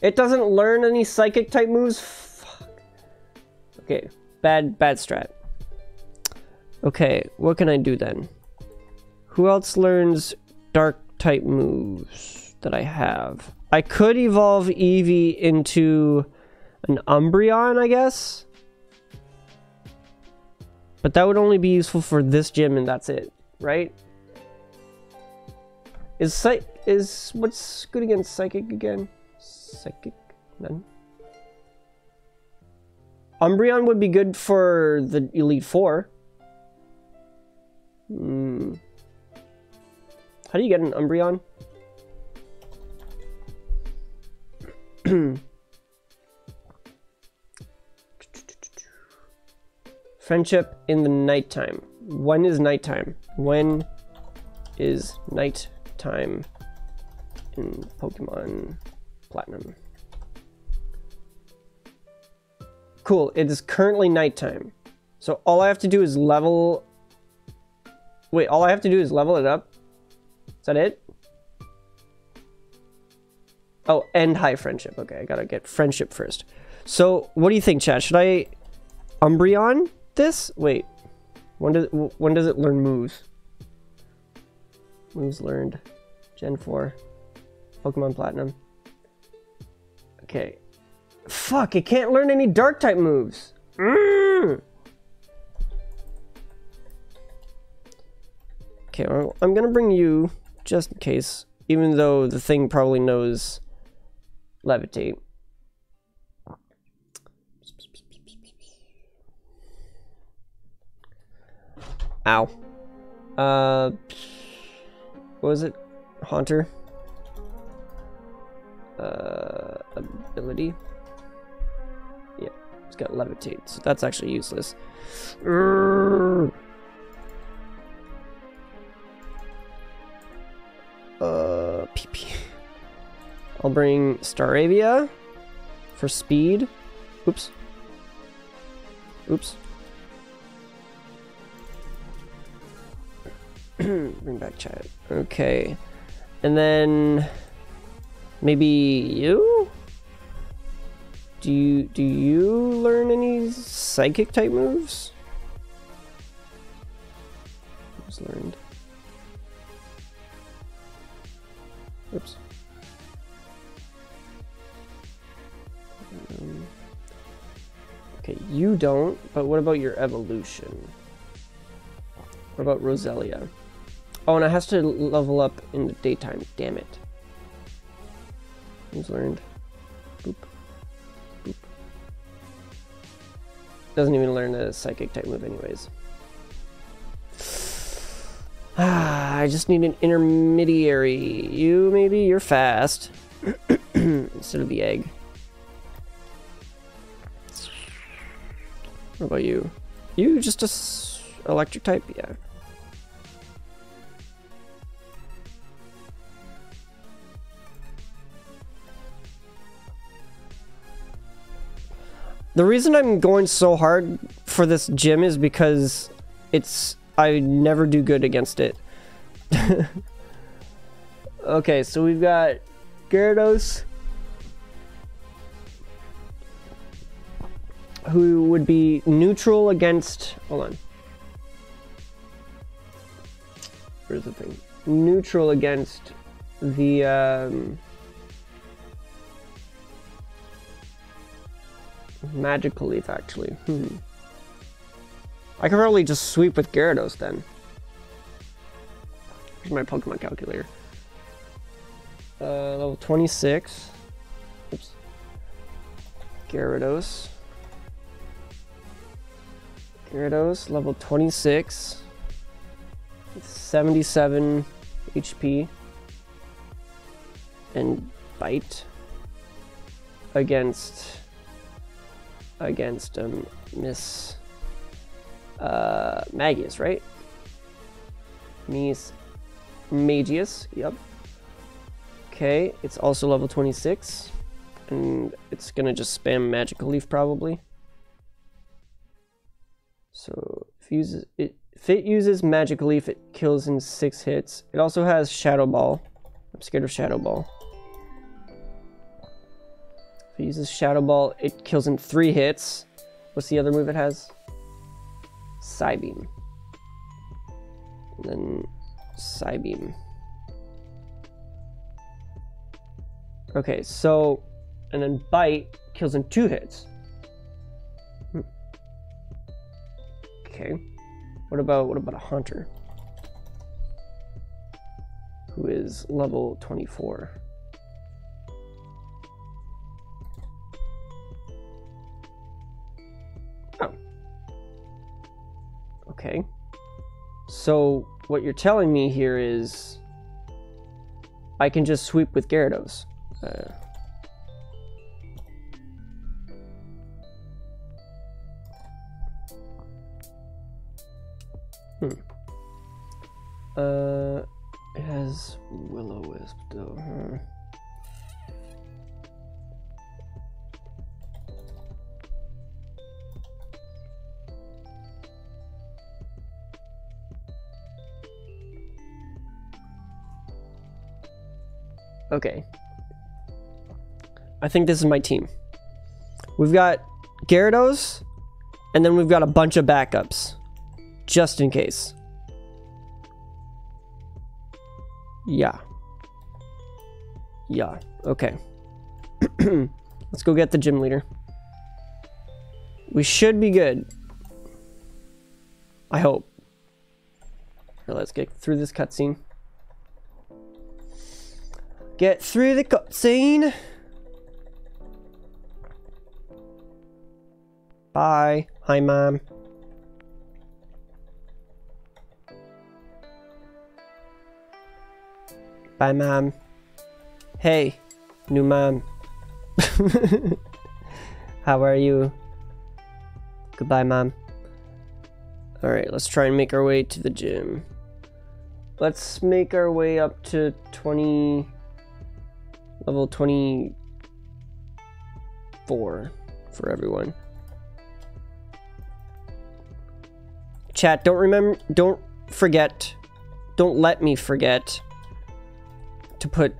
Speaker 1: It doesn't learn any psychic type moves. Fuck. Okay, bad bad strat. Okay, what can I do then? Who else learns dark type moves that I have? I could evolve Eevee into an Umbreon, I guess. But that would only be useful for this gym and that's it, right? Is psych is what's good against psychic again? Psychic none. Umbreon would be good for the Elite Four. Hmm. How do you get an Umbreon? Friendship in the nighttime. When is nighttime? When is nighttime in Pokemon Platinum? Cool, it is currently nighttime. So all I have to do is level... Wait, all I have to do is level it up? Is that it? Oh, and high friendship. Okay, I gotta get friendship first. So, what do you think, Chad? Should I Umbreon this? Wait, when does when does it learn moves? Moves learned, Gen four, Pokemon Platinum. Okay, fuck! It can't learn any Dark type moves. Mm. Okay, I'm gonna bring you just in case, even though the thing probably knows levitate. Ow. Uh, what was it? Haunter. Uh, ability. Yeah, it's got levitate, so that's actually useless. Urgh. Uh, PP. I'll bring Staravia for speed. Oops. Oops. bring back chat. Okay. And then maybe you? Do you do you learn any psychic type moves? Who's learned? Oops. Um, okay, you don't, but what about your evolution? What about Roselia? Oh, and it has to level up in the daytime. Damn it. Who's learned? Boop. Boop. Doesn't even learn a psychic type move anyways. Ah, I just need an intermediary. You, maybe? You're fast. Instead of the egg. What about you? You just a electric type? Yeah. The reason I'm going so hard for this gym is because it's I never do good against it. okay, so we've got Gyarados, who would be neutral against. Hold on. Where's the thing? Neutral against the. Um, Magical Leaf, actually. Hmm. I could probably just sweep with Gyarados then. Here's my Pokemon calculator. Uh, level 26. Oops. Gyarados. Gyarados, level 26. 77 HP. And bite. Against. Against um, Miss. Uh, Magius, right? Miss Magius, yep. Okay, it's also level 26. And it's gonna just spam Magical Leaf probably. So if uses it if it uses Magic Leaf, it kills in six hits. It also has Shadow Ball. I'm scared of Shadow Ball. If it uses Shadow Ball, it kills in three hits. What's the other move it has? Psybeam. And then Psybeam. Okay, so and then Bite kills in two hits. Hmm. Okay. What about what about a Haunter? Who is level 24? Okay. So what you're telling me here is I can just sweep with Gyarados. Uh, Hmm. Uh, it has Will-O-Wisp though. Huh? Okay. I think this is my team. We've got Gyarados, and then we've got a bunch of backups just in case. Yeah. Yeah, okay. Let's go get the gym leader. We should be good. I hope. Let's get through this cutscene. Get through the cutscene. Bye. Hi, Mom. Bye, Mom. Hey, new mom. How are you? Goodbye, Mom. Alright, let's try and make our way to the gym. Let's make our way up to 20. Level 24 for everyone. Chat, don't remember, don't forget, don't let me forget to put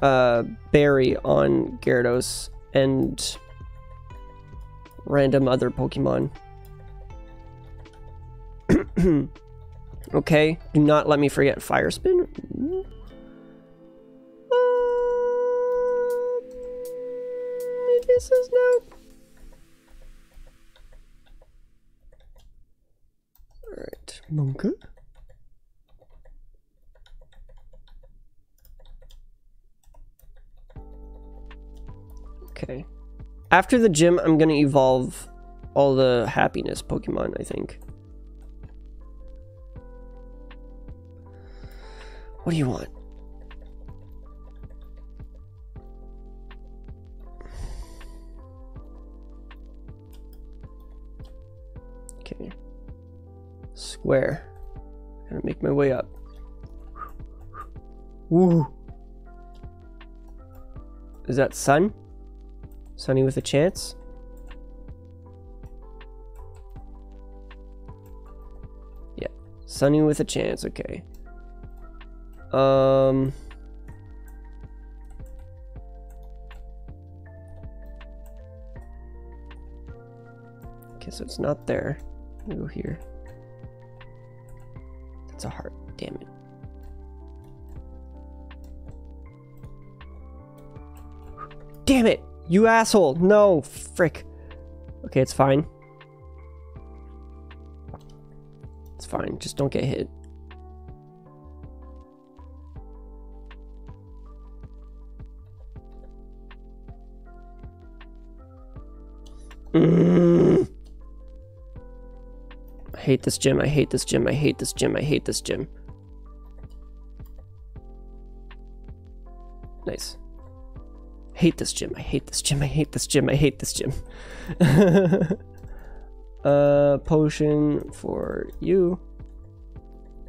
Speaker 1: uh, Berry on Gyarados and random other Pokemon. okay, do not let me forget Fire Spin. This is no. Alright, Monka. Okay. After the gym, I'm gonna evolve all the happiness Pokemon, I think. What do you want? Square. Gonna make my way up. Woo. Is that sun? Sunny with a chance? Yeah. Sunny with a chance, okay. Um Okay, so it's not there. Go here. That's a heart. Damn it. Damn it! You asshole! No! Frick. Okay, it's fine. It's fine. Just don't get hit. Hate this gym. I hate this gym. I hate this gym. I hate this gym. Nice. Hate this gym. I hate this gym. I hate this gym. I hate this gym. uh, potion for you.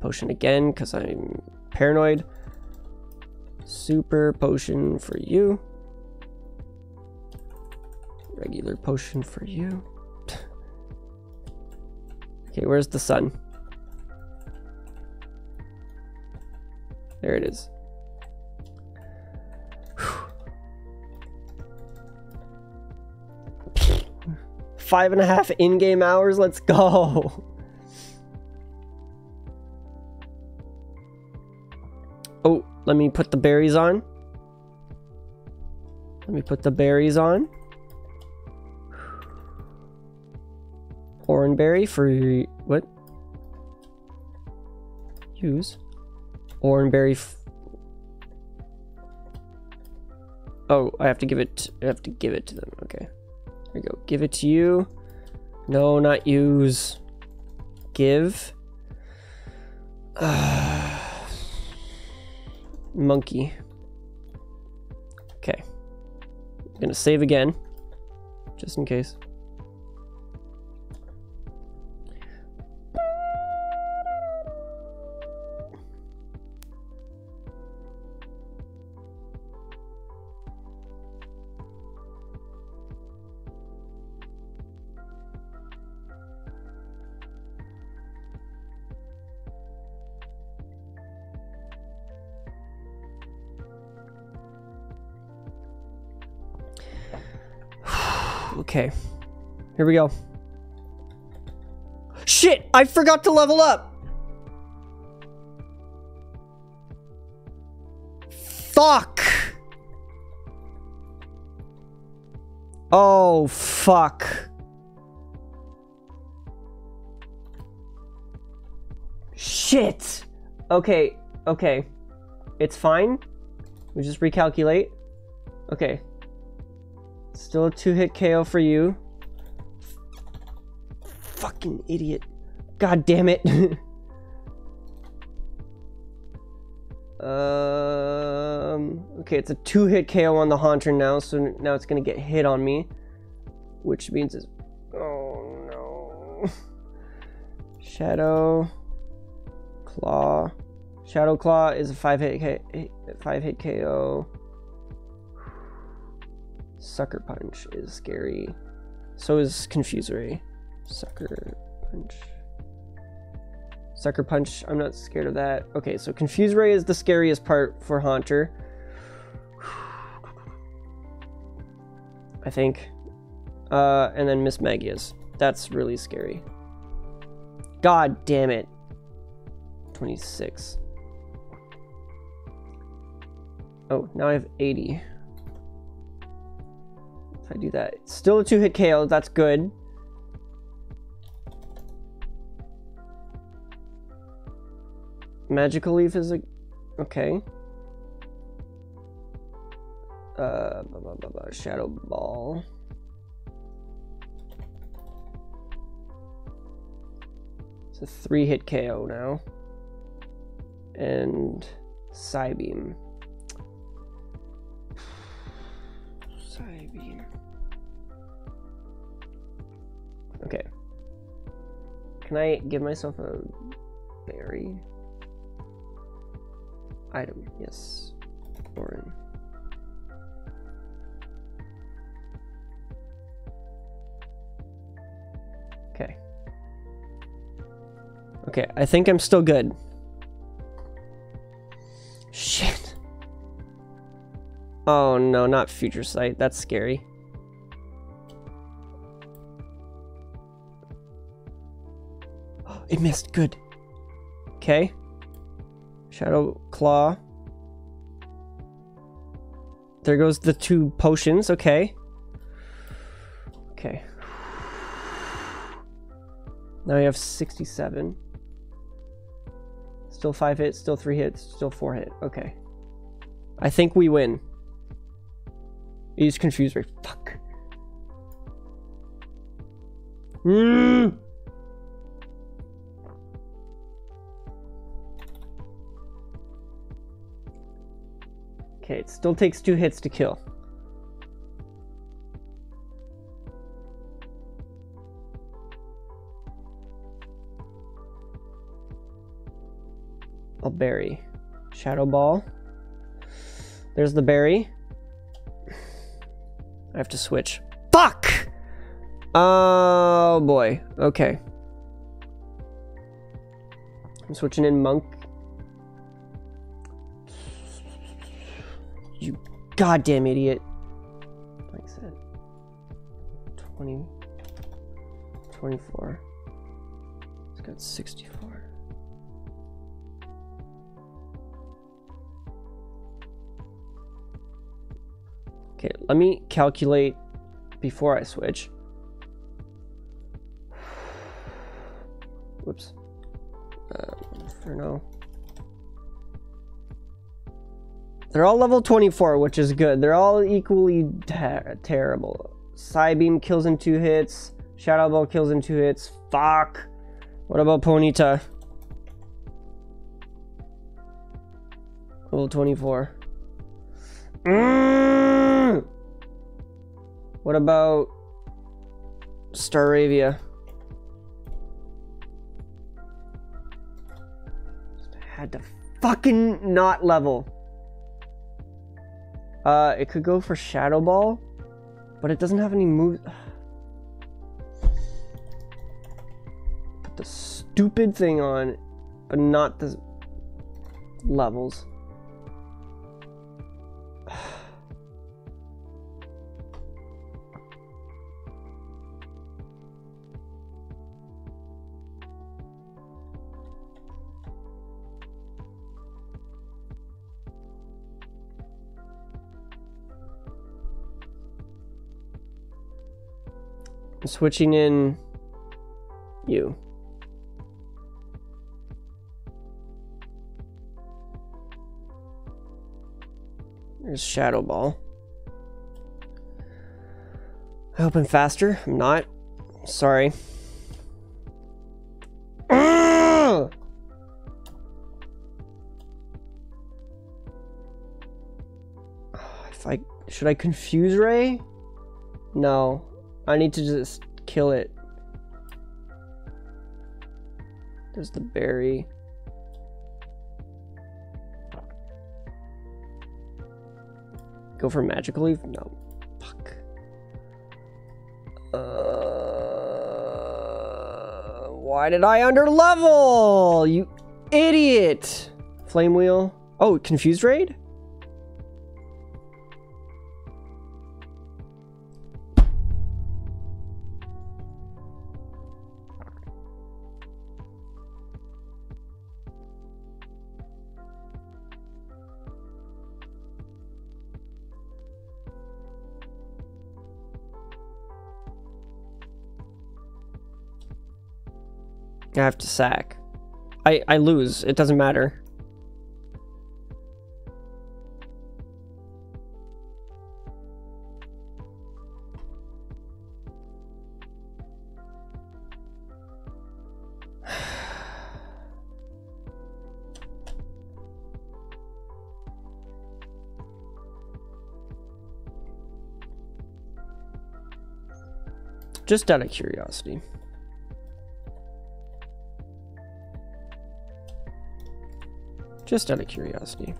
Speaker 1: Potion again because I'm paranoid. Super potion for you. Regular potion for you. Okay, where's the sun? There it is. Five and a half in-game hours, let's go. Oh, let me put the berries on. Let me put the berries on. Oran Berry for what? Use. Oran Berry. Oh, I have to give it. I have to give it to them. Okay. There we go. Give it to you. No, not use. Give. Monkey. Okay. I'm gonna save again. Just in case. Okay. Here we go. Shit! I forgot to level up! Fuck! Oh, fuck. Shit! Okay, okay. It's fine. We just recalculate. Okay. Still a two hit KO for you. Fucking idiot. God damn it. um, okay, it's a two hit KO on the Haunter now, so now it's gonna get hit on me. Which means it's. Oh no. Shadow. Claw. Shadow Claw is a five hit, K- five hit KO. Sucker Punch is scary. So is Confuse Ray. Sucker Punch. Sucker Punch, I'm not scared of that. Okay, so Confuse Ray is the scariest part for Haunter. I think. Uh, and then Mismagius. That's really scary. God damn it. 26. Oh, now I have 80. If I do that, it's still a two hit KO, that's good. Magical Leaf is a. Okay. Uh, blah, blah, blah, blah, Shadow Ball. It's a three hit KO now. And Psybeam. Psybeam. Okay. Can I give myself a berry? Item, yes. Oran. Okay. Okay, I think I'm still good. Shit. Oh no, not future sight. That's scary. It missed. Good. Okay. Shadow Claw. There goes the two potions. Okay. Okay. Now we have 67. Still five hits, still three hits, still four hit. Okay. I think we win. He's confused. Fuck. Mm. Still takes two hits to kill. A berry. Shadow ball. There's the berry. I have to switch. Fuck! Oh boy. Okay. I'm switching in monk. Goddamn idiot. Like I said. 20. 24. It's got 64. Okay, let me calculate before I switch. Whoops. Uh, Monferno. They're all level 24, which is good. They're all equally ter terrible. Psybeam kills in two hits. Shadow Ball kills in two hits. Fuck. What about Ponyta? Level 24. Mm. What about Staravia? Had to fucking not level. Uh, it could go for Shadow Ball, but it doesn't have any moves. Put the stupid thing on, but not the levels. Switching in you. There's Shadow Ball. I hope I'm faster. I'm not. Sorry. If I should I confuse Ray? No. I need to just kill it. There's the berry. Go for magical leaf? No. Fuck. Uh, why did I under level? You idiot! Flame wheel. Oh, confused raid? I have to sack. I, I lose. It doesn't matter. Just out of curiosity. Just out of curiosity.